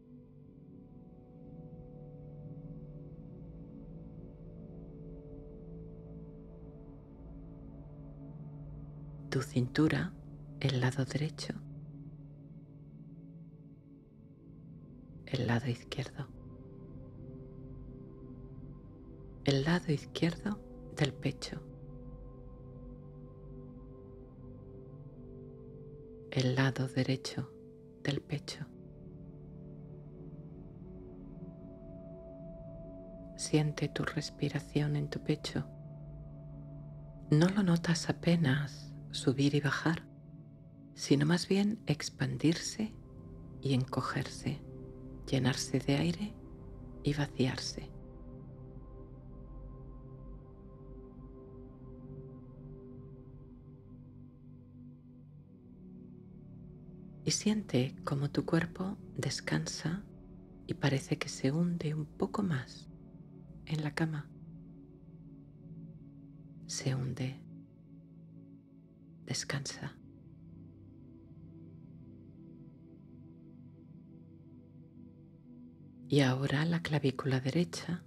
Tu cintura, el lado derecho, el lado izquierdo, el lado izquierdo del pecho, el lado derecho del pecho. Siente tu respiración en tu pecho. No lo notas apenas subir y bajar, sino más bien expandirse y encogerse, llenarse de aire y vaciarse. Y siente como tu cuerpo descansa y parece que se hunde un poco más en la cama. Se hunde descansa. Y ahora la clavícula derecha,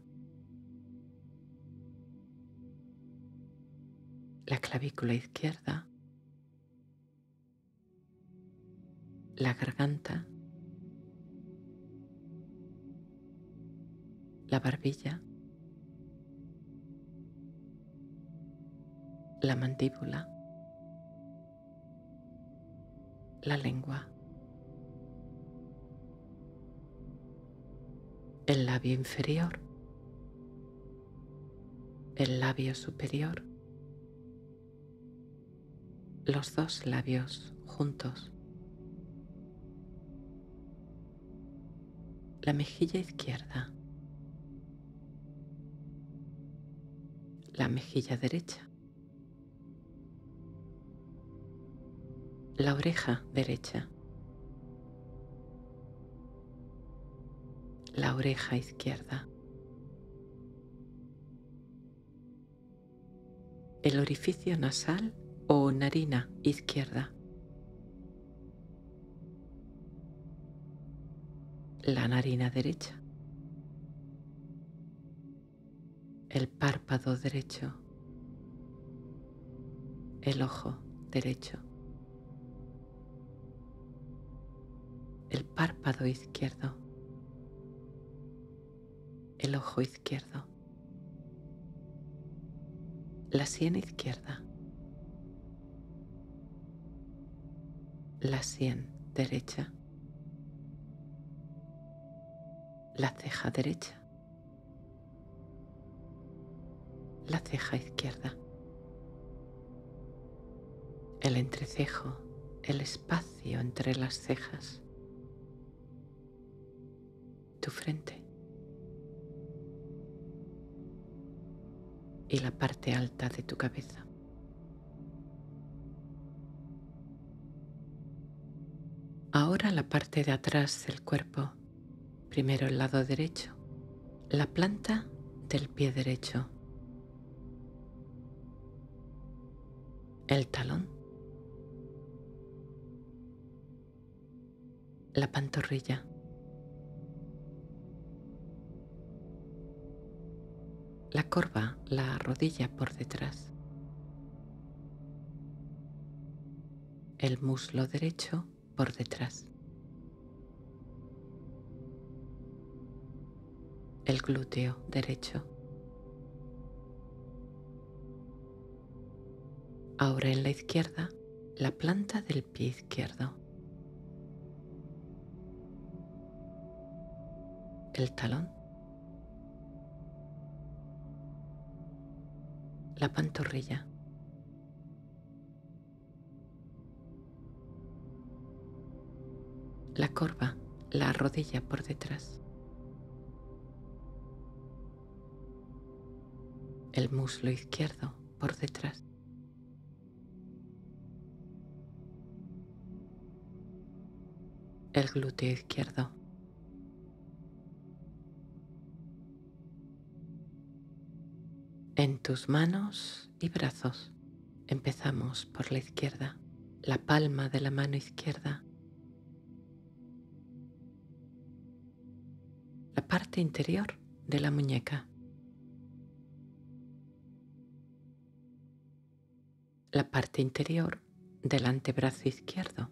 la clavícula izquierda, la garganta, la barbilla, la mandíbula, la lengua, el labio inferior, el labio superior, los dos labios juntos, la mejilla izquierda, la mejilla derecha, la oreja derecha, la oreja izquierda, el orificio nasal o narina izquierda, la narina derecha, el párpado derecho, el ojo derecho, el párpado izquierdo, el ojo izquierdo, la sien izquierda, la sien derecha, la ceja derecha, la ceja izquierda, el entrecejo, el espacio entre las cejas, tu frente. Y la parte alta de tu cabeza. Ahora la parte de atrás del cuerpo, primero el lado derecho, la planta del pie derecho, el talón, la pantorrilla, la corva, la rodilla por detrás, el muslo derecho por detrás, el glúteo derecho. Ahora en la izquierda, la planta del pie izquierdo. El talón. La pantorrilla. La corva, la rodilla por detrás. El muslo izquierdo por detrás. el glúteo izquierdo. En tus manos y brazos. Empezamos por la izquierda, la palma de la mano izquierda, la parte interior de la muñeca, la parte interior del antebrazo izquierdo.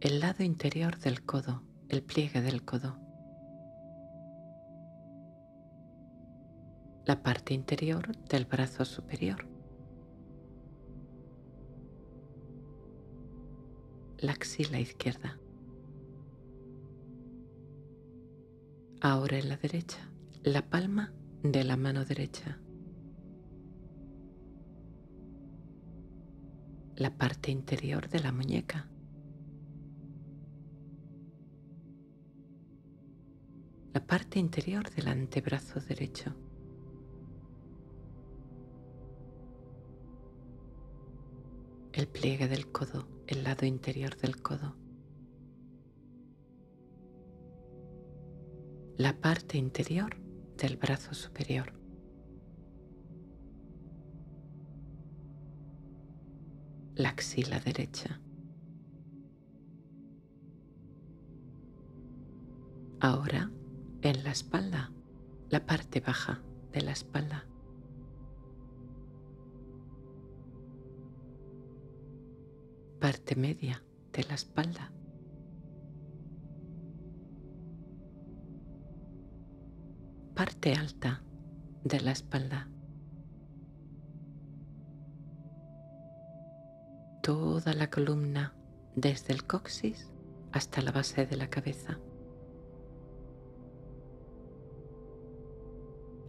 el lado interior del codo, el pliegue del codo. La parte interior del brazo superior. La axila izquierda. Ahora en la derecha, la palma de la mano derecha. La parte interior de la muñeca. La parte interior del antebrazo derecho. El pliegue del codo, el lado interior del codo. La parte interior del brazo superior. La axila derecha. Ahora en la espalda, la parte baja de la espalda. Parte media de la espalda. Parte alta de la espalda. Toda la columna desde el coxis hasta la base de la cabeza.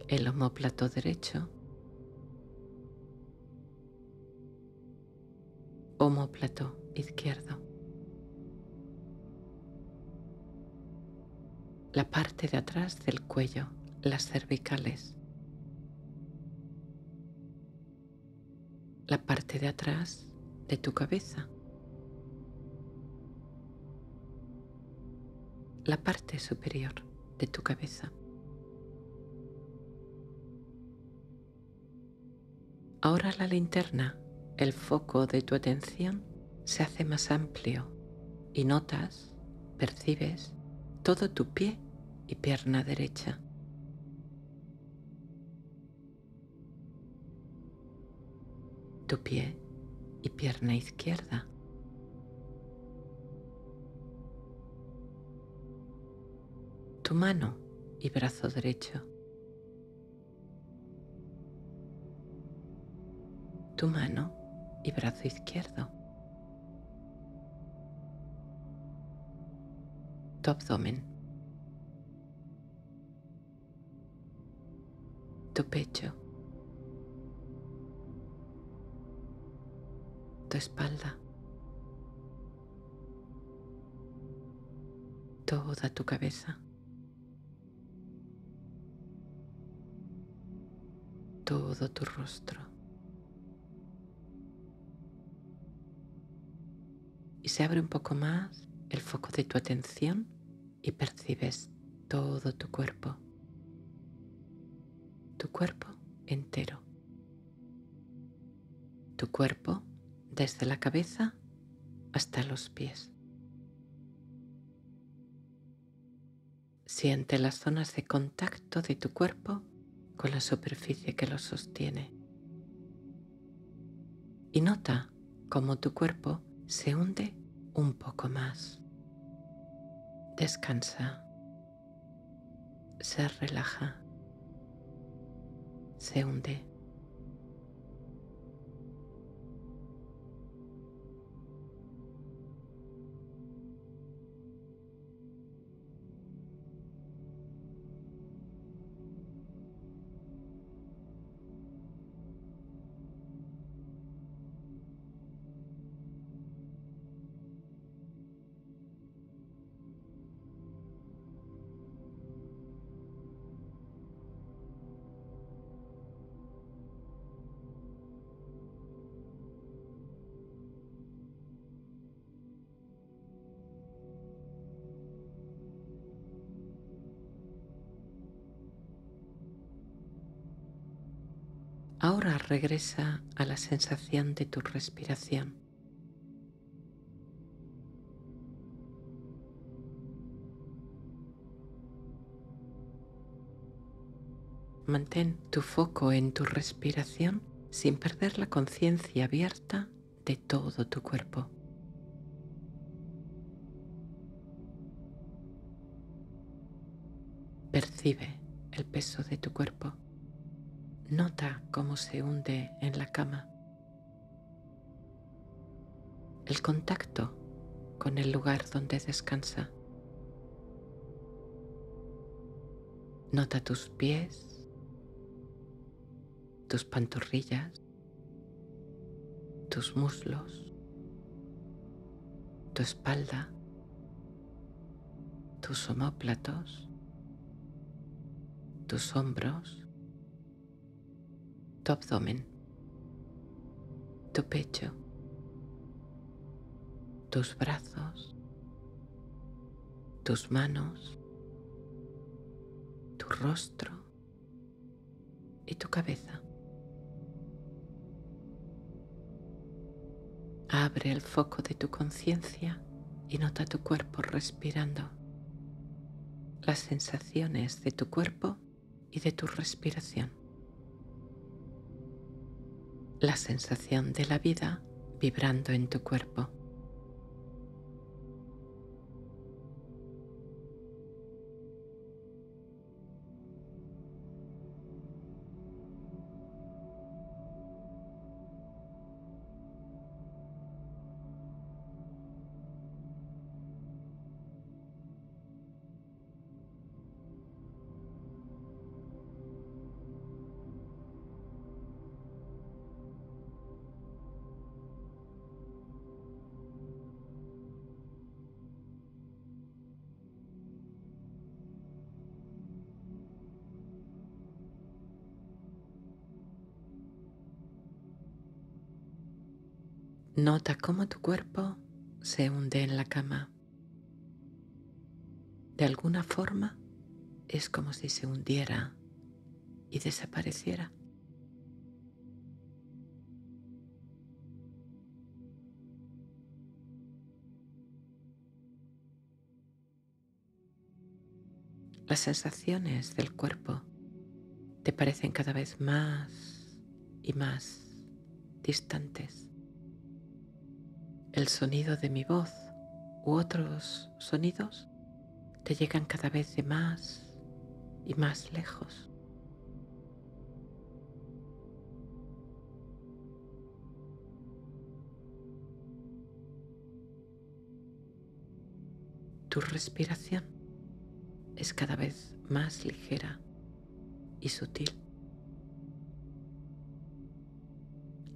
El homóplato derecho, homóplato izquierdo, la parte de atrás del cuello, las cervicales, la parte de atrás de tu cabeza, la parte superior de tu cabeza. Ahora la linterna, el foco de tu atención, se hace más amplio y notas, percibes todo tu pie y pierna derecha. Tu pie y pierna izquierda. Tu mano y brazo derecho. Tu mano y brazo izquierdo. Tu abdomen. Tu pecho. Tu espalda. Toda tu cabeza. Todo tu rostro. Y se abre un poco más el foco de tu atención y percibes todo tu cuerpo, tu cuerpo entero, tu cuerpo desde la cabeza hasta los pies. Siente las zonas de contacto de tu cuerpo con la superficie que lo sostiene. Y nota cómo tu cuerpo se hunde un poco más. Descansa, se relaja, se hunde. Regresa a la sensación de tu respiración. Mantén tu foco en tu respiración sin perder la conciencia abierta de todo tu cuerpo. Percibe el peso de tu cuerpo. Nota cómo se hunde en la cama. El contacto con el lugar donde descansa. Nota tus pies, tus pantorrillas, tus muslos, tu espalda, tus omóplatos, tus hombros, tu abdomen, tu pecho, tus brazos, tus manos, tu rostro y tu cabeza. Abre el foco de tu conciencia y nota tu cuerpo respirando, las sensaciones de tu cuerpo y de tu respiración la sensación de la vida vibrando en tu cuerpo. Nota cómo tu cuerpo se hunde en la cama. De alguna forma es como si se hundiera y desapareciera. Las sensaciones del cuerpo te parecen cada vez más y más distantes. El sonido de mi voz u otros sonidos te llegan cada vez de más y más lejos. Tu respiración es cada vez más ligera y sutil.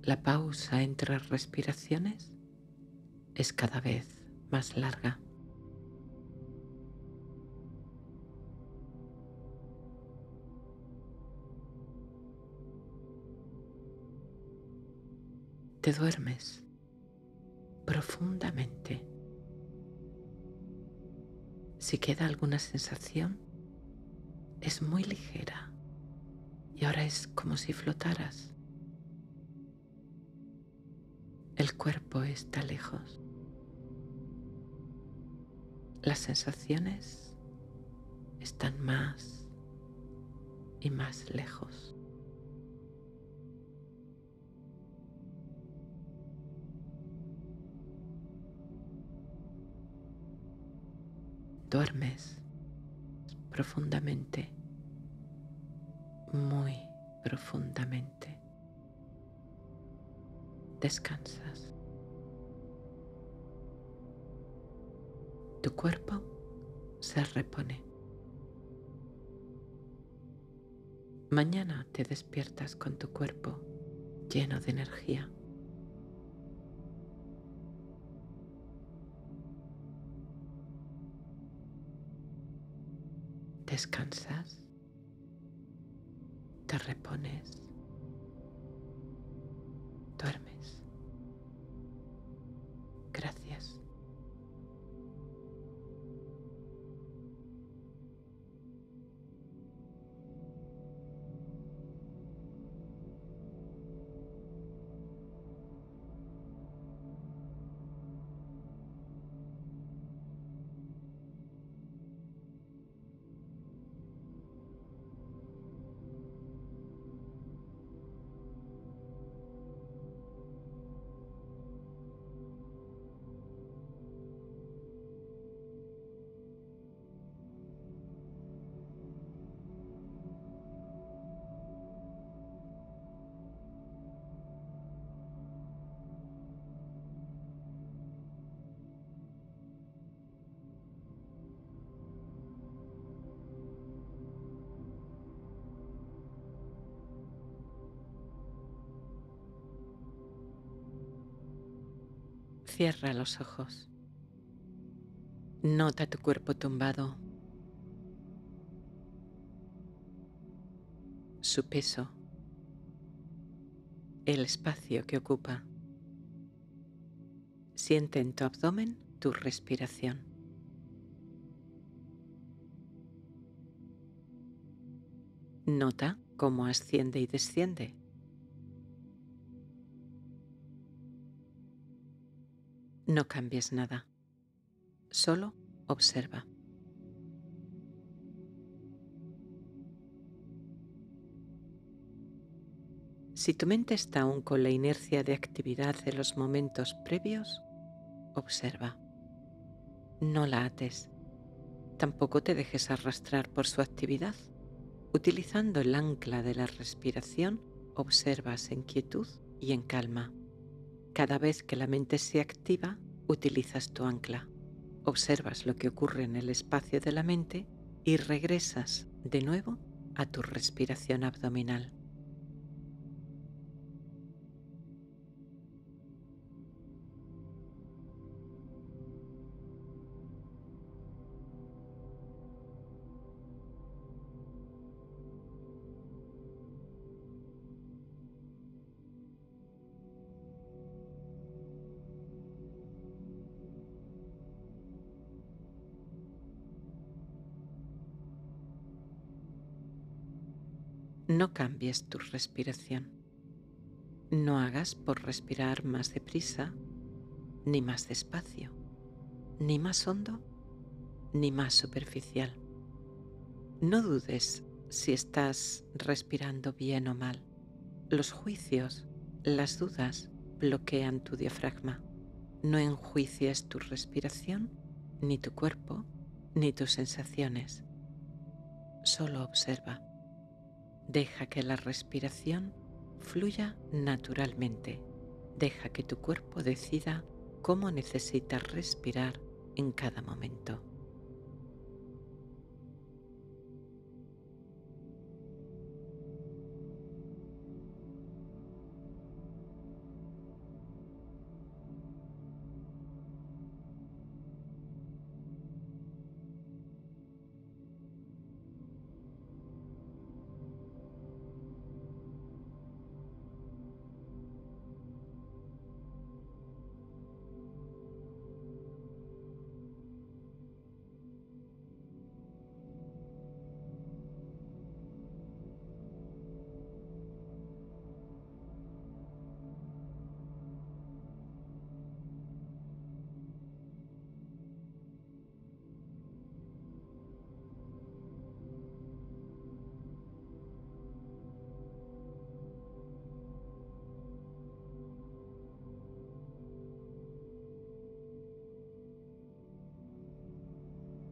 La pausa entre respiraciones es cada vez más larga. Te duermes profundamente. Si queda alguna sensación, es muy ligera y ahora es como si flotaras. El cuerpo está lejos. Las sensaciones están más y más lejos. Duermes profundamente, muy profundamente descansas. Tu cuerpo se repone. Mañana te despiertas con tu cuerpo lleno de energía. Descansas, te repones Cierra los ojos. Nota tu cuerpo tumbado, su peso, el espacio que ocupa. Siente en tu abdomen tu respiración. Nota cómo asciende y desciende No cambies nada, solo observa. Si tu mente está aún con la inercia de actividad de los momentos previos, observa. No la ates. Tampoco te dejes arrastrar por su actividad. Utilizando el ancla de la respiración, observas en quietud y en calma. Cada vez que la mente se activa, utilizas tu ancla. Observas lo que ocurre en el espacio de la mente y regresas de nuevo a tu respiración abdominal. No cambies tu respiración. No hagas por respirar más deprisa, ni más despacio, ni más hondo, ni más superficial. No dudes si estás respirando bien o mal. Los juicios, las dudas bloquean tu diafragma. No enjuicies tu respiración, ni tu cuerpo, ni tus sensaciones. Solo observa. Deja que la respiración fluya naturalmente. Deja que tu cuerpo decida cómo necesita respirar en cada momento.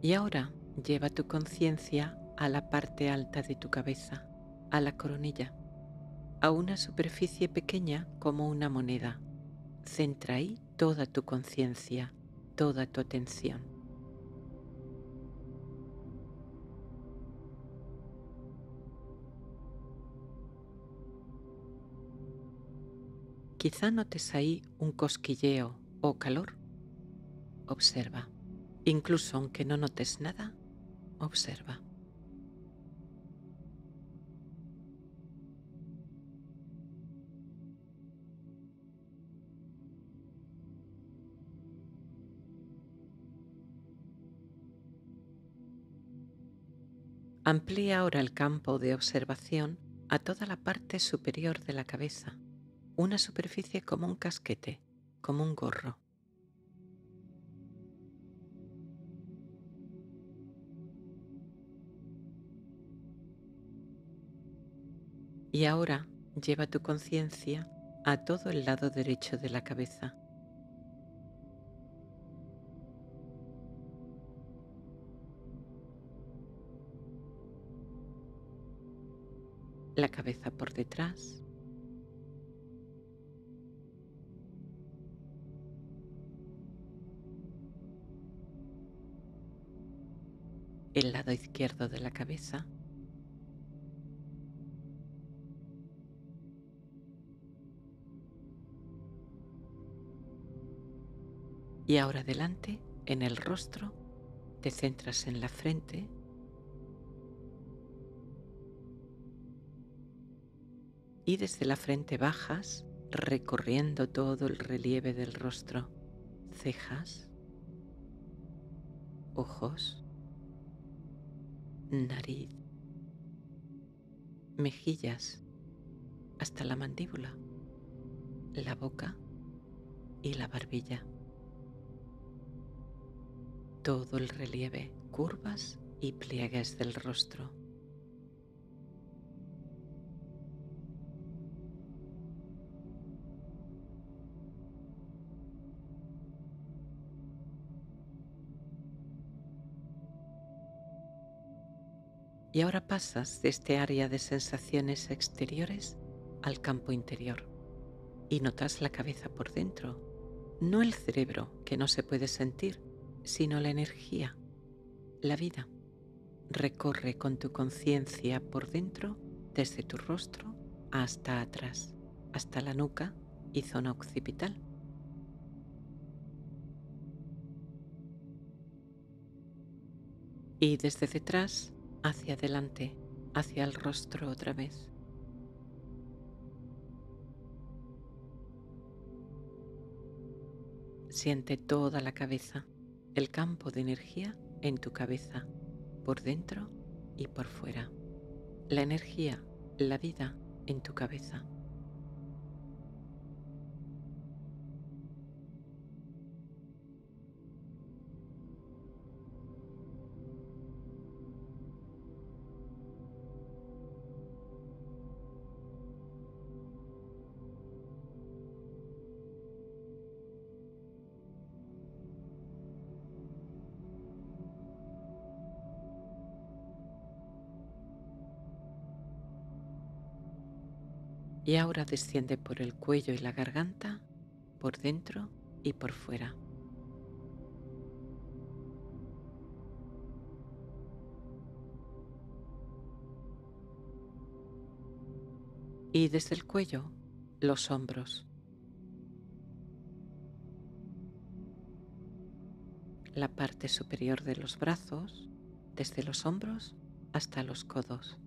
Y ahora lleva tu conciencia a la parte alta de tu cabeza, a la coronilla, a una superficie pequeña como una moneda. Centra ahí toda tu conciencia, toda tu atención. Quizá notes ahí un cosquilleo o calor. Observa. Incluso aunque no notes nada, observa. Amplía ahora el campo de observación a toda la parte superior de la cabeza, una superficie como un casquete, como un gorro. Y ahora lleva tu conciencia a todo el lado derecho de la cabeza. La cabeza por detrás. El lado izquierdo de la cabeza. Y ahora adelante, en el rostro, te centras en la frente. Y desde la frente bajas recorriendo todo el relieve del rostro, cejas, ojos, nariz, mejillas, hasta la mandíbula, la boca y la barbilla todo el relieve, curvas y pliegues del rostro. Y ahora pasas de este área de sensaciones exteriores al campo interior y notas la cabeza por dentro, no el cerebro que no se puede sentir, sino la energía, la vida. Recorre con tu conciencia por dentro desde tu rostro hasta atrás, hasta la nuca y zona occipital. Y desde detrás hacia adelante, hacia el rostro otra vez. Siente toda la cabeza el campo de energía en tu cabeza, por dentro y por fuera. La energía la vida en tu cabeza. Y ahora desciende por el cuello y la garganta, por dentro y por fuera. Y desde el cuello, los hombros. La parte superior de los brazos, desde los hombros hasta los codos.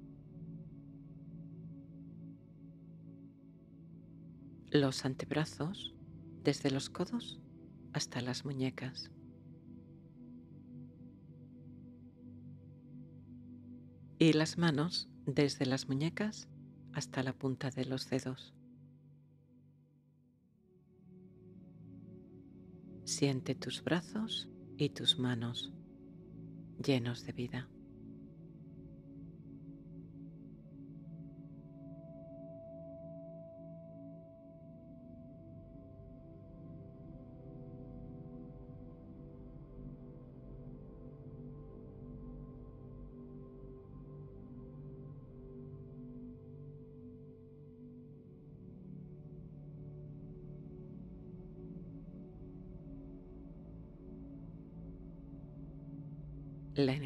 Los antebrazos desde los codos hasta las muñecas. Y las manos desde las muñecas hasta la punta de los dedos. Siente tus brazos y tus manos llenos de vida.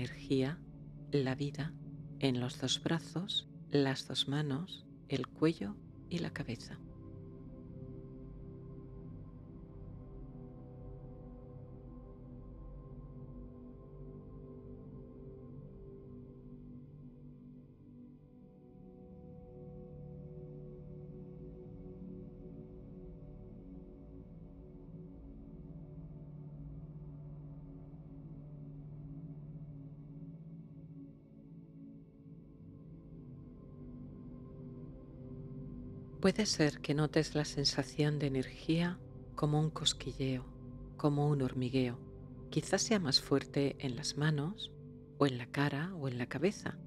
Energía, la vida en los dos brazos, las dos manos, el cuello y la cabeza. Puede ser que notes la sensación de energía como un cosquilleo, como un hormigueo. Quizás sea más fuerte en las manos, o en la cara, o en la cabeza.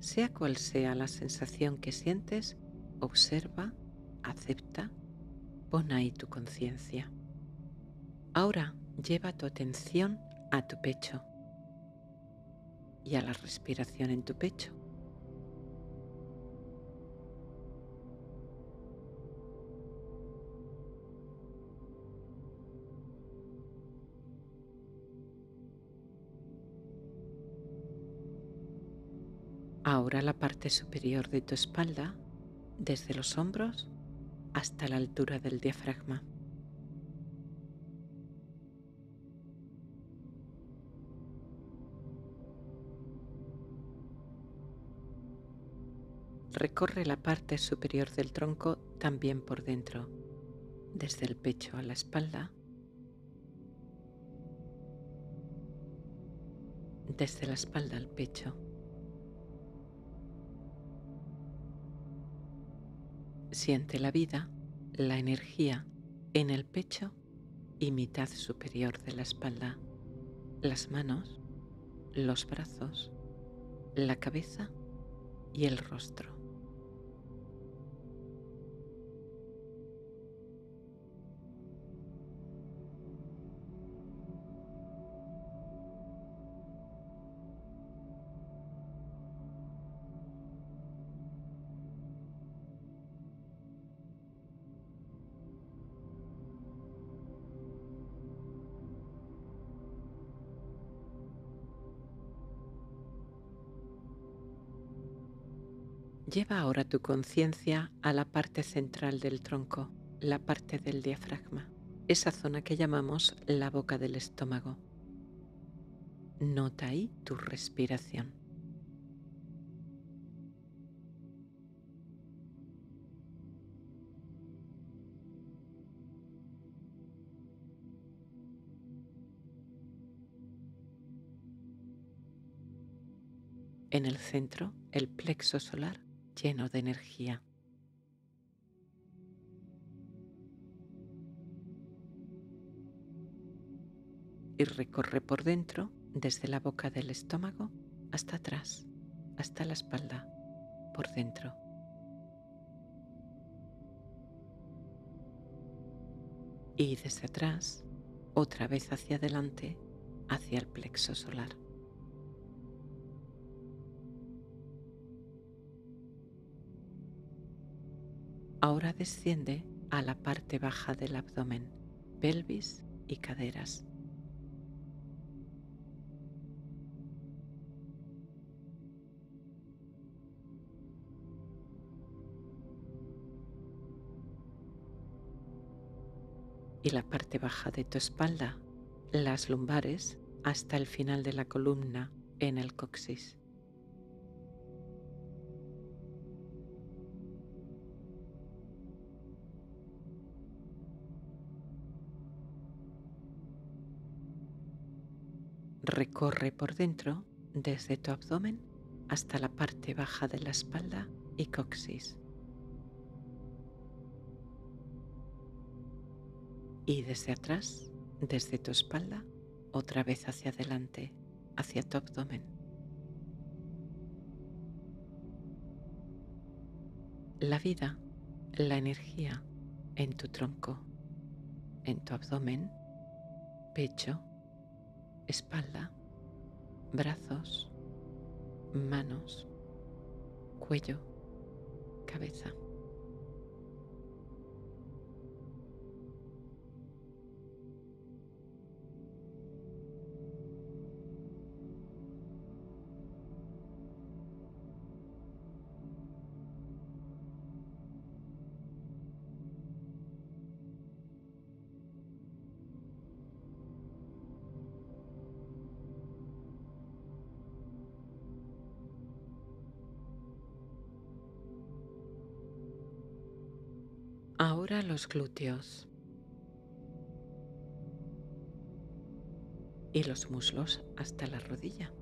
Sea cual sea la sensación que sientes, observa, acepta, pon ahí tu conciencia. Ahora lleva tu atención a tu pecho y a la respiración en tu pecho. Ahora la parte superior de tu espalda, desde los hombros hasta la altura del diafragma. Recorre la parte superior del tronco también por dentro, desde el pecho a la espalda, desde la espalda al pecho. Siente la vida, la energía en el pecho y mitad superior de la espalda, las manos, los brazos, la cabeza y el rostro. Lleva ahora tu conciencia a la parte central del tronco, la parte del diafragma, esa zona que llamamos la boca del estómago. Nota ahí tu respiración. En el centro, el plexo solar lleno de energía. Y recorre por dentro, desde la boca del estómago hasta atrás, hasta la espalda, por dentro. Y desde atrás, otra vez hacia adelante, hacia el plexo solar. Ahora desciende a la parte baja del abdomen, pelvis y caderas. Y la parte baja de tu espalda, las lumbares, hasta el final de la columna en el coxis. Recorre por dentro desde tu abdomen hasta la parte baja de la espalda y coxis. Y desde atrás, desde tu espalda, otra vez hacia adelante, hacia tu abdomen. La vida, la energía en tu tronco, en tu abdomen, pecho, espalda, brazos, manos, cuello, cabeza. Ahora los glúteos y los muslos hasta la rodilla.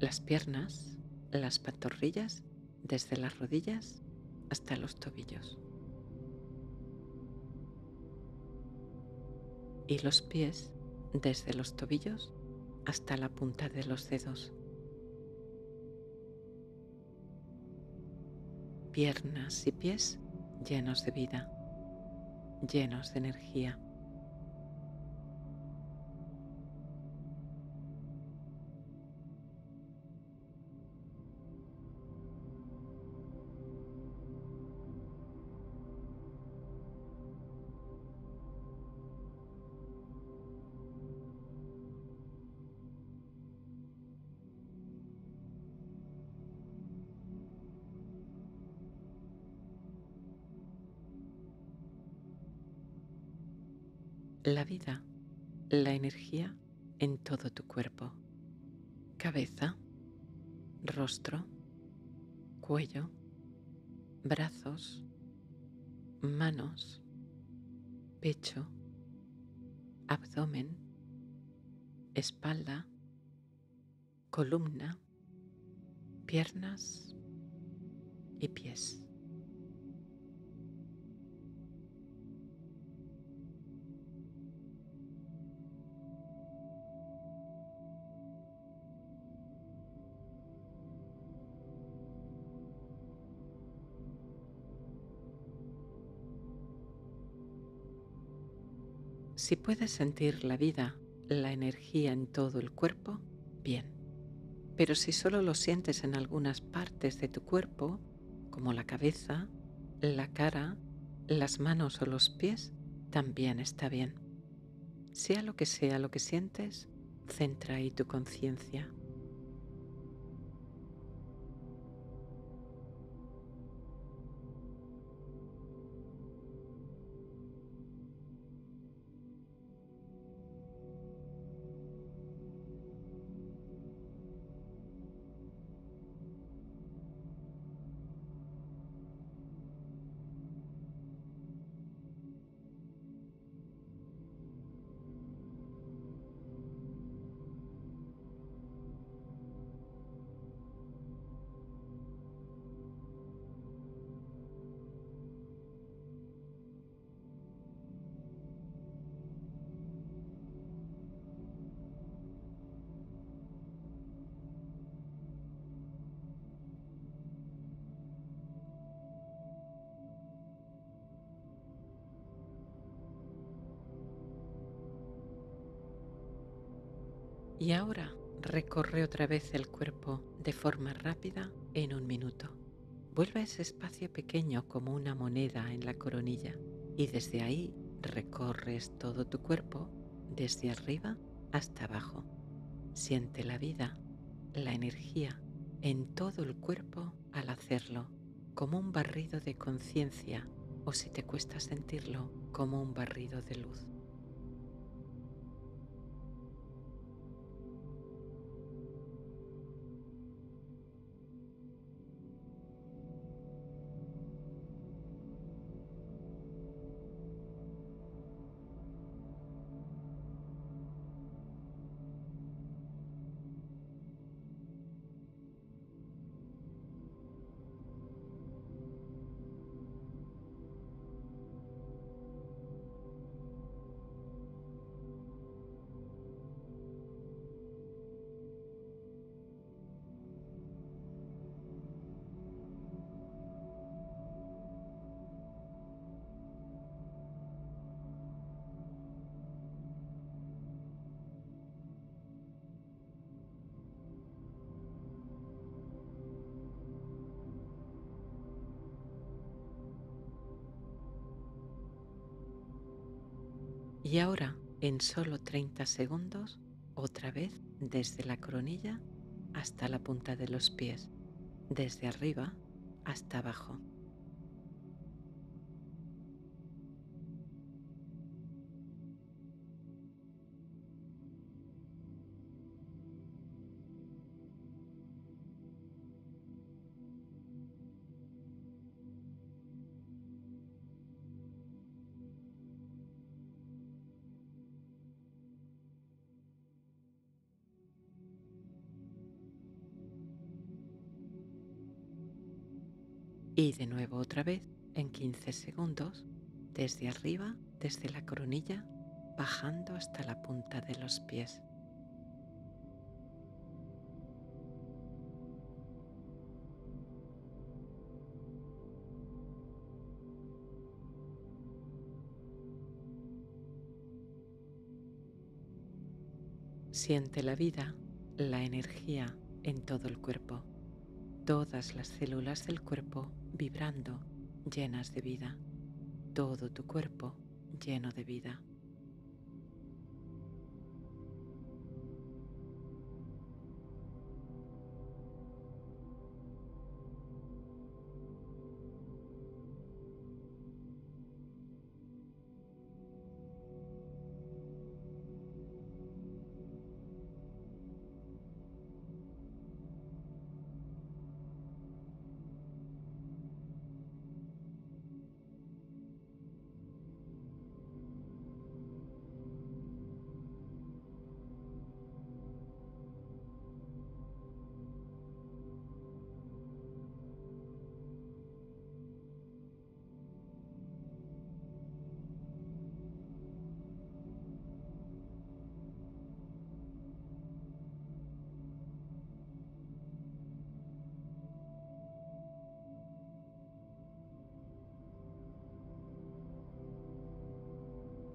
Las piernas, las pantorrillas, desde las rodillas hasta los tobillos. Y los pies desde los tobillos hasta la punta de los dedos. Piernas y pies llenos de vida, llenos de energía. Vida, la energía en todo tu cuerpo. Cabeza, rostro, cuello, brazos, manos, pecho, abdomen, espalda, columna, piernas y pies. Si puedes sentir la vida, la energía en todo el cuerpo, bien. Pero si solo lo sientes en algunas partes de tu cuerpo, como la cabeza, la cara, las manos o los pies, también está bien. Sea lo que sea lo que sientes, centra ahí tu conciencia. Y ahora recorre otra vez el cuerpo de forma rápida en un minuto. Vuelve a ese espacio pequeño como una moneda en la coronilla y desde ahí recorres todo tu cuerpo desde arriba hasta abajo. Siente la vida, la energía en todo el cuerpo al hacerlo, como un barrido de conciencia o si te cuesta sentirlo, como un barrido de luz. Y ahora, en solo 30 segundos, otra vez desde la coronilla hasta la punta de los pies, desde arriba hasta abajo. Y de nuevo otra vez en 15 segundos, desde arriba, desde la coronilla, bajando hasta la punta de los pies. Siente la vida, la energía en todo el cuerpo todas las células del cuerpo vibrando, llenas de vida, todo tu cuerpo lleno de vida.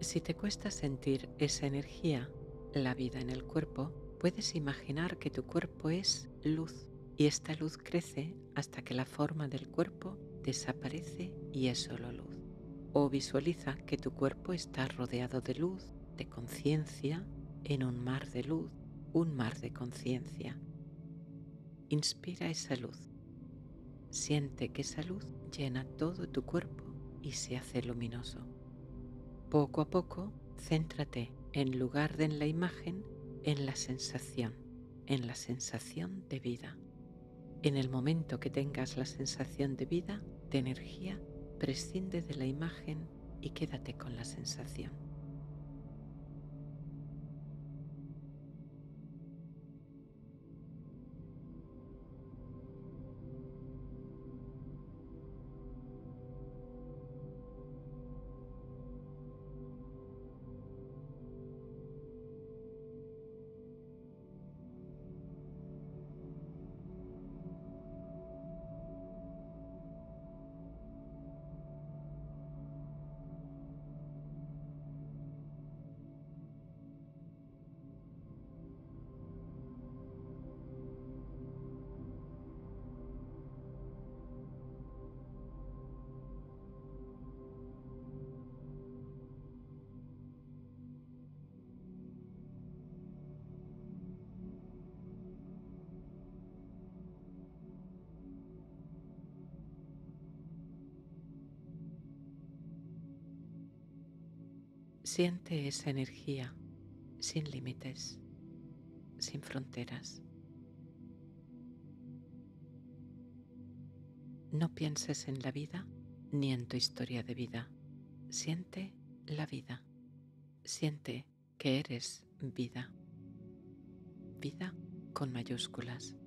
Si te cuesta sentir esa energía, la vida en el cuerpo, puedes imaginar que tu cuerpo es luz y esta luz crece hasta que la forma del cuerpo desaparece y es solo luz. O visualiza que tu cuerpo está rodeado de luz, de conciencia, en un mar de luz, un mar de conciencia. Inspira esa luz. Siente que esa luz llena todo tu cuerpo y se hace luminoso. Poco a poco, céntrate en lugar de en la imagen, en la sensación, en la sensación de vida. En el momento que tengas la sensación de vida, de energía, prescinde de la imagen y quédate con la sensación. Siente esa energía sin límites, sin fronteras. No pienses en la vida ni en tu historia de vida. Siente la vida. Siente que eres vida. Vida con mayúsculas.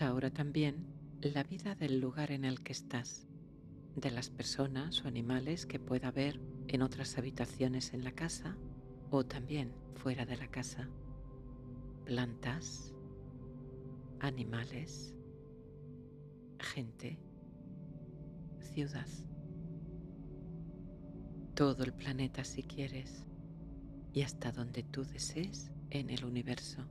Ahora también la vida del lugar en el que estás, de las personas o animales que pueda haber en otras habitaciones en la casa o también fuera de la casa. Plantas, animales, gente, ciudad. Todo el planeta si quieres y hasta donde tú desees en el universo.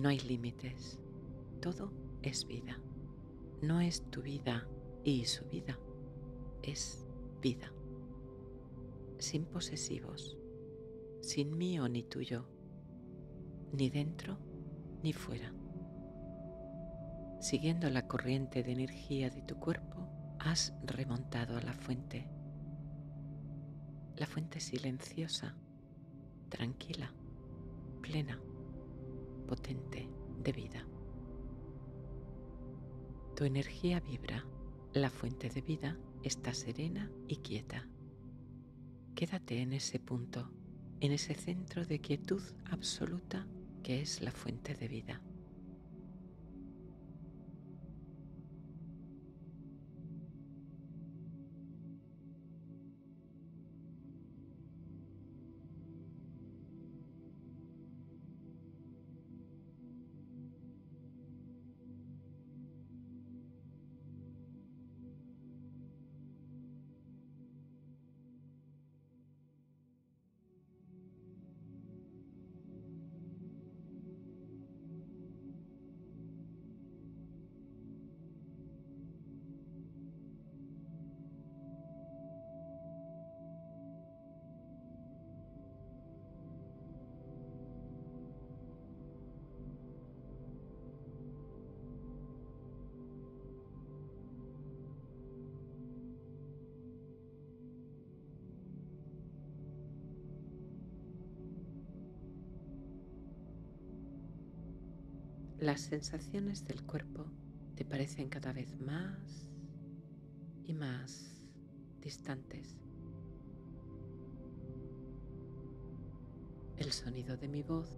No hay límites. Todo es vida. No es tu vida y su vida. Es vida. Sin posesivos. Sin mío ni tuyo. Ni dentro ni fuera. Siguiendo la corriente de energía de tu cuerpo, has remontado a la fuente. La fuente silenciosa, tranquila, plena potente de vida. Tu energía vibra, la fuente de vida está serena y quieta. Quédate en ese punto, en ese centro de quietud absoluta que es la fuente de vida. Las sensaciones del cuerpo te parecen cada vez más y más distantes. El sonido de mi voz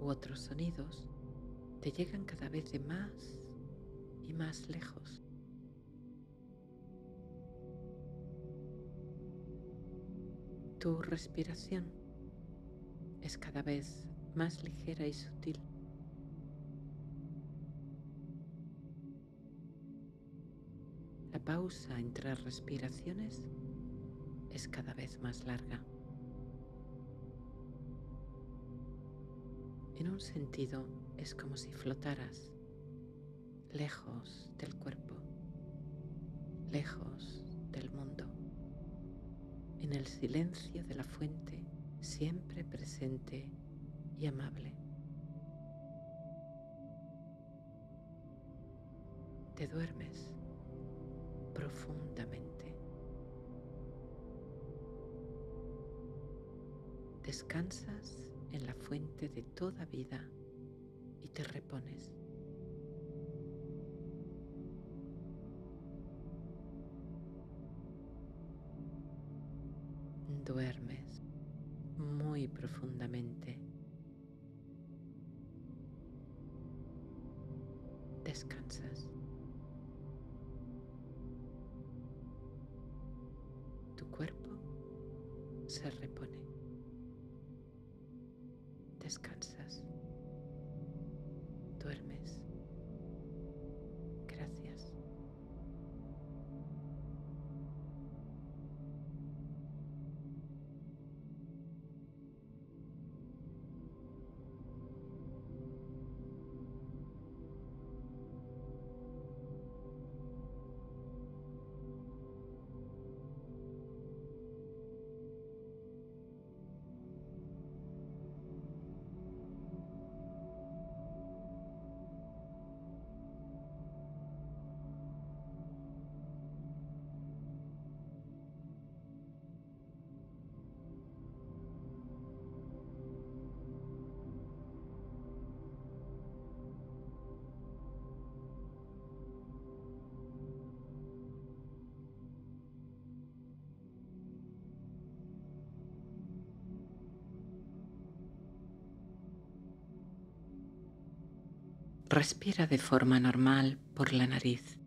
u otros sonidos te llegan cada vez de más y más lejos. Tu respiración es cada vez más ligera y sutil. Pausa entre respiraciones es cada vez más larga. En un sentido es como si flotaras lejos del cuerpo, lejos del mundo, en el silencio de la fuente siempre presente y amable. Te duermes profundamente. Descansas en la fuente de toda vida y te repones. Duermes muy profundamente. Descansas. Se repone Respira de forma normal por la nariz.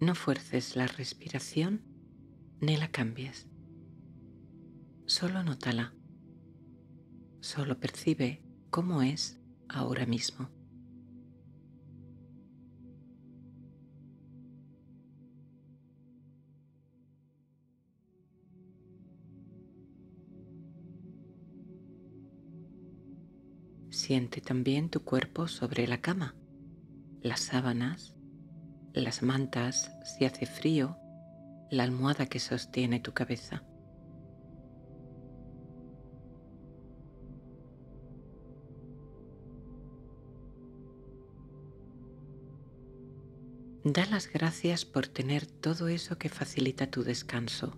No fuerces la respiración ni la cambies. Solo nótala. Solo percibe cómo es ahora mismo. Siente también tu cuerpo sobre la cama, las sábanas, las mantas si hace frío, la almohada que sostiene tu cabeza. Da las gracias por tener todo eso que facilita tu descanso.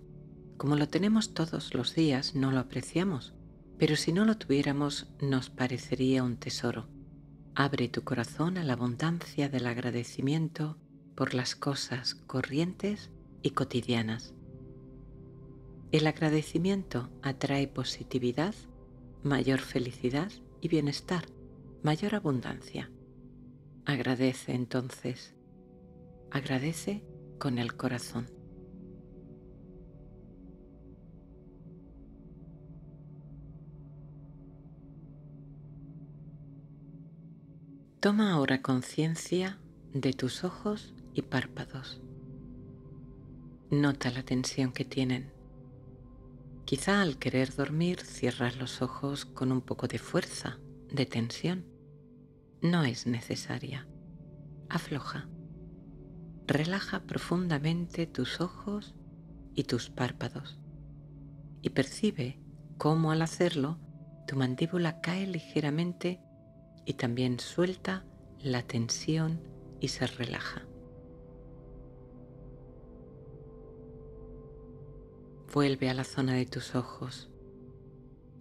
Como lo tenemos todos los días, no lo apreciamos pero si no lo tuviéramos nos parecería un tesoro. Abre tu corazón a la abundancia del agradecimiento por las cosas corrientes y cotidianas. El agradecimiento atrae positividad, mayor felicidad y bienestar, mayor abundancia. Agradece entonces. Agradece con el corazón. Toma ahora conciencia de tus ojos y párpados. Nota la tensión que tienen. Quizá al querer dormir cierras los ojos con un poco de fuerza, de tensión. No es necesaria. Afloja. Relaja profundamente tus ojos y tus párpados y percibe cómo al hacerlo tu mandíbula cae ligeramente y también suelta la tensión y se relaja. Vuelve a la zona de tus ojos.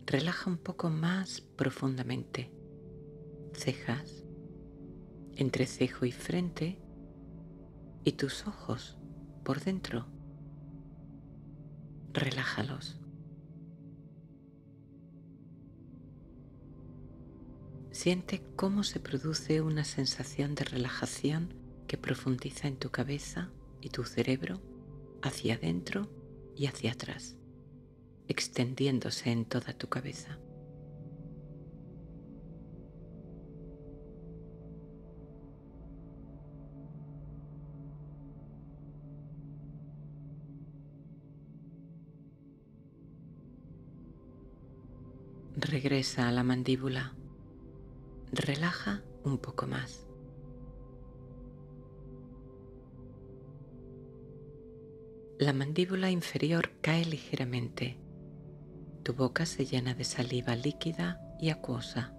Relaja un poco más profundamente. Cejas, entre cejo y frente y tus ojos por dentro. Relájalos. Siente cómo se produce una sensación de relajación que profundiza en tu cabeza y tu cerebro hacia adentro y hacia atrás. extendiéndose en toda tu cabeza. Regresa a la mandíbula. Relaja un poco más. La mandíbula inferior cae ligeramente. Tu boca se llena de saliva líquida y acuosa.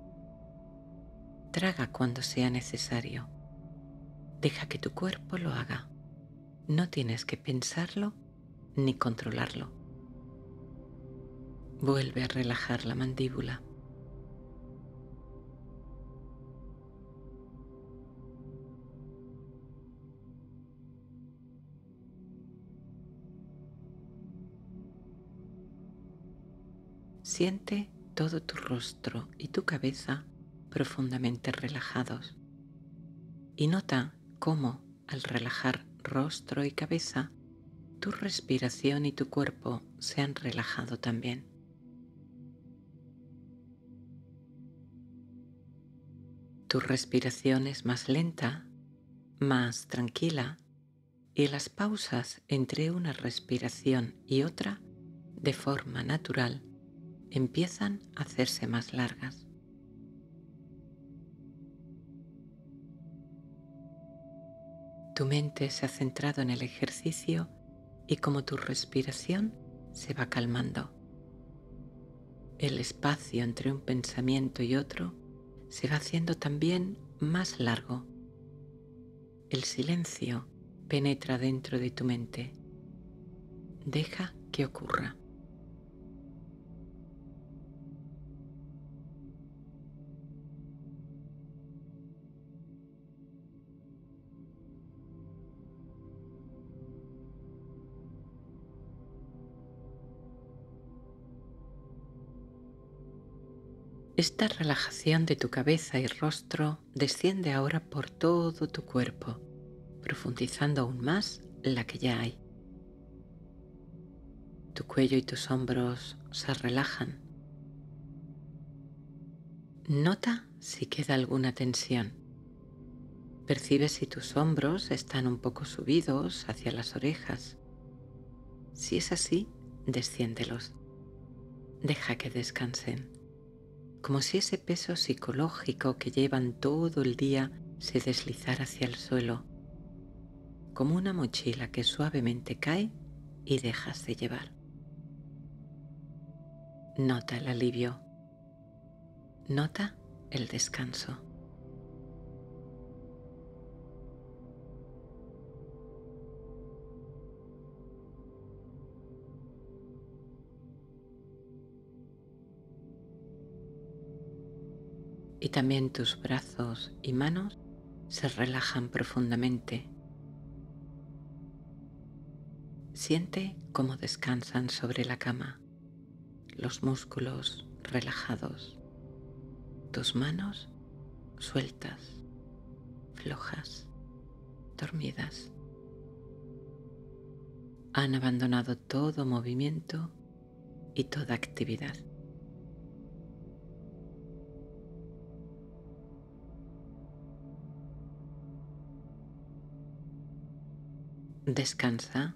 Traga cuando sea necesario. Deja que tu cuerpo lo haga. No tienes que pensarlo ni controlarlo. Vuelve a relajar la mandíbula. Siente todo tu rostro y tu cabeza profundamente relajados y nota cómo al relajar rostro y cabeza, tu respiración y tu cuerpo se han relajado también. Tu respiración es más lenta, más tranquila y las pausas entre una respiración y otra, de forma natural, empiezan a hacerse más largas. Tu mente se ha centrado en el ejercicio y como tu respiración se va calmando. El espacio entre un pensamiento y otro se va haciendo también más largo. El silencio penetra dentro de tu mente. Deja que ocurra. Esta relajación de tu cabeza y rostro desciende ahora por todo tu cuerpo, profundizando aún más la que ya hay. Tu cuello y tus hombros se relajan. Nota si queda alguna tensión. Percibe si tus hombros están un poco subidos hacia las orejas. Si es así, desciéndelos. Deja que descansen como si ese peso psicológico que llevan todo el día se deslizara hacia el suelo, como una mochila que suavemente cae y dejas de llevar. Nota el alivio. Nota el descanso. Y también tus brazos y manos se relajan profundamente. Siente cómo descansan sobre la cama, los músculos relajados, tus manos sueltas, flojas, dormidas. Han abandonado todo movimiento y toda actividad. Descansa,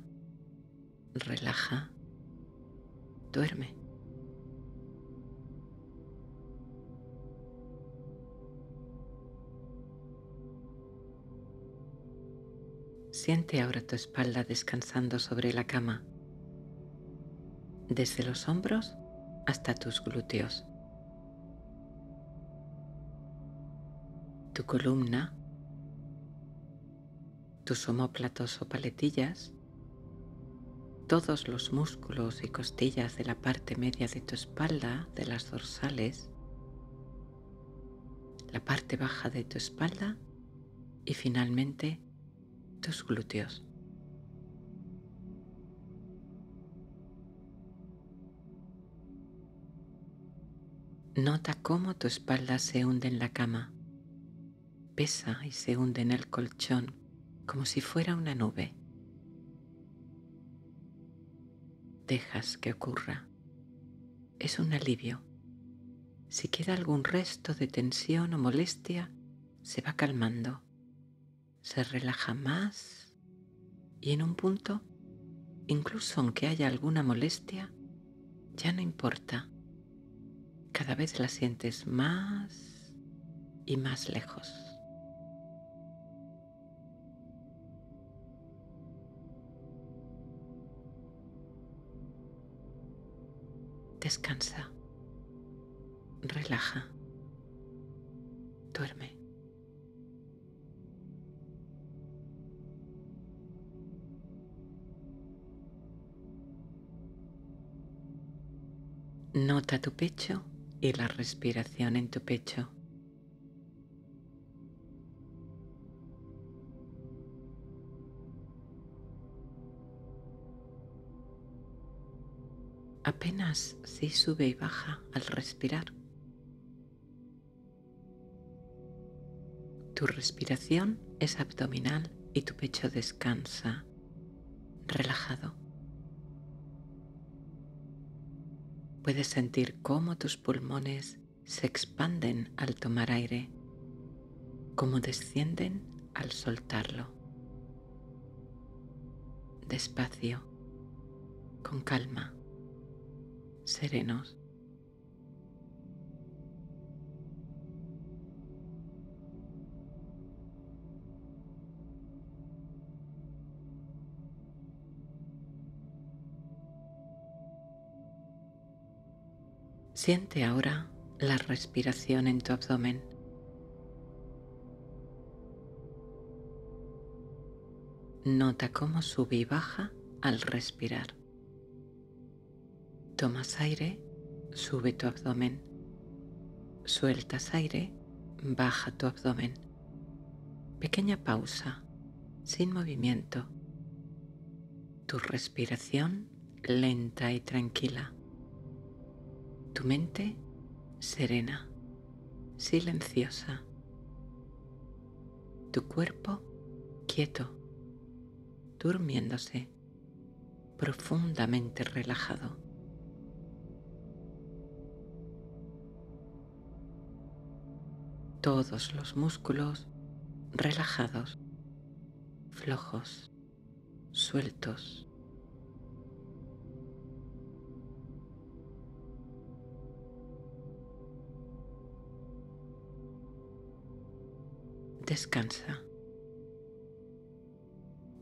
relaja, duerme. Siente ahora tu espalda descansando sobre la cama, desde los hombros hasta tus glúteos. Tu columna tus omóplatos o paletillas, todos los músculos y costillas de la parte media de tu espalda, de las dorsales, la parte baja de tu espalda y finalmente tus glúteos. Nota cómo tu espalda se hunde en la cama, pesa y se hunde en el colchón como si fuera una nube. Dejas que ocurra es un alivio. Si queda algún resto de tensión o molestia, se va calmando, se relaja más y en un punto, incluso aunque haya alguna molestia, ya no importa. Cada vez la sientes más y más lejos. Descansa. Relaja. Duerme. Nota tu pecho y la respiración en tu pecho. Apenas si sube y baja al respirar. Tu respiración es abdominal y tu pecho descansa, relajado. Puedes sentir cómo tus pulmones se expanden al tomar aire, cómo descienden al soltarlo. Despacio, con calma serenos. Siente ahora la respiración en tu abdomen. Nota cómo sube y baja al respirar. Tomas aire, sube tu abdomen. Sueltas aire, baja tu abdomen. Pequeña pausa, sin movimiento. Tu respiración lenta y tranquila. Tu mente serena, silenciosa. Tu cuerpo quieto, durmiéndose, profundamente relajado. Todos los músculos relajados, flojos, sueltos. Descansa.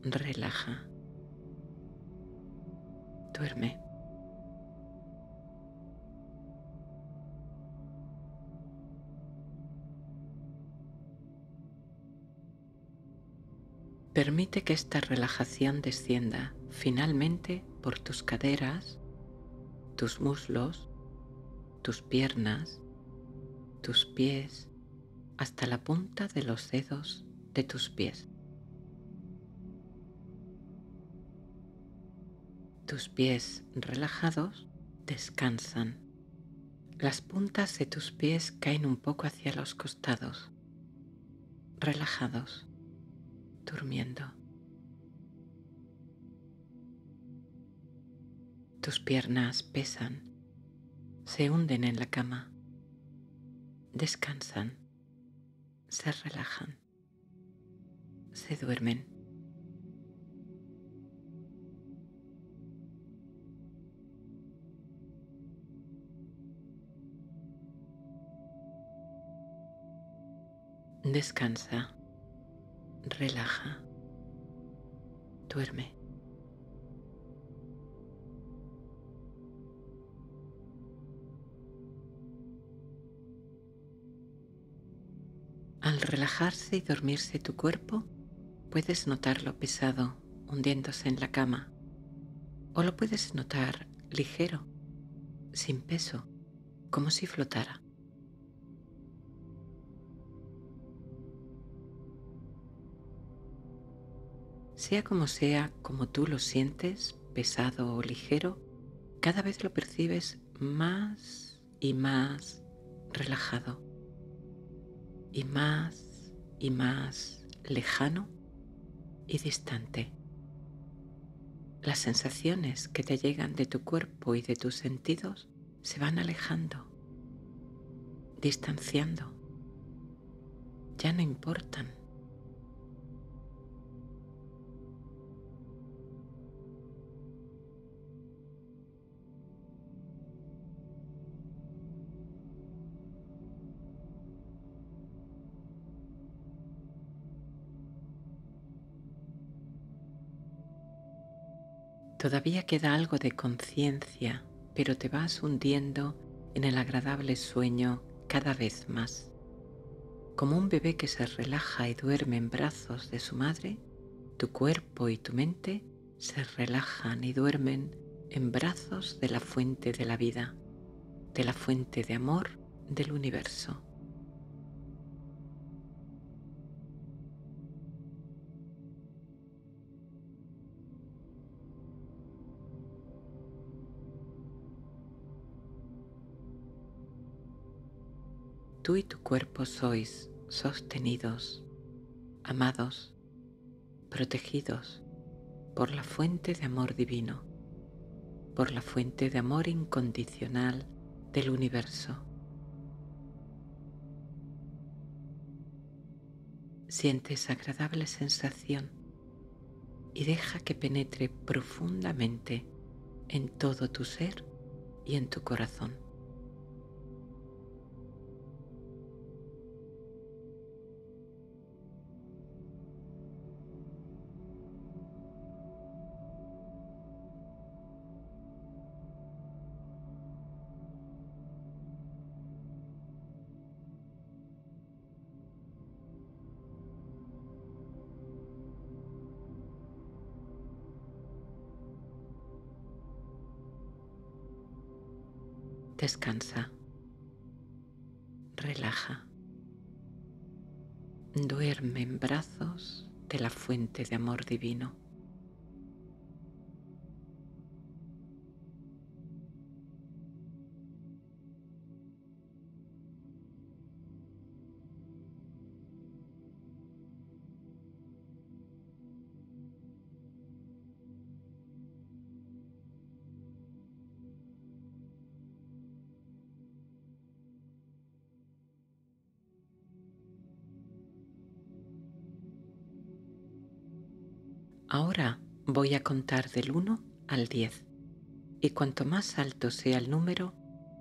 Relaja. Duerme. Permite que esta relajación descienda finalmente por tus caderas, tus muslos, tus piernas, tus pies, hasta la punta de los dedos de tus pies. Tus pies relajados descansan. Las puntas de tus pies caen un poco hacia los costados, relajados durmiendo. Tus piernas pesan, se hunden en la cama, descansan, se relajan, se duermen. Descansa relaja, duerme. Al relajarse y dormirse tu cuerpo, puedes notarlo pesado hundiéndose en la cama o lo puedes notar ligero, sin peso, como si flotara. Sea como sea, como tú lo sientes, pesado o ligero, cada vez lo percibes más y más relajado y más y más lejano y distante. Las sensaciones que te llegan de tu cuerpo y de tus sentidos se van alejando, distanciando, ya no importan. Todavía queda algo de conciencia, pero te vas hundiendo en el agradable sueño cada vez más. Como un bebé que se relaja y duerme en brazos de su madre, tu cuerpo y tu mente se relajan y duermen en brazos de la fuente de la vida, de la fuente de amor del universo. Tú y tu cuerpo sois sostenidos, amados, protegidos por la fuente de amor divino, por la fuente de amor incondicional del universo. Siente esa agradable sensación y deja que penetre profundamente en todo tu ser y en tu corazón. Descansa. Relaja. Duerme en brazos de la fuente de amor divino. Contar del 1 al 10 y cuanto más alto sea el número,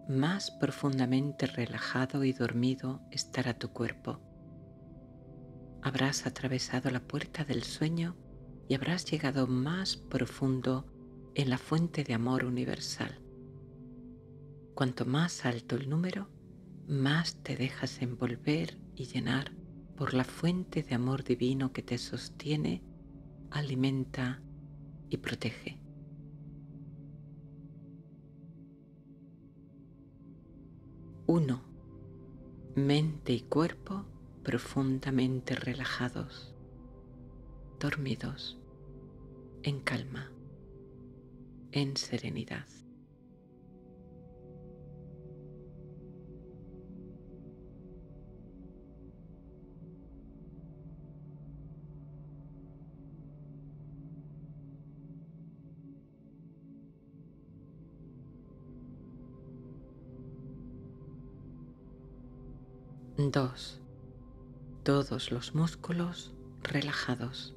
más profundamente relajado y dormido estará tu cuerpo. Habrás atravesado la puerta del sueño y habrás llegado más profundo en la fuente de amor universal. Cuanto más alto el número, más te dejas envolver y llenar por la fuente de amor divino que te sostiene alimenta y protege. Uno, mente y cuerpo profundamente relajados, dormidos, en calma, en serenidad. 2. Todos los músculos relajados.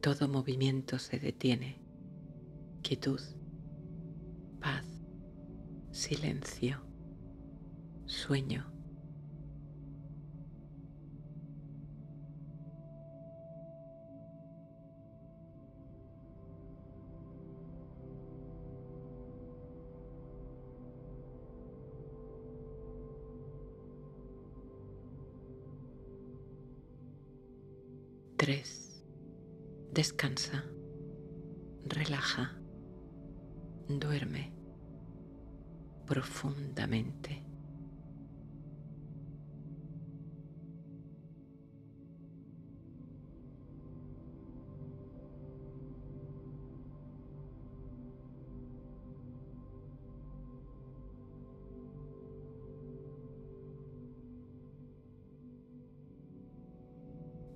Todo movimiento se detiene. Quietud, paz, silencio, sueño. Descansa, relaja, duerme profundamente.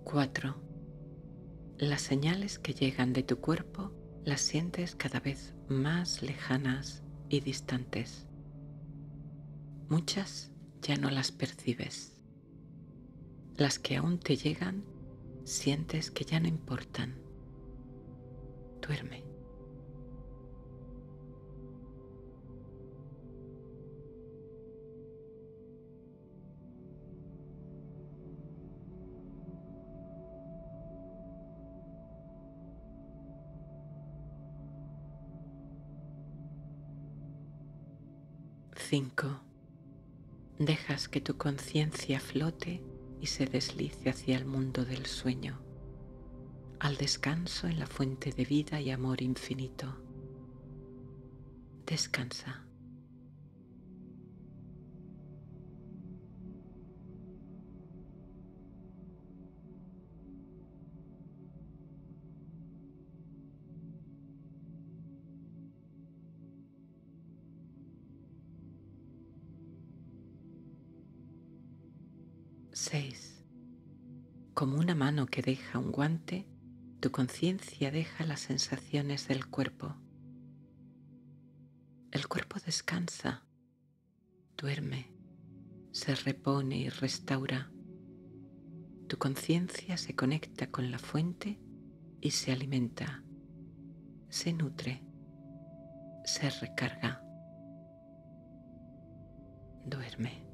Cuatro. Las señales que llegan de tu cuerpo las sientes cada vez más lejanas y distantes. Muchas ya no las percibes. Las que aún te llegan sientes que ya no importan. Duerme. Cinco. Dejas que tu conciencia flote y se deslice hacia el mundo del sueño, al descanso en la fuente de vida y amor infinito. Descansa. Mano que deja un guante, tu conciencia deja las sensaciones del cuerpo. El cuerpo descansa, duerme, se repone y restaura. Tu conciencia se conecta con la fuente y se alimenta, se nutre, se recarga. Duerme.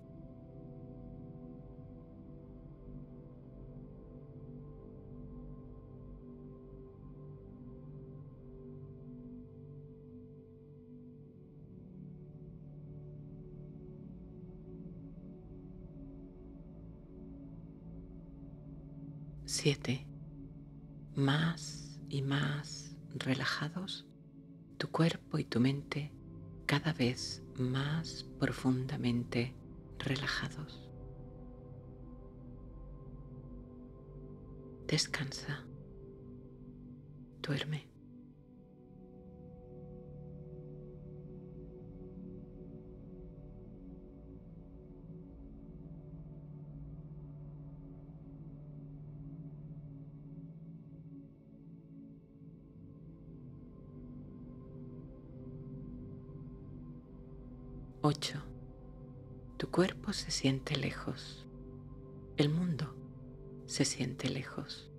Siete. Más y más relajados, tu cuerpo y tu mente cada vez más profundamente relajados. Descansa. Duerme. 8. Tu cuerpo se siente lejos. El mundo se siente lejos.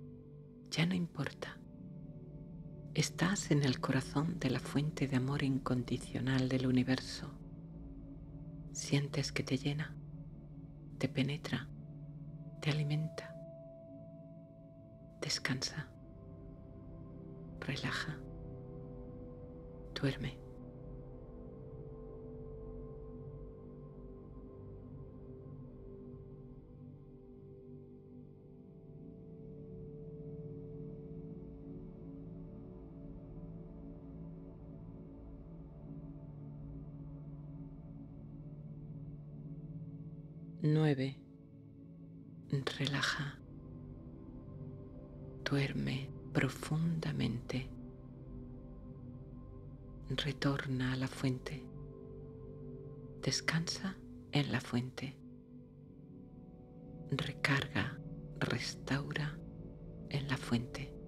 Ya no importa. Estás en el corazón de la fuente de amor incondicional del universo. Sientes que te llena, te penetra, te alimenta. Descansa. Relaja. Duerme. Nueve. Relaja. Duerme profundamente. Retorna a la fuente. Descansa en la fuente. Recarga, restaura en la fuente.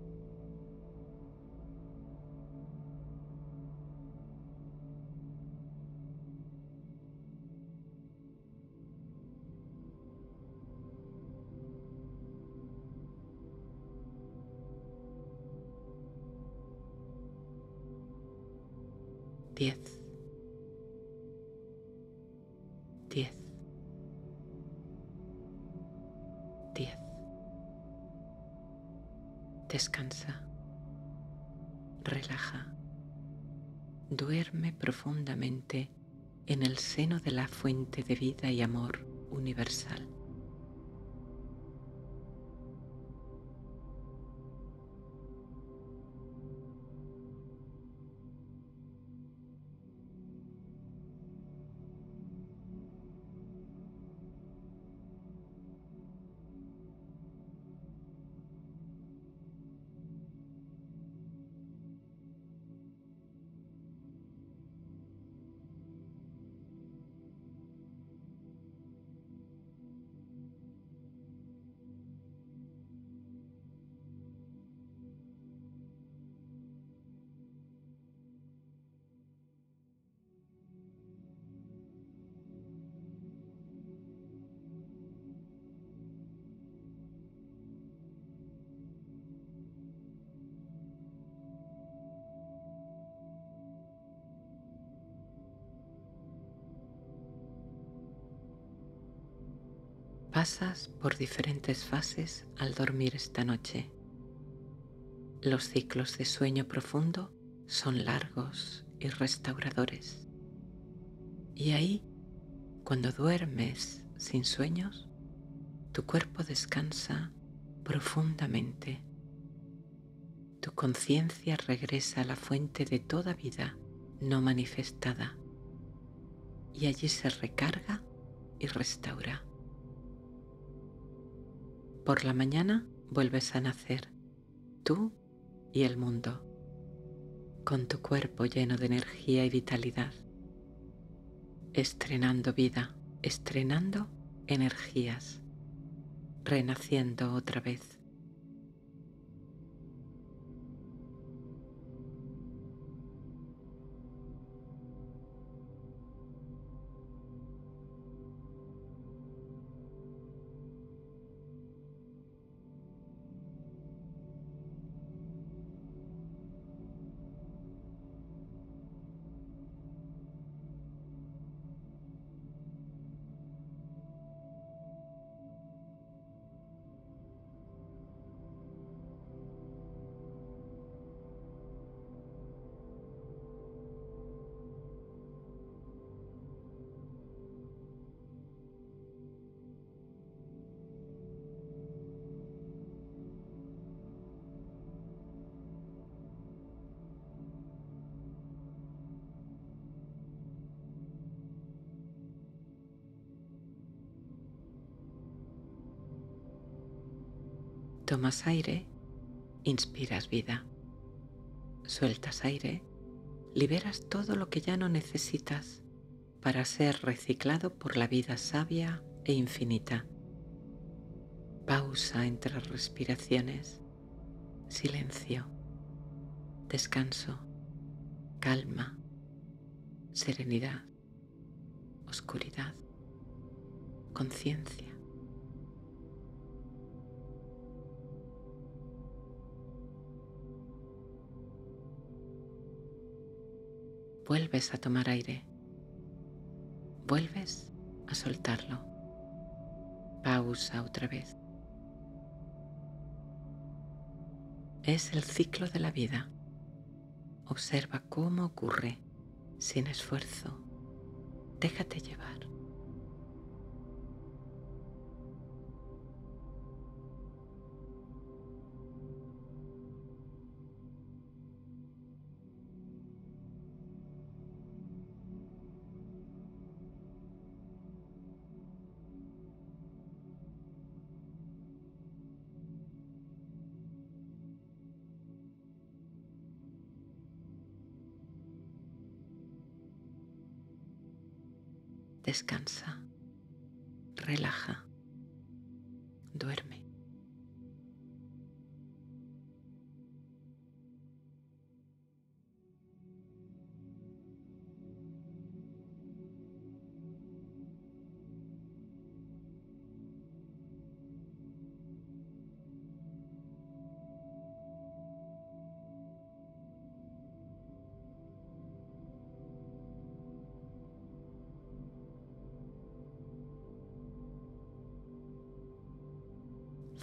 10 10 10 Descansa. Relaja. Duerme profundamente en el seno de la fuente de vida y amor universal. Pasas por diferentes fases al dormir esta noche. Los ciclos de sueño profundo son largos y restauradores. Y ahí, cuando duermes sin sueños, tu cuerpo descansa profundamente. Tu conciencia regresa a la fuente de toda vida no manifestada y allí se recarga y restaura. Por la mañana vuelves a nacer, tú y el mundo, con tu cuerpo lleno de energía y vitalidad, estrenando vida, estrenando energías, renaciendo otra vez. Tomas aire, inspiras vida. Sueltas aire, liberas todo lo que ya no necesitas para ser reciclado por la vida sabia e infinita. Pausa entre respiraciones, silencio, descanso, calma, serenidad, oscuridad, conciencia. Vuelves a tomar aire. Vuelves a soltarlo. Pausa otra vez. Es el ciclo de la vida. Observa cómo ocurre sin esfuerzo. Déjate llevar. Descansa, relaja, duerme.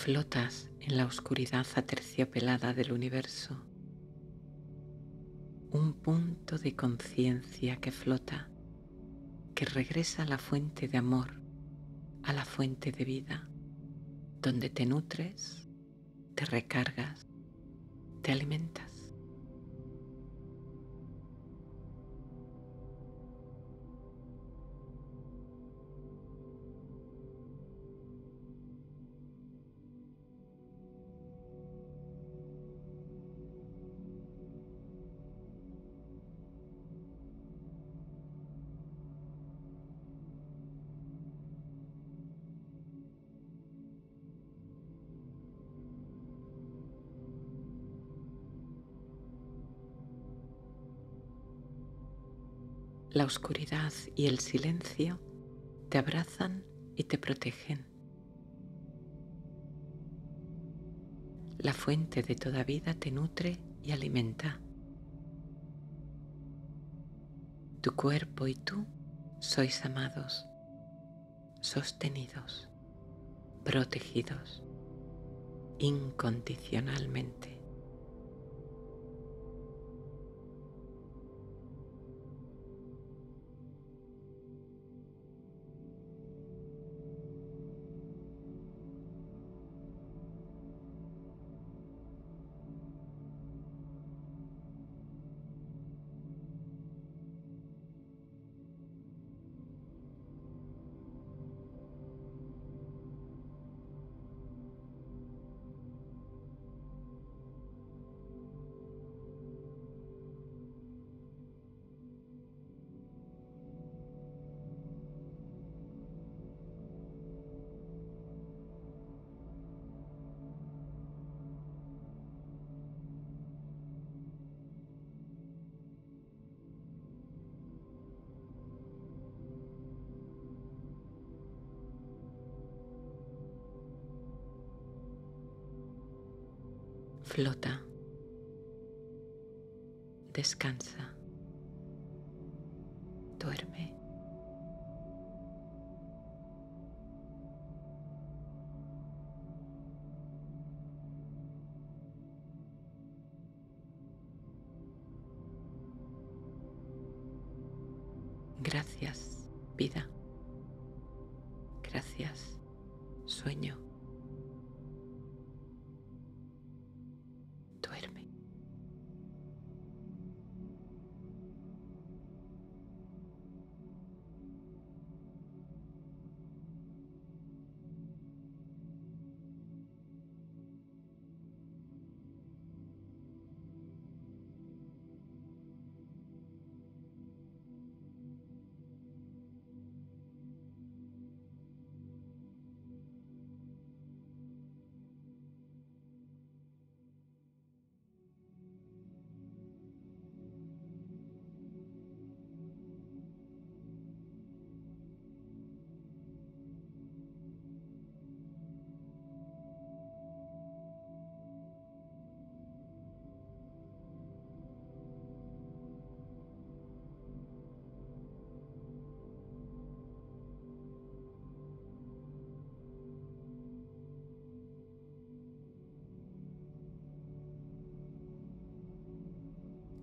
Flotas en la oscuridad aterciopelada del universo. Un punto de conciencia que flota, que regresa a la fuente de amor, a la fuente de vida, donde te nutres, te recargas, te alimentas. Oscuridad y el silencio te abrazan y te protegen. La fuente de toda vida te nutre y alimenta. Tu cuerpo y tú sois amados, sostenidos, protegidos incondicionalmente. Descansa.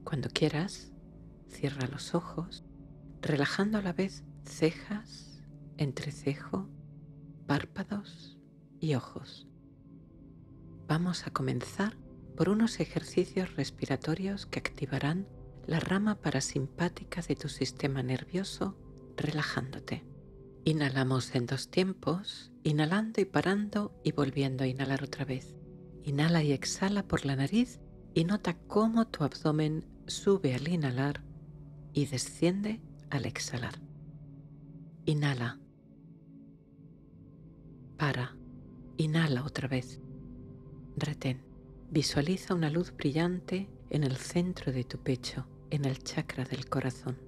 Cuando quieras, cierra los ojos, relajando a la vez cejas, entrecejo, párpados y ojos. Vamos a comenzar por unos ejercicios respiratorios que activarán la rama parasimpática de tu sistema nervioso, relajándote. Inhalamos en dos tiempos, inhalando y parando y volviendo a inhalar otra vez. Inhala y exhala por la nariz y nota cómo tu abdomen sube al inhalar y desciende al exhalar. Inhala. Para. Inhala otra vez. Retén. Visualiza una luz brillante en el centro de tu pecho, en el chakra del corazón.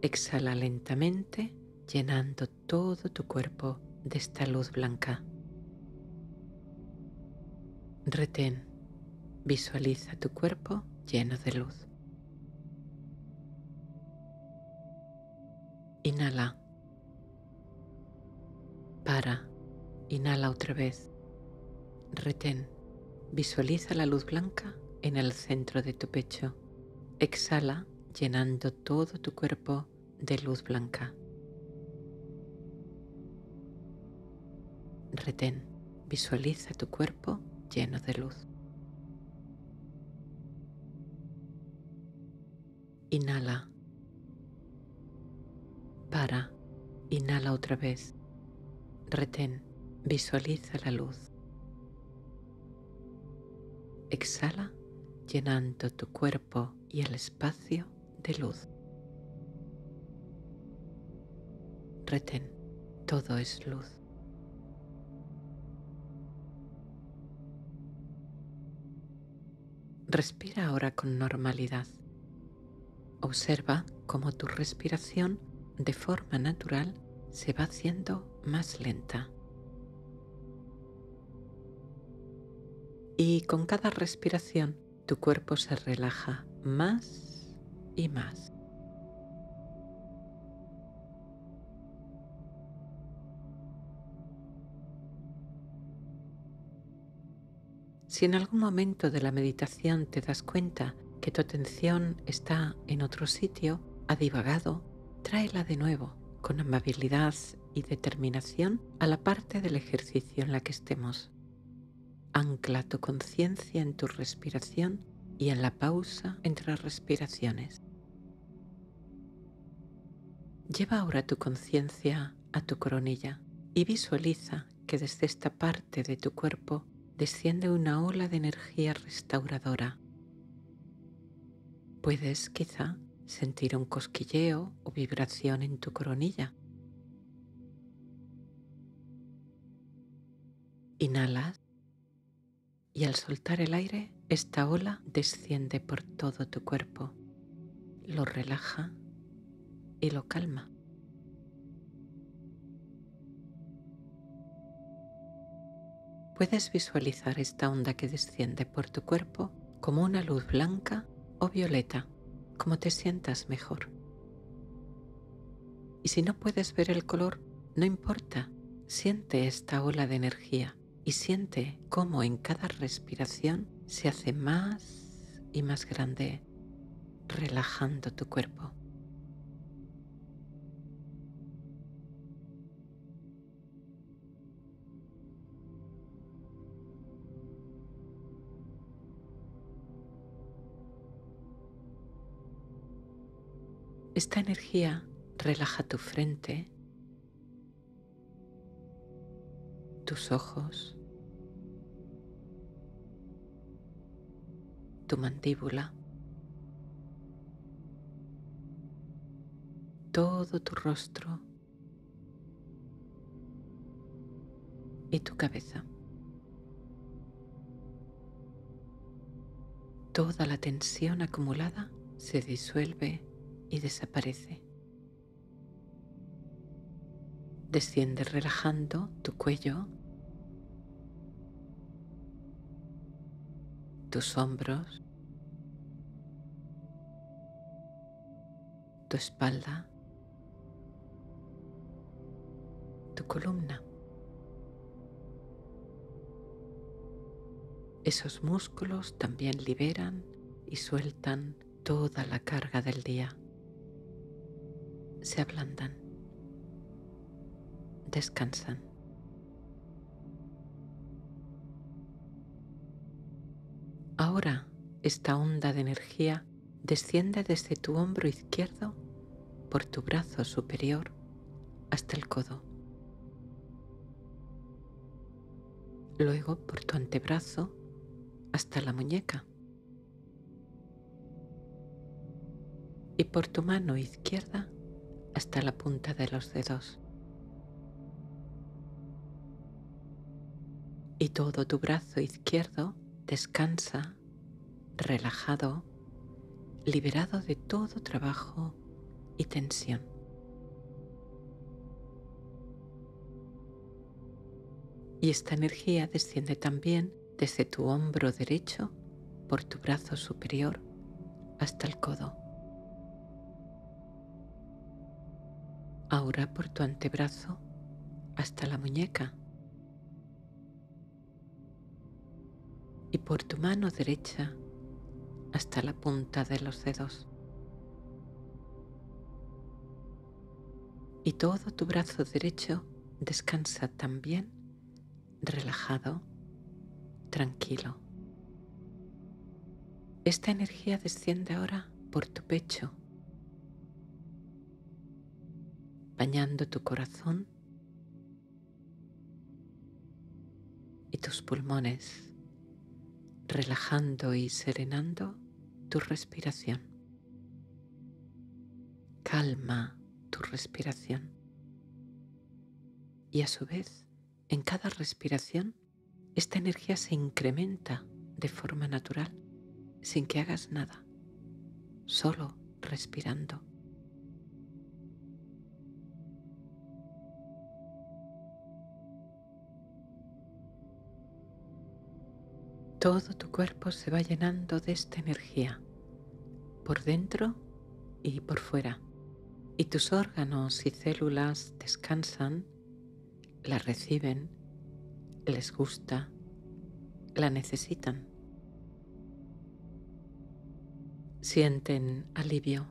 Exhala lentamente, llenando todo tu cuerpo de esta luz blanca. Retén. Visualiza tu cuerpo lleno de luz. Inhala. Para. Inhala otra vez. Retén. Visualiza la luz blanca en el centro de tu pecho. Exhala llenando todo tu cuerpo de luz blanca. Retén. Visualiza tu cuerpo lleno de luz. Inhala. Para. Inhala otra vez. Retén. Visualiza la luz. Exhala llenando tu cuerpo y el espacio de luz. Retén. Todo es luz. Respira ahora con normalidad. Observa cómo tu respiración de forma natural se va haciendo más lenta. Y con cada respiración tu cuerpo se relaja más y más. Si en algún momento de la meditación te das cuenta que tu atención está en otro sitio, ha divagado, tráela de nuevo con amabilidad y determinación a la parte del ejercicio en la que estemos. Ancla tu conciencia en tu respiración y en la pausa entre respiraciones. Lleva ahora tu conciencia a tu coronilla y visualiza que desde esta parte de tu cuerpo desciende una ola de energía restauradora. Puedes quizá sentir un cosquilleo o vibración en tu coronilla. Inhalas y al soltar el aire, esta ola desciende por todo tu cuerpo, lo relaja y lo calma. Puedes visualizar esta onda que desciende por tu cuerpo como una luz blanca o violeta, como te sientas mejor. Y si no puedes ver el color, no importa, siente esta ola de energía y siente cómo en cada respiración se hace más y más grande, relajando tu cuerpo. Esta energía relaja tu frente, tus ojos, tu mandíbula, todo tu rostro y tu cabeza. Toda la tensión acumulada se disuelve y desaparece. Desciende relajando tu cuello, tus hombros, tu espalda, tu columna. Esos músculos también liberan y sueltan toda la carga del día se ablandan, descansan. Ahora esta onda de energía desciende desde tu hombro izquierdo por tu brazo superior hasta el codo. Luego por tu antebrazo hasta la muñeca. Y por tu mano izquierda hasta la punta de los dedos. Y todo tu brazo izquierdo descansa, relajado, liberado de todo trabajo y tensión. Y esta energía desciende también desde tu hombro derecho por tu brazo superior hasta el codo. Ahora por tu antebrazo hasta la muñeca y por tu mano derecha hasta la punta de los dedos. Y todo tu brazo derecho descansa también relajado, tranquilo. Esta energía desciende ahora por tu pecho bañando tu corazón y tus pulmones, relajando y serenando tu respiración. Calma tu respiración. Y a su vez, en cada respiración, esta energía se incrementa de forma natural, sin que hagas nada, solo respirando. Todo tu cuerpo se va llenando de esta energía, por dentro y por fuera. Y tus órganos y células descansan, la reciben, les gusta, la necesitan. Sienten alivio,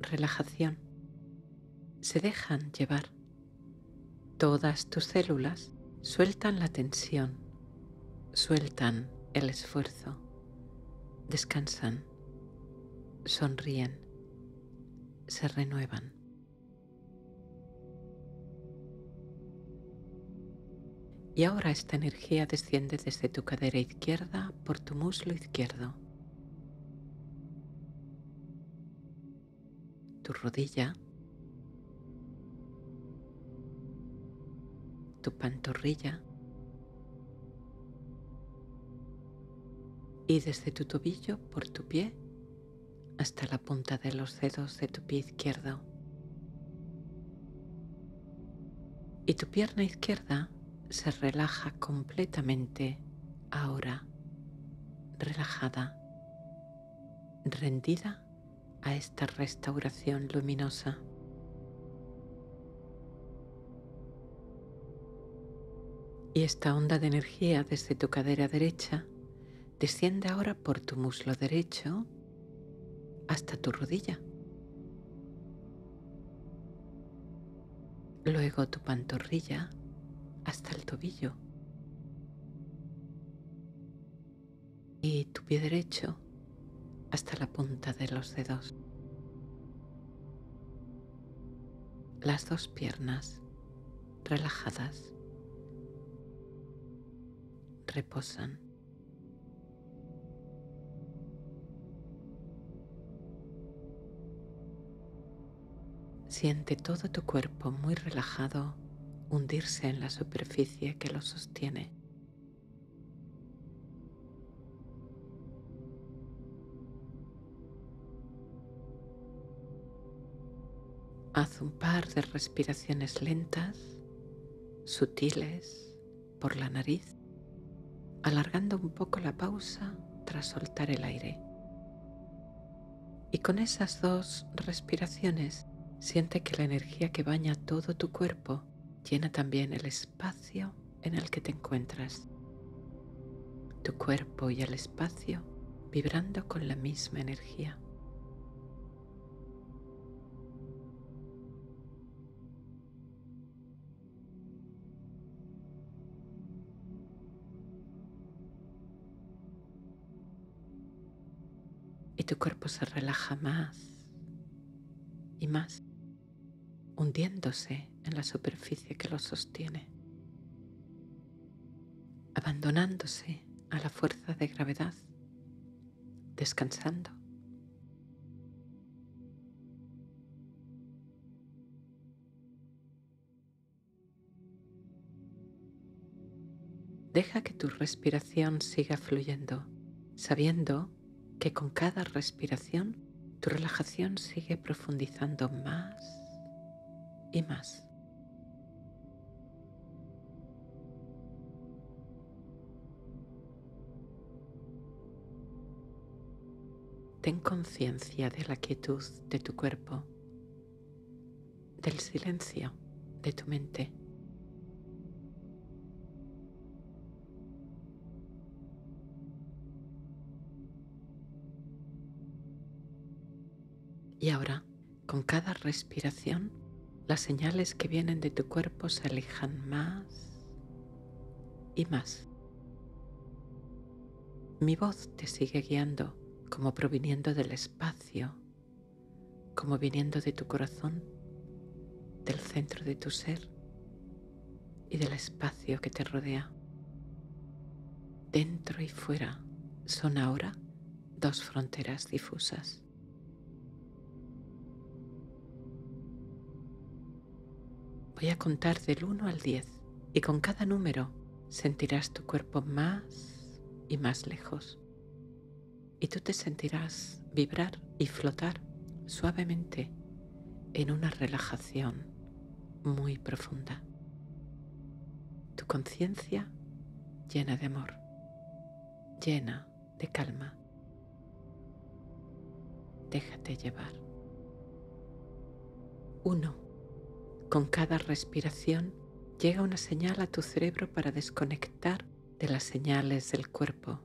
relajación, se dejan llevar. Todas tus células sueltan la tensión, sueltan el esfuerzo, descansan, sonríen, se renuevan. Y ahora esta energía desciende desde tu cadera izquierda por tu muslo izquierdo, tu rodilla, tu pantorrilla y desde tu tobillo por tu pie hasta la punta de los dedos de tu pie izquierdo. Y tu pierna izquierda se relaja completamente ahora, relajada, rendida a esta restauración luminosa. Y esta onda de energía desde tu cadera derecha desciende ahora por tu muslo derecho hasta tu rodilla. Luego tu pantorrilla hasta el tobillo. Y tu pie derecho hasta la punta de los dedos. Las dos piernas relajadas reposan. Siente todo tu cuerpo muy relajado hundirse en la superficie que lo sostiene. Haz un par de respiraciones lentas, sutiles, por la nariz, alargando un poco la pausa tras soltar el aire. Y con esas dos respiraciones siente que la energía que baña todo tu cuerpo llena también el espacio en el que te encuentras. Tu cuerpo y el espacio vibrando con la misma energía. Y tu cuerpo se relaja más y más hundiéndose en la superficie que lo sostiene, abandonándose a la fuerza de gravedad, descansando. Deja que tu respiración siga fluyendo, sabiendo que con cada respiración tu relajación sigue profundizando más y más. Ten conciencia de la quietud de tu cuerpo, del silencio de tu mente. Y ahora, con cada respiración, las señales que vienen de tu cuerpo se alejan más y más. Mi voz te sigue guiando como proviniendo del espacio, como viniendo de tu corazón, del centro de tu ser y del espacio que te rodea. Dentro y fuera son ahora dos fronteras difusas. Voy a contar del 1 al 10 y con cada número sentirás tu cuerpo más y más lejos. Y tú te sentirás vibrar y flotar suavemente en una relajación muy profunda. Tu conciencia llena de amor, llena de calma. Déjate llevar. 1 con cada respiración llega una señal a tu cerebro para desconectar de las señales del cuerpo.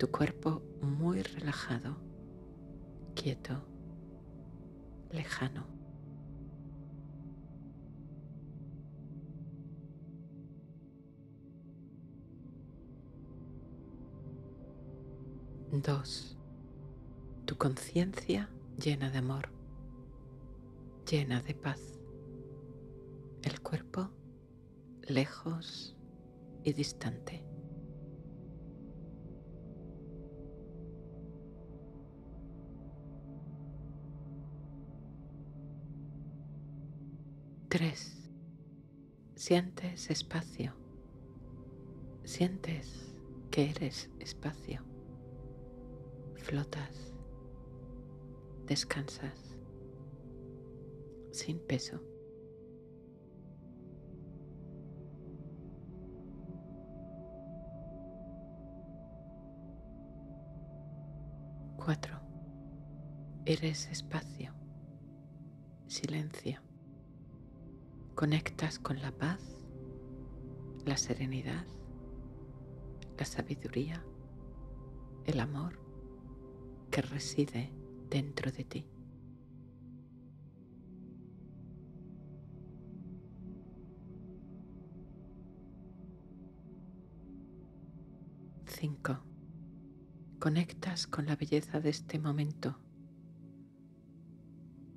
Tu cuerpo muy relajado, quieto, lejano. Dos. Tu conciencia llena de amor, llena de paz. El cuerpo lejos y distante. Tres. Sientes espacio. Sientes que eres espacio. Flotas. Descansas. Sin peso. Cuatro. Eres espacio. Silencio. Conectas con la paz, la serenidad, la sabiduría, el amor que reside dentro de ti. Cinco. Conectas con la belleza de este momento.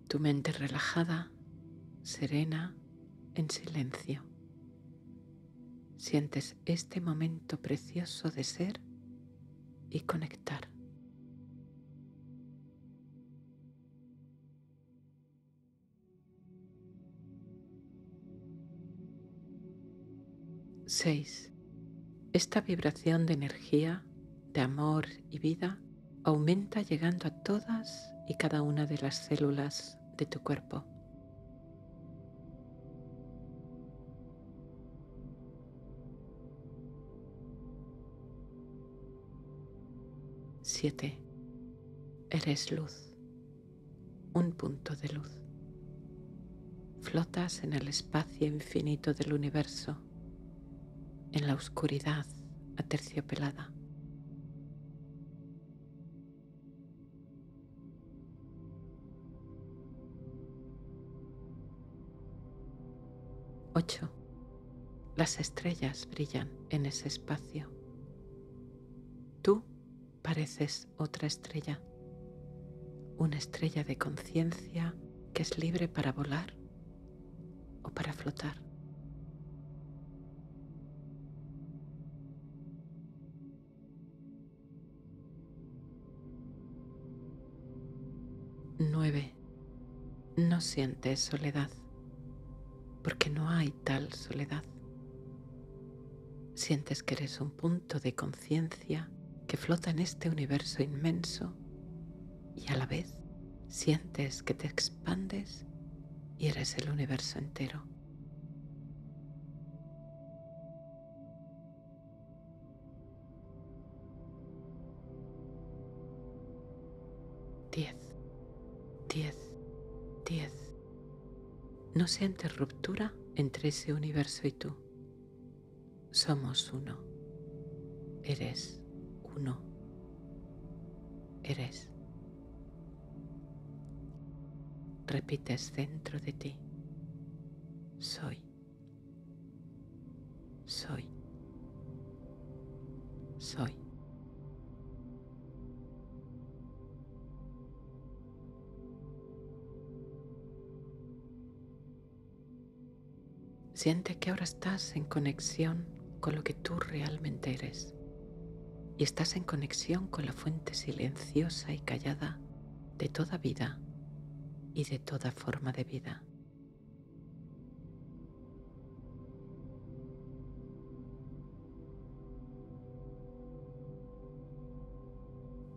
Tu mente relajada, serena, en silencio. Sientes este momento precioso de ser y conectar. Seis. Esta vibración de energía, de amor y vida aumenta llegando a todas y cada una de las células de tu cuerpo. 7. Eres luz, un punto de luz. Flotas en el espacio infinito del universo, en la oscuridad aterciopelada. Ocho. Las estrellas brillan en ese espacio. Tú pareces otra estrella, una estrella de conciencia que es libre para volar o para flotar. Nueve. No sientes soledad, tal soledad. Sientes que eres un punto de conciencia que flota en este universo inmenso y a la vez sientes que te expandes y eres el universo entero. Diez, diez, diez. No sientes ruptura entre ese universo y tú. Somos uno. Eres uno eres. Repites dentro de ti, soy, Siente que ahora estás en conexión con lo que tú realmente eres y estás en conexión con la fuente silenciosa y callada de toda vida y de toda forma de vida.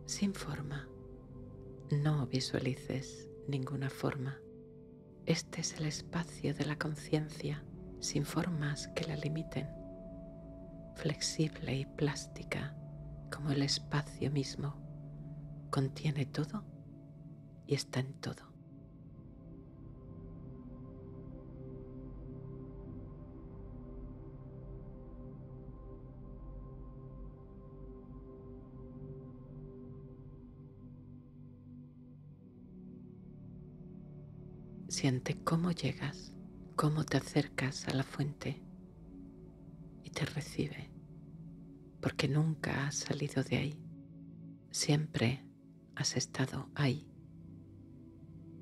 Sin forma, no visualices ninguna forma. Este es el espacio de la conciencia sin formas que la limiten, flexible y plástica como el espacio mismo, contiene todo y está en todo. Siente cómo llegas cómo te acercas a la fuente y te recibe, porque nunca has salido de ahí, siempre has estado ahí,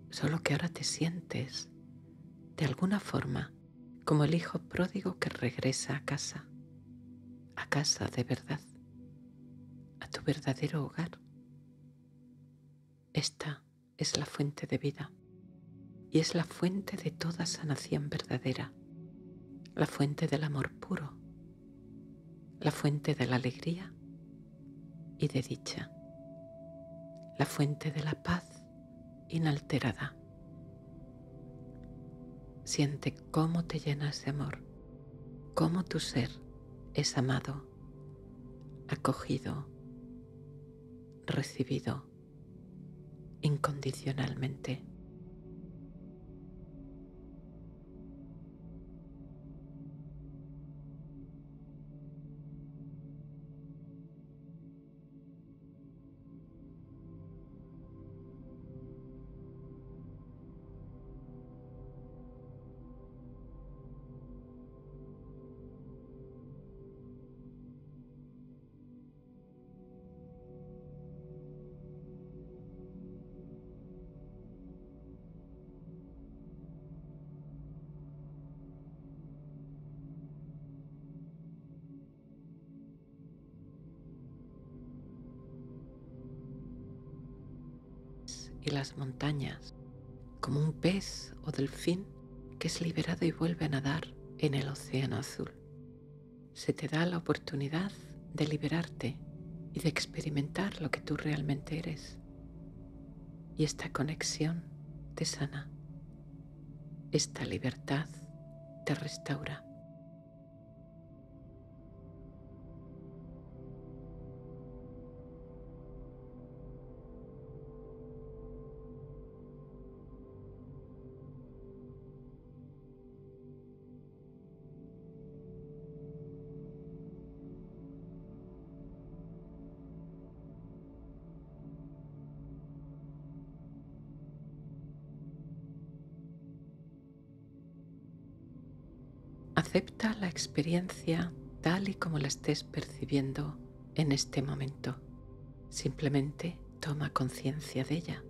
solo que ahora te sientes de alguna forma como el hijo pródigo que regresa a casa, a casa de verdad, a tu verdadero hogar. Esta es la fuente de vida y es la fuente de toda sanación verdadera, la fuente del amor puro, la fuente de la alegría y de dicha, la fuente de la paz inalterada. Siente cómo te llenas de amor, cómo tu ser es amado, acogido, recibido incondicionalmente. Montañas, como un pez o delfín que es liberado y vuelve a nadar en el océano azul. Se te da la oportunidad de liberarte y de experimentar lo que tú realmente eres. Y esta conexión te sana. Esta libertad te restaura. Experiencia tal y como la estés percibiendo en este momento. Simplemente toma conciencia de ella.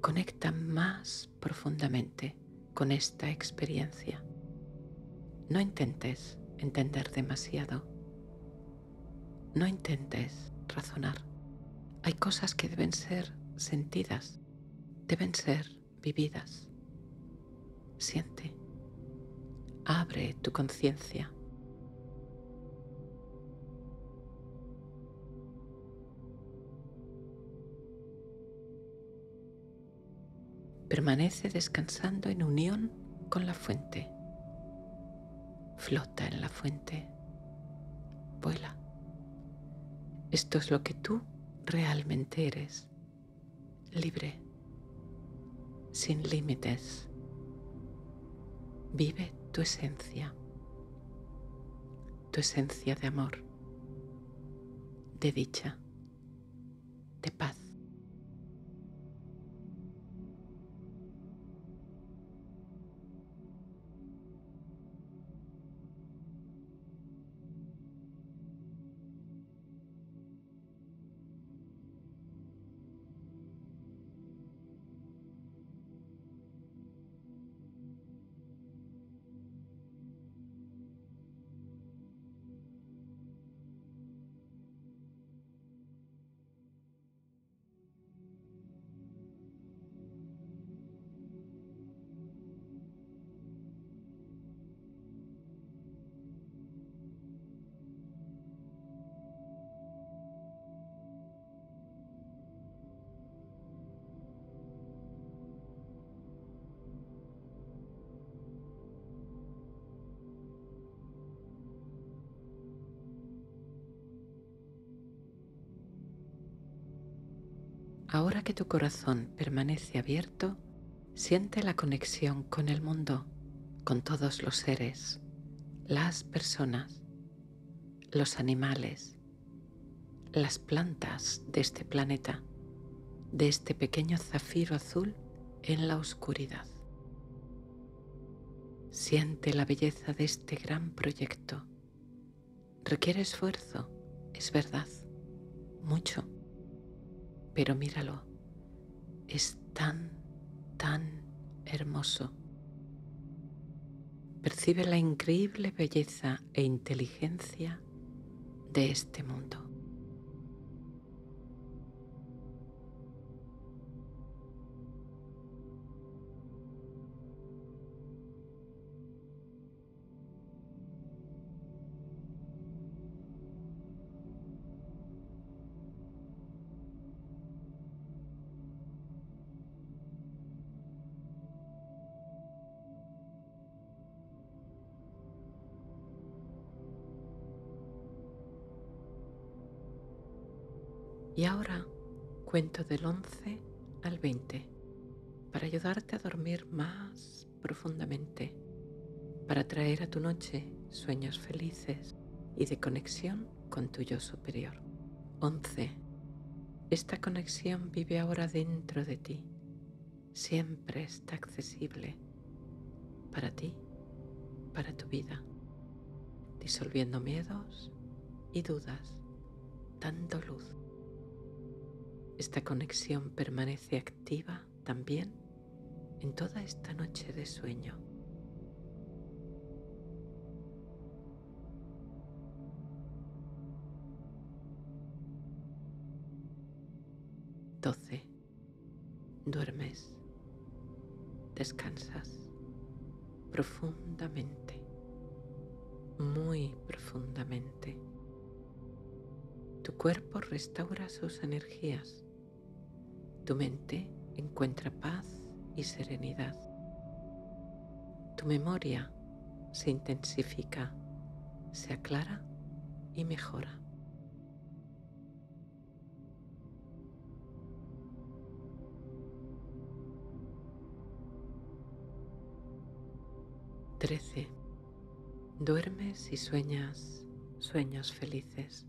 Conecta más profundamente con esta experiencia. No intentes entender demasiado. No intentes razonar. Hay cosas que deben ser sentidas, deben ser vividas. Siente abre tu conciencia. Permanece descansando en unión con la fuente. Flota en la fuente. Vuela. Esto es lo que tú realmente eres. Libre. Sin límites. Vive tu esencia, tu esencia de amor, de dicha, de paz. Ahora que tu corazón permanece abierto, siente la conexión con el mundo, con todos los seres, las personas, los animales, las plantas de este planeta, de este pequeño zafiro azul en la oscuridad. Siente la belleza de este gran proyecto. Requiere esfuerzo, es verdad, mucho, pero míralo, es tan, tan hermoso. Percibe la increíble belleza e inteligencia de este mundo. Cuento del 11 al 20 para ayudarte a dormir más profundamente, para traer a tu noche sueños felices y de conexión con tu yo superior. 11. Esta conexión vive ahora dentro de ti. Siempre está accesible para ti, para tu vida, disolviendo miedos y dudas, dando luz esta conexión permanece activa también en toda esta noche de sueño. Doce. Duermes. Descansas profundamente, muy profundamente. Tu cuerpo restaura sus energías tu mente encuentra paz y serenidad. Tu memoria se intensifica, se aclara y mejora. Trece. Duermes y sueñas sueños felices.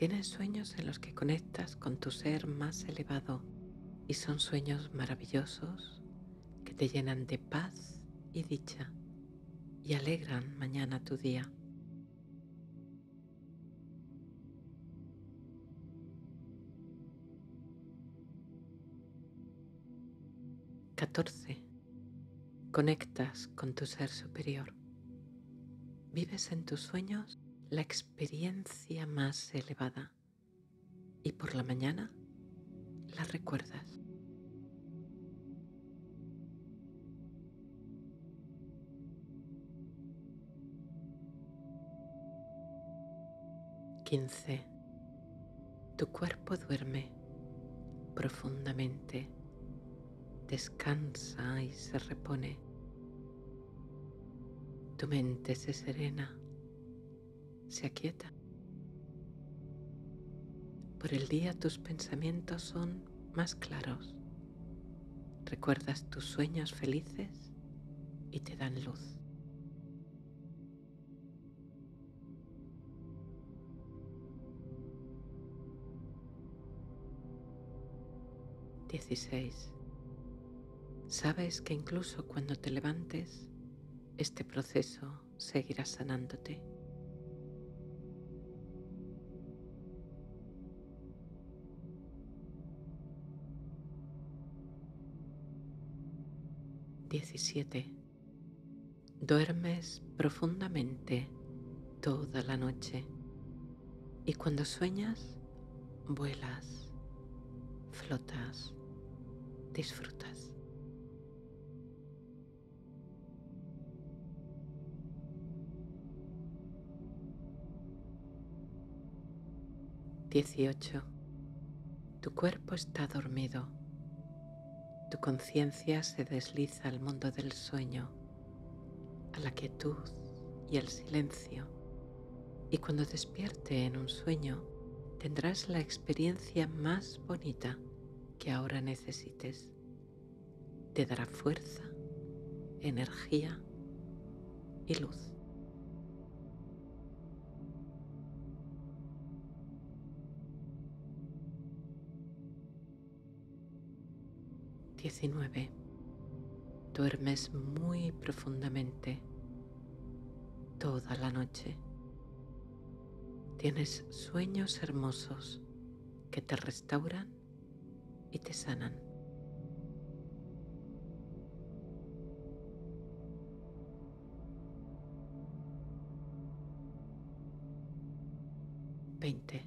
Tienes sueños en los que conectas con tu ser más elevado y son sueños maravillosos que te llenan de paz y dicha y alegran mañana tu día. Catorce. Conectas con tu ser superior. Vives en tus sueños la experiencia más elevada y por la mañana la recuerdas. Quince. Tu cuerpo duerme profundamente, descansa y se repone. Tu mente se serena se aquieta. Por el día tus pensamientos son más claros. Recuerdas tus sueños felices y te dan luz. Dieciséis. Sabes que incluso cuando te levantes, este proceso seguirá sanándote. 17. Duermes profundamente toda la noche y cuando sueñas, vuelas, flotas, disfrutas. Dieciocho. Tu cuerpo está dormido tu conciencia se desliza al mundo del sueño, a la quietud y al silencio, y cuando despierte en un sueño tendrás la experiencia más bonita que ahora necesites. Te dará fuerza, energía y luz. 19. Duermes muy profundamente toda la noche. Tienes sueños hermosos que te restauran y te sanan. Veinte,